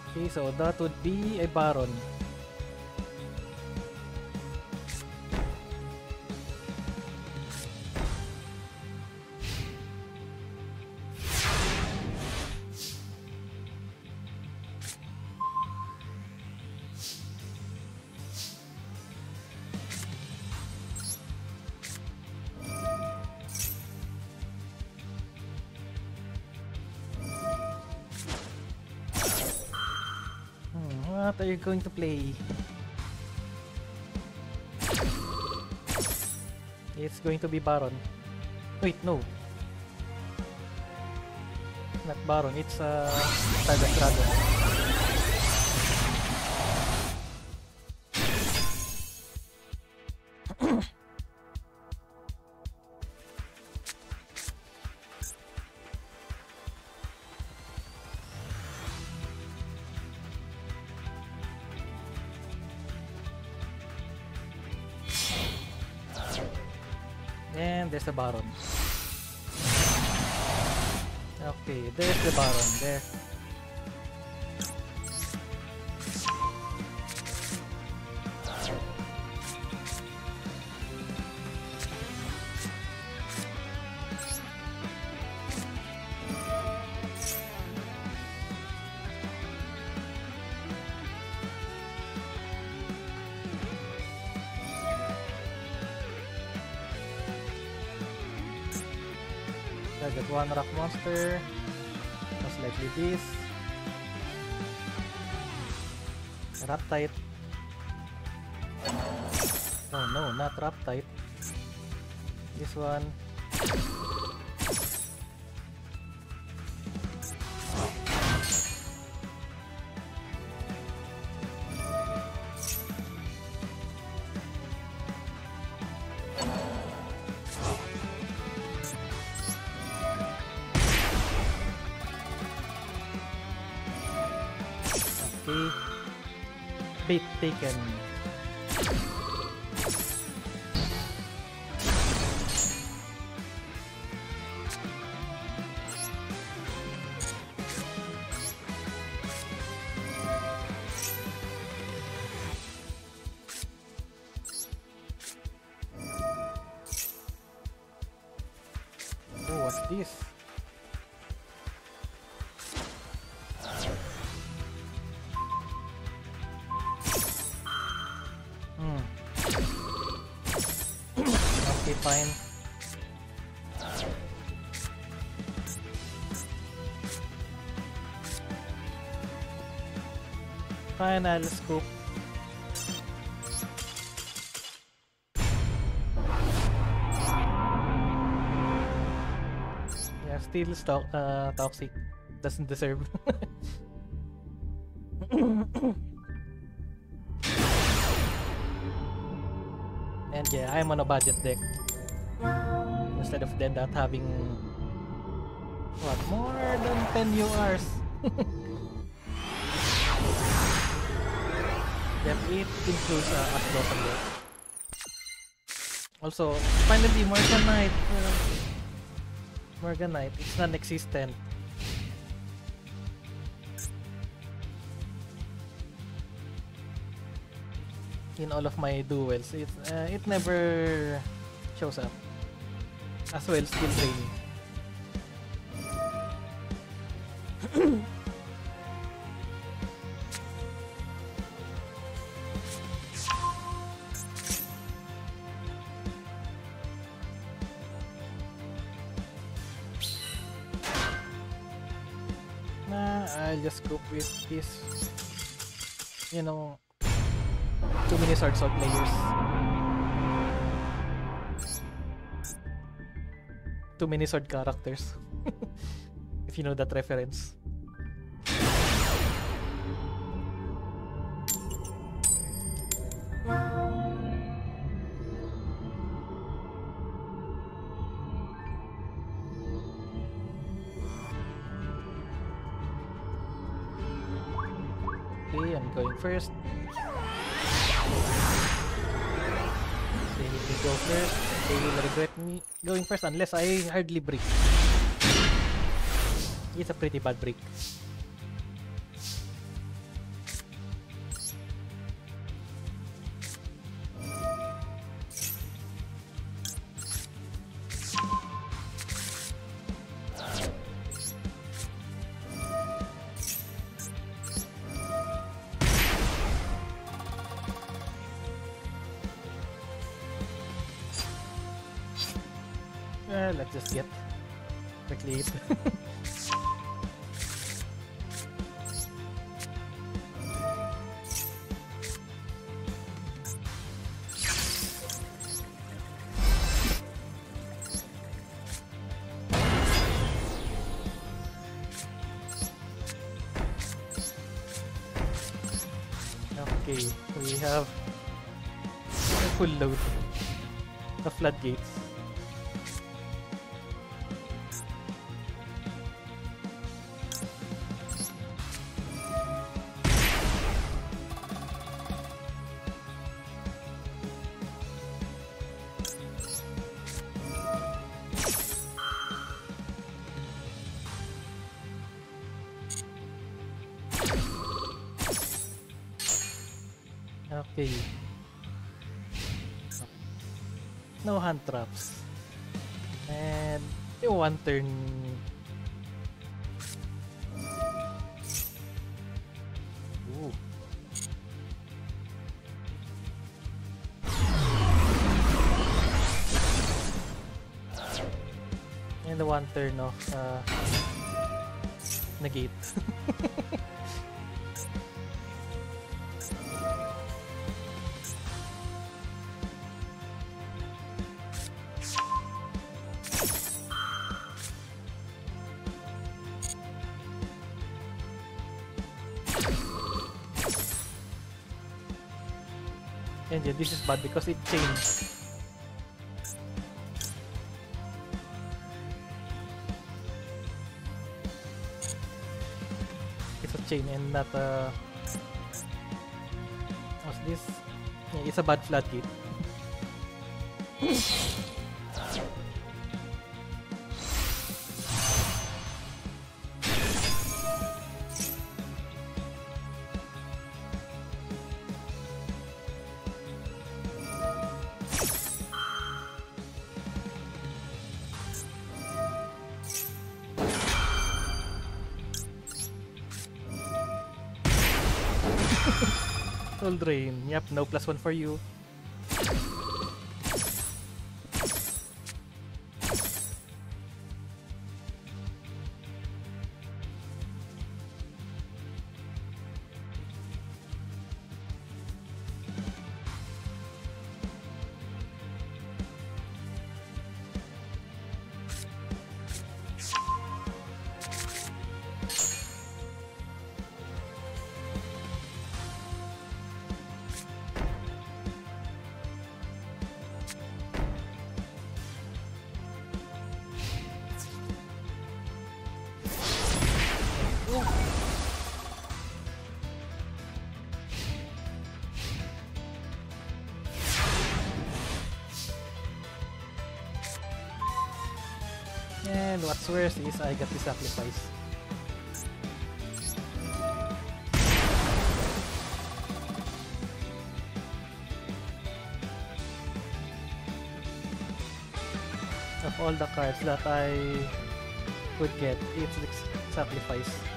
Okay, so that would be a Baron. Going to play? It's going to be Baron. Wait, no. Not Baron, it's uh, Stardust Dragon. There's the Baron. Okay, there's the Baron there. this one. big okay, fine. Fine, I'll scoop. Yeah, still stock, uh, toxic. Doesn't deserve. I'm on a budget deck. Instead of them not having what more than 10 URs. yep, it includes uh, Asdot on there. Also, finally Morganite. Uh, Morganite, it's non-existent. In all of my duels, it uh, it never shows up. As well, skill training. sword players. Too many sword characters. if you know that reference. Okay, I'm going first. Going first unless I hardly break. It's a pretty bad break. bad because it changed. It's a chain and not a... What's this? Yeah, it's a bad floodgate. Drain. Yep, no plus one for you. Worse is I got the sacrifice. Of all the cards that I could get, it's the sacrifice.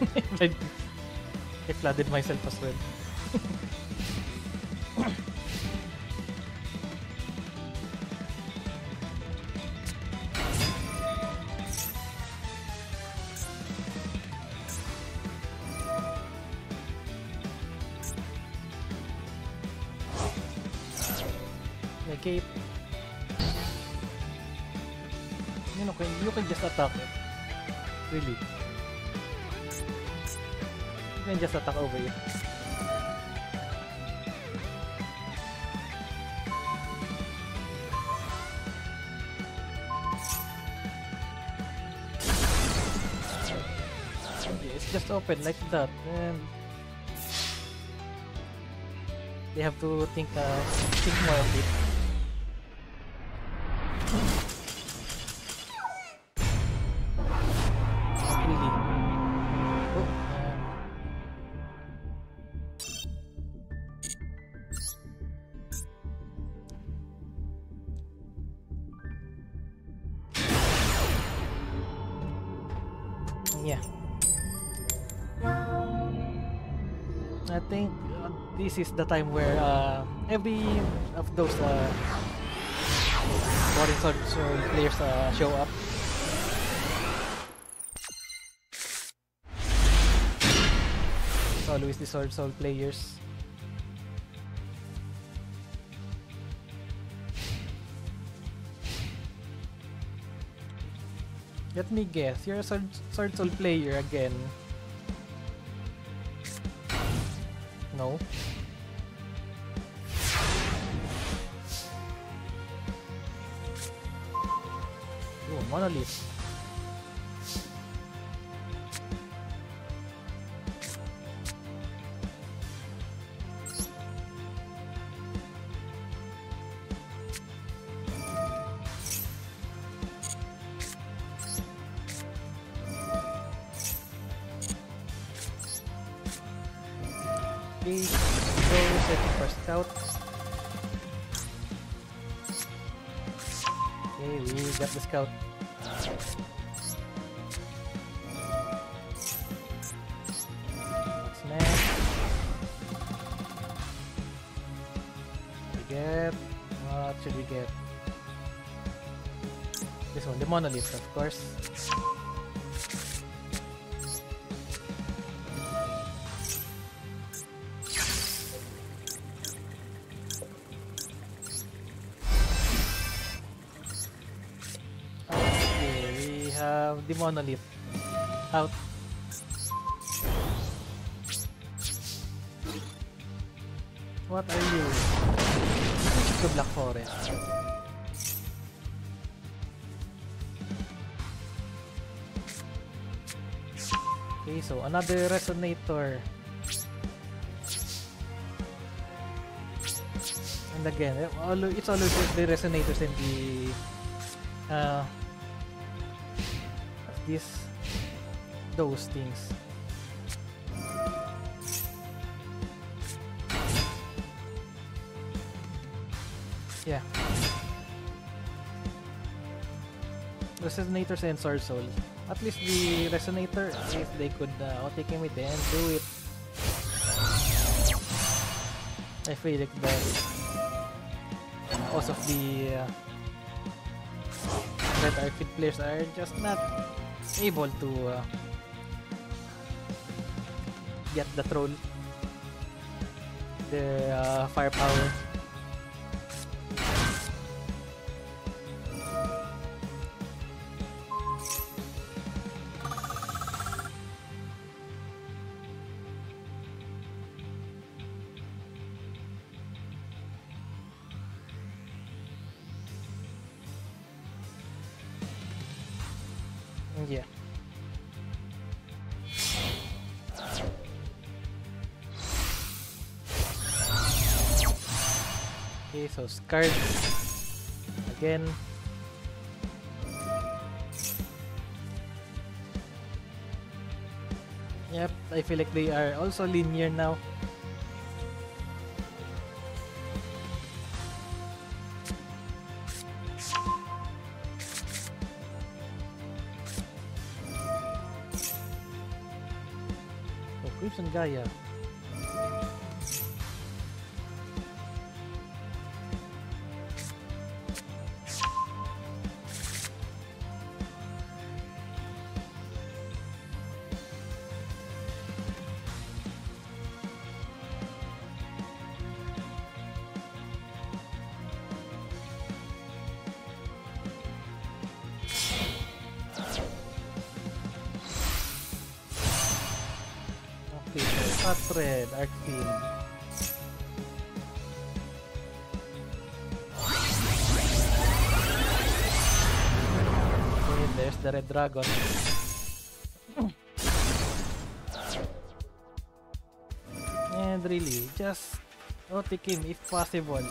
I, flooded myself as well. open like that they have to think uh, think more of it. This is the time where uh, every of those uh, Boring Sword Sword players uh, show up. It's always the Sword Soul players. Let me guess, you're a Sword, Sword Soul player again. No? Monolith. Monolith, of course. We have the monolith another resonator. And again, it's always the resonators and the uh, this those things. Yeah. Resonators and Sword Soul. At least the resonator, if they could uh, take him with them, do it. I feel like that most of the uh, Arcade players are just not able to uh, get the troll, the uh, firepower. Scarred again. Yep, I feel like they are also linear now. So Crimson Gaia. Dragon. And really, just outtake him if possible.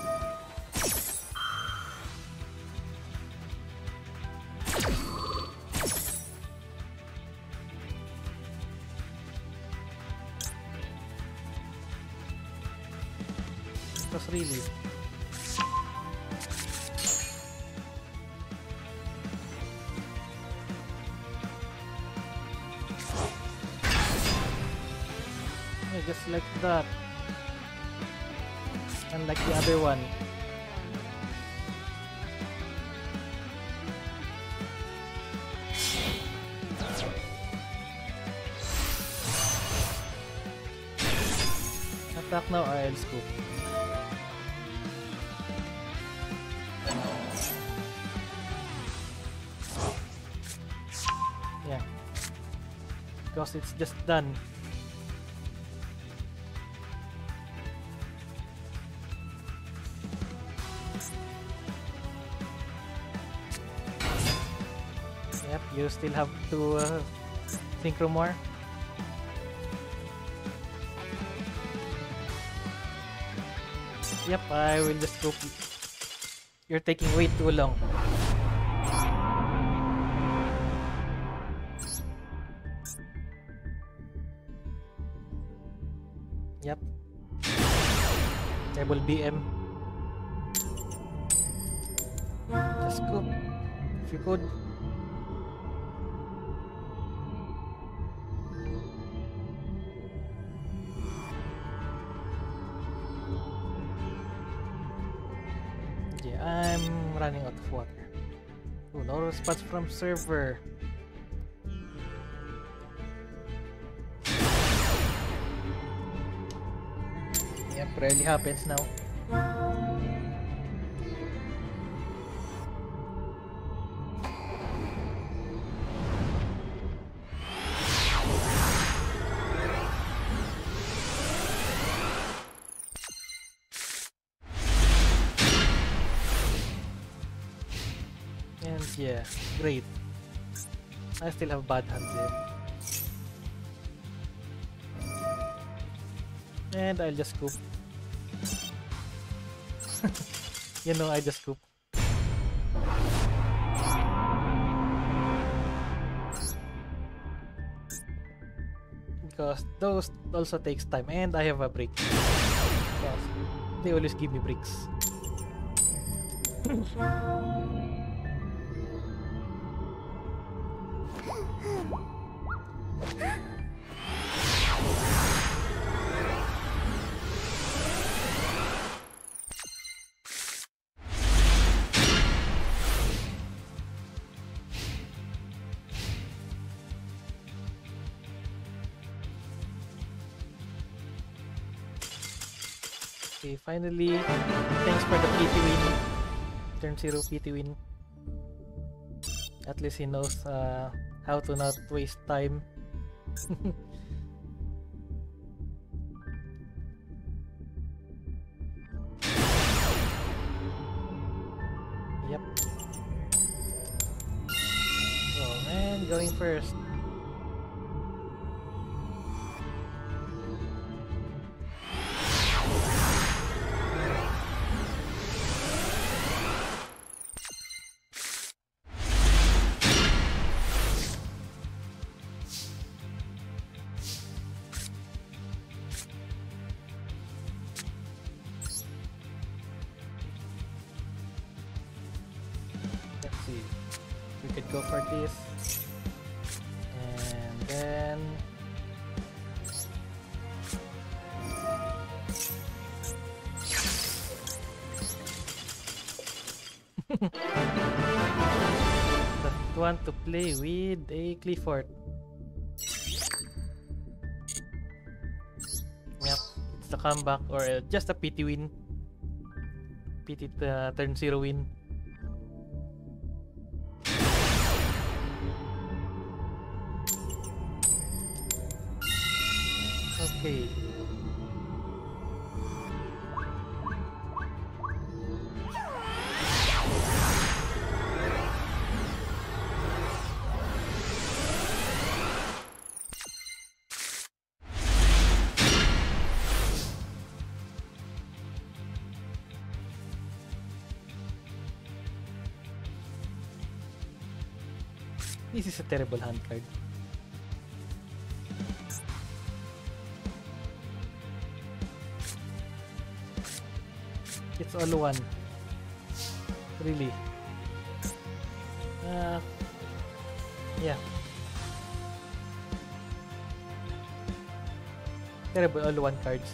Just done. Yep, you still have to uh, synchro more. Yep, I will just go. You're taking way too long. Table BM. Just go. If you could. Yeah, I'm running out of water. Ooh, no response from server. Rarely happens now. And yeah, great. I still have bad hands there. And I'll just scoop. You know, I just scoop. Because those also takes time and I have a brick. Because they always give me bricks. Finally, thanks for the PT win. Turn 0 PT win. At least he knows uh, how to not waste time. Clifford. Yep, it's the comeback or uh, just a PT win. PT uh, turn 0 win. Okay. Is a terrible hand card. It's all one. Really. Uh, yeah. Terrible all one cards.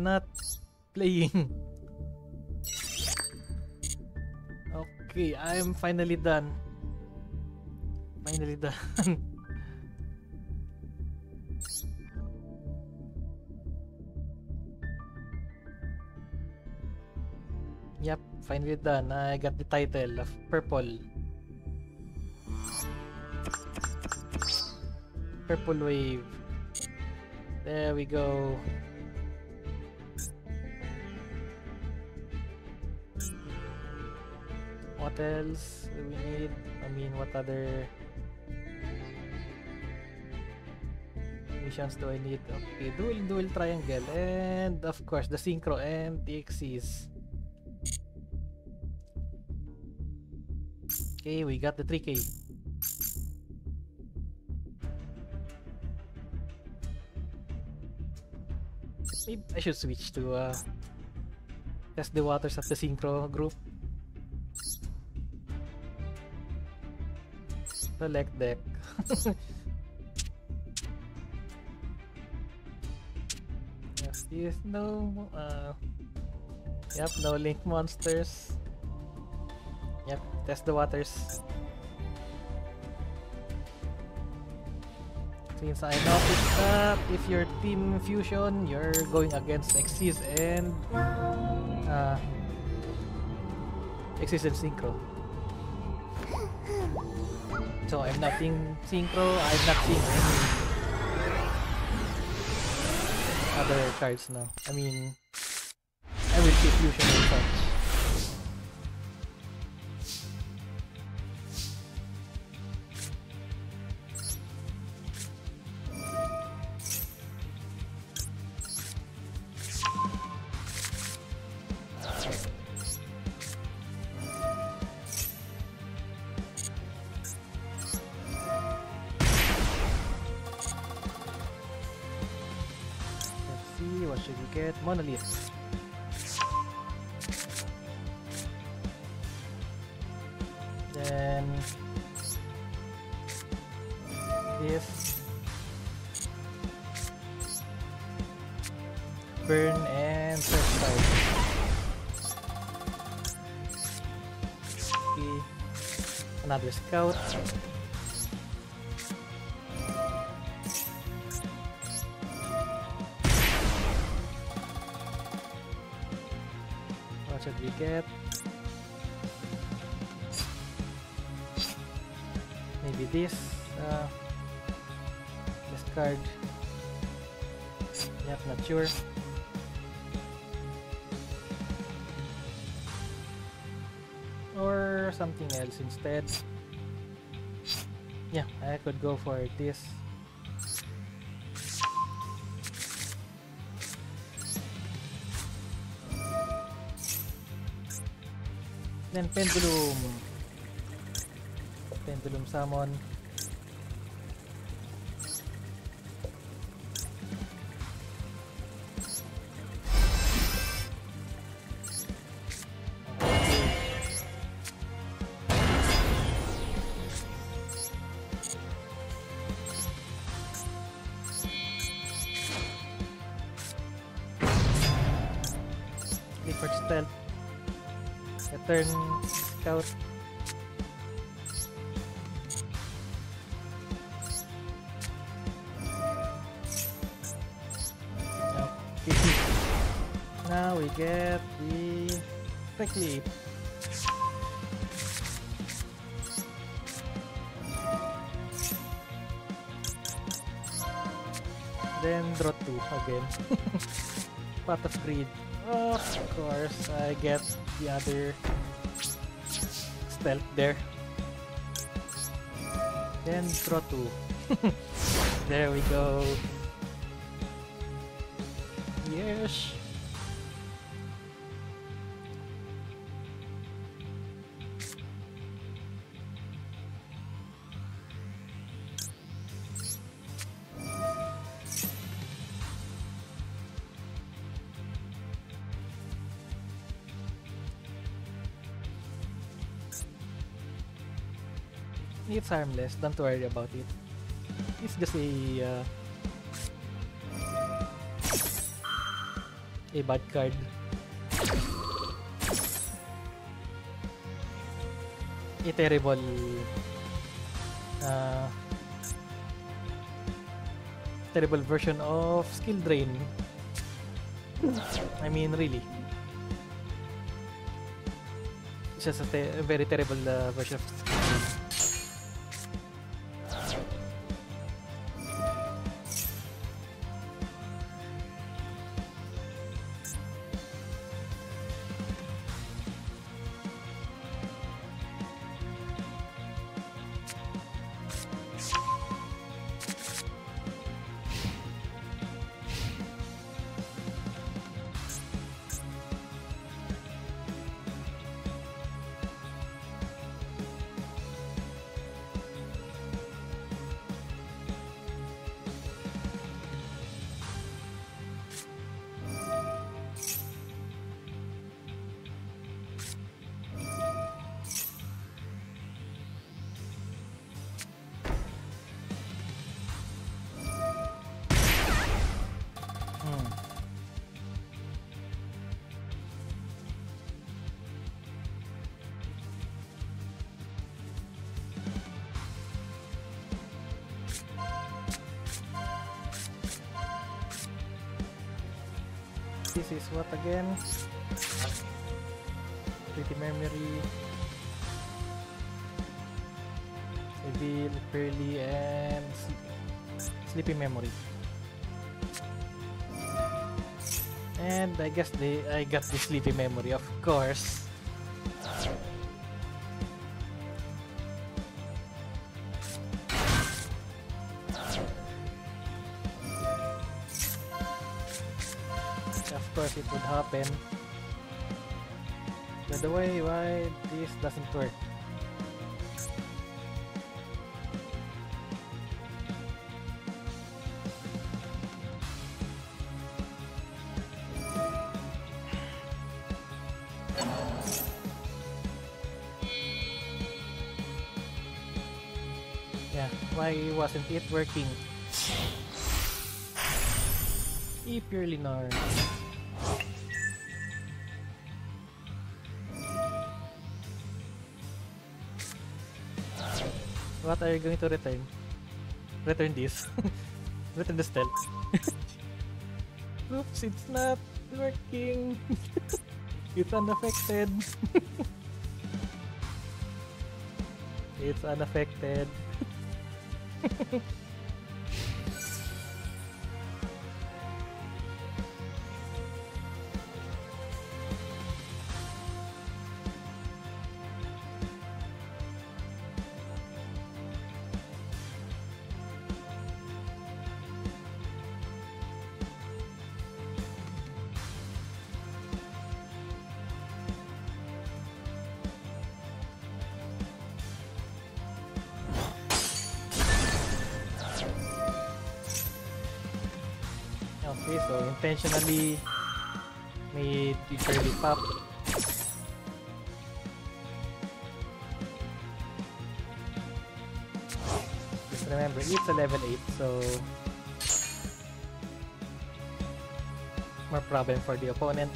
Not playing. okay, I'm finally done. Finally done. yep, finally done. I got the title of Purple. Purple Wave. There we go. Else we need? I mean, what other... Missions do I need? Okay, Duel Duel Triangle and of course the synchro and the Xyz. Okay, we got the 3k. Maybe I should switch to uh, test the waters of the synchro group. Select deck. yes, yes, no, uh, yep, no link monsters. Yep, test the waters. Since I noticed that if your team fusion, you're going against Exis and uh, Exis and Synchro. So I'm not seeing Synchro, I'm not seeing any other cards now. I mean, I will see fusion and such. Another scout. What should we get? Maybe this. Uh, this card. Yep, not sure. Something else instead. Yeah, I could go for this. Then Pendulum. Pendulum Summon. Pot oh, of course, I get the other stealth there. Then draw two. there we go. Harmless, don't worry about it. It's just a uh, a bad card. A terrible uh, terrible version of skill drain. I mean, really. It's just a, te- a very terrible uh, version of guess they I got the Sleepy Memory, of course. Of course it would happen. By the way, why this doesn't work? Wasn't it working? E purely nor. What are you going to return? Return this. return the stealth. Oops, it's not working. it's unaffected. it's unaffected. Okay, so intentionally made the curly pop. Just remember, it's a level 8, so more problem for the opponent.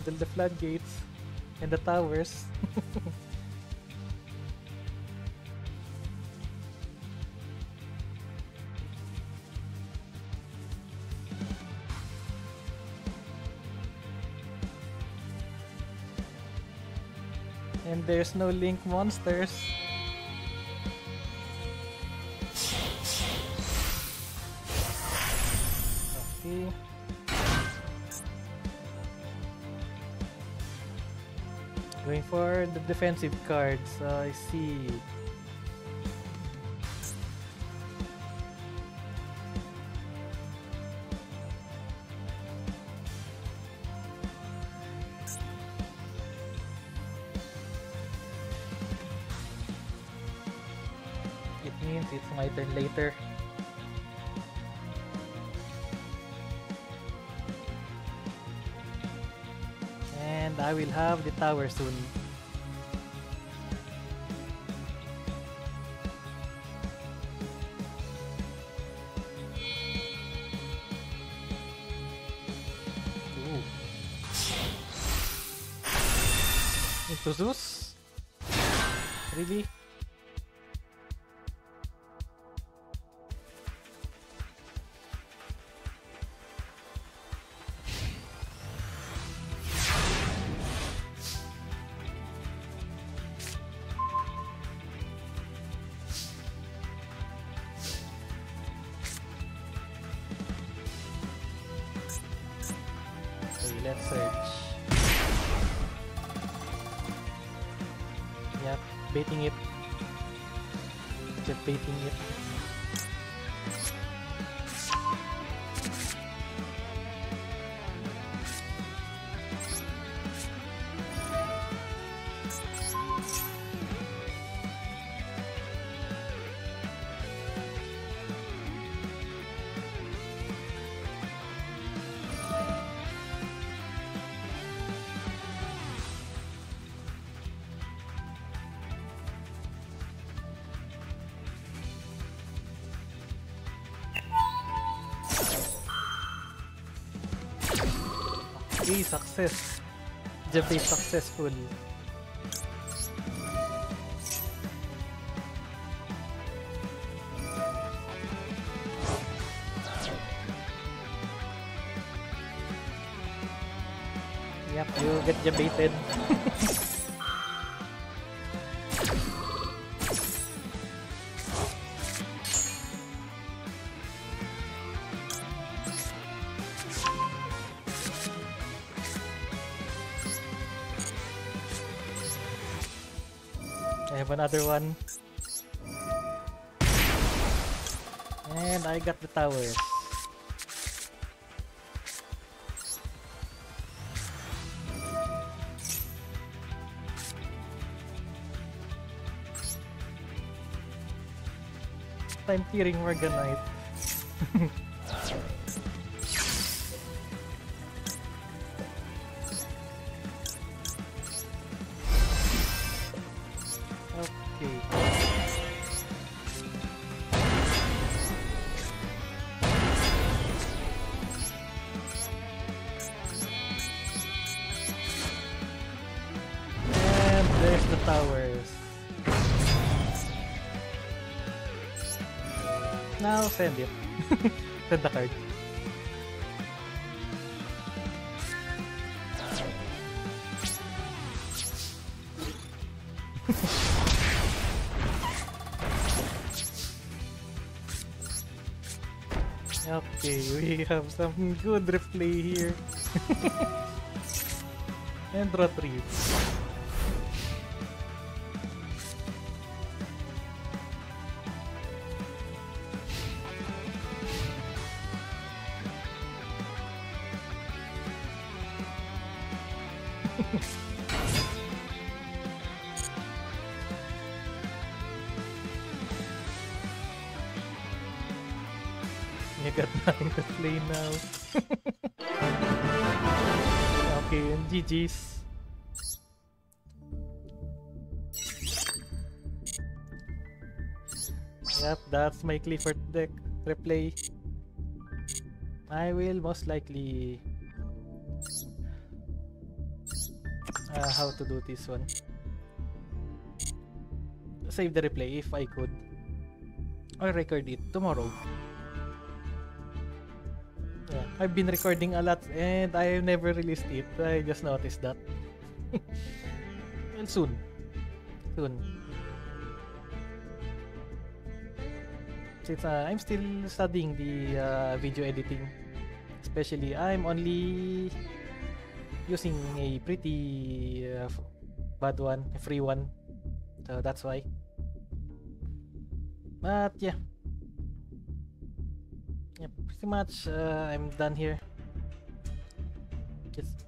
Handle the floodgates and the towers. and there's no link monsters. Going for the defensive cards, uh, I see. It means it's my turn later. I will have the tower soon. Into? Really? Jebay successful. Yep, you get jebaited. Another one. And I got the towers. I'm tearing Morganite. Send it. send the card. Okay, we have some good replay here. and retrieve. GG's. Yep, that's my Qliphort deck replay. I will most likely uh, how to do this one. Save the replay if I could. Or record it tomorrow. I've been recording a lot and I never released it. I just noticed that. well, soon. Soon. Since uh, I'm still studying the uh, video editing, especially I'm only using a pretty uh, bad one, free one. So that's why. But yeah, pretty much uh, I'm done here. Just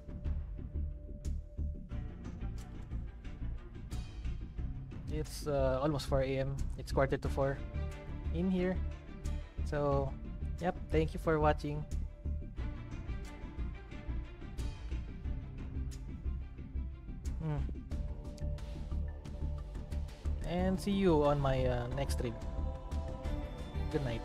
it's uh, almost 4 a.m. It's quarter to 4 in here. So, yep, thank you for watching. Hmm. And see you on my uh, next stream. Good night.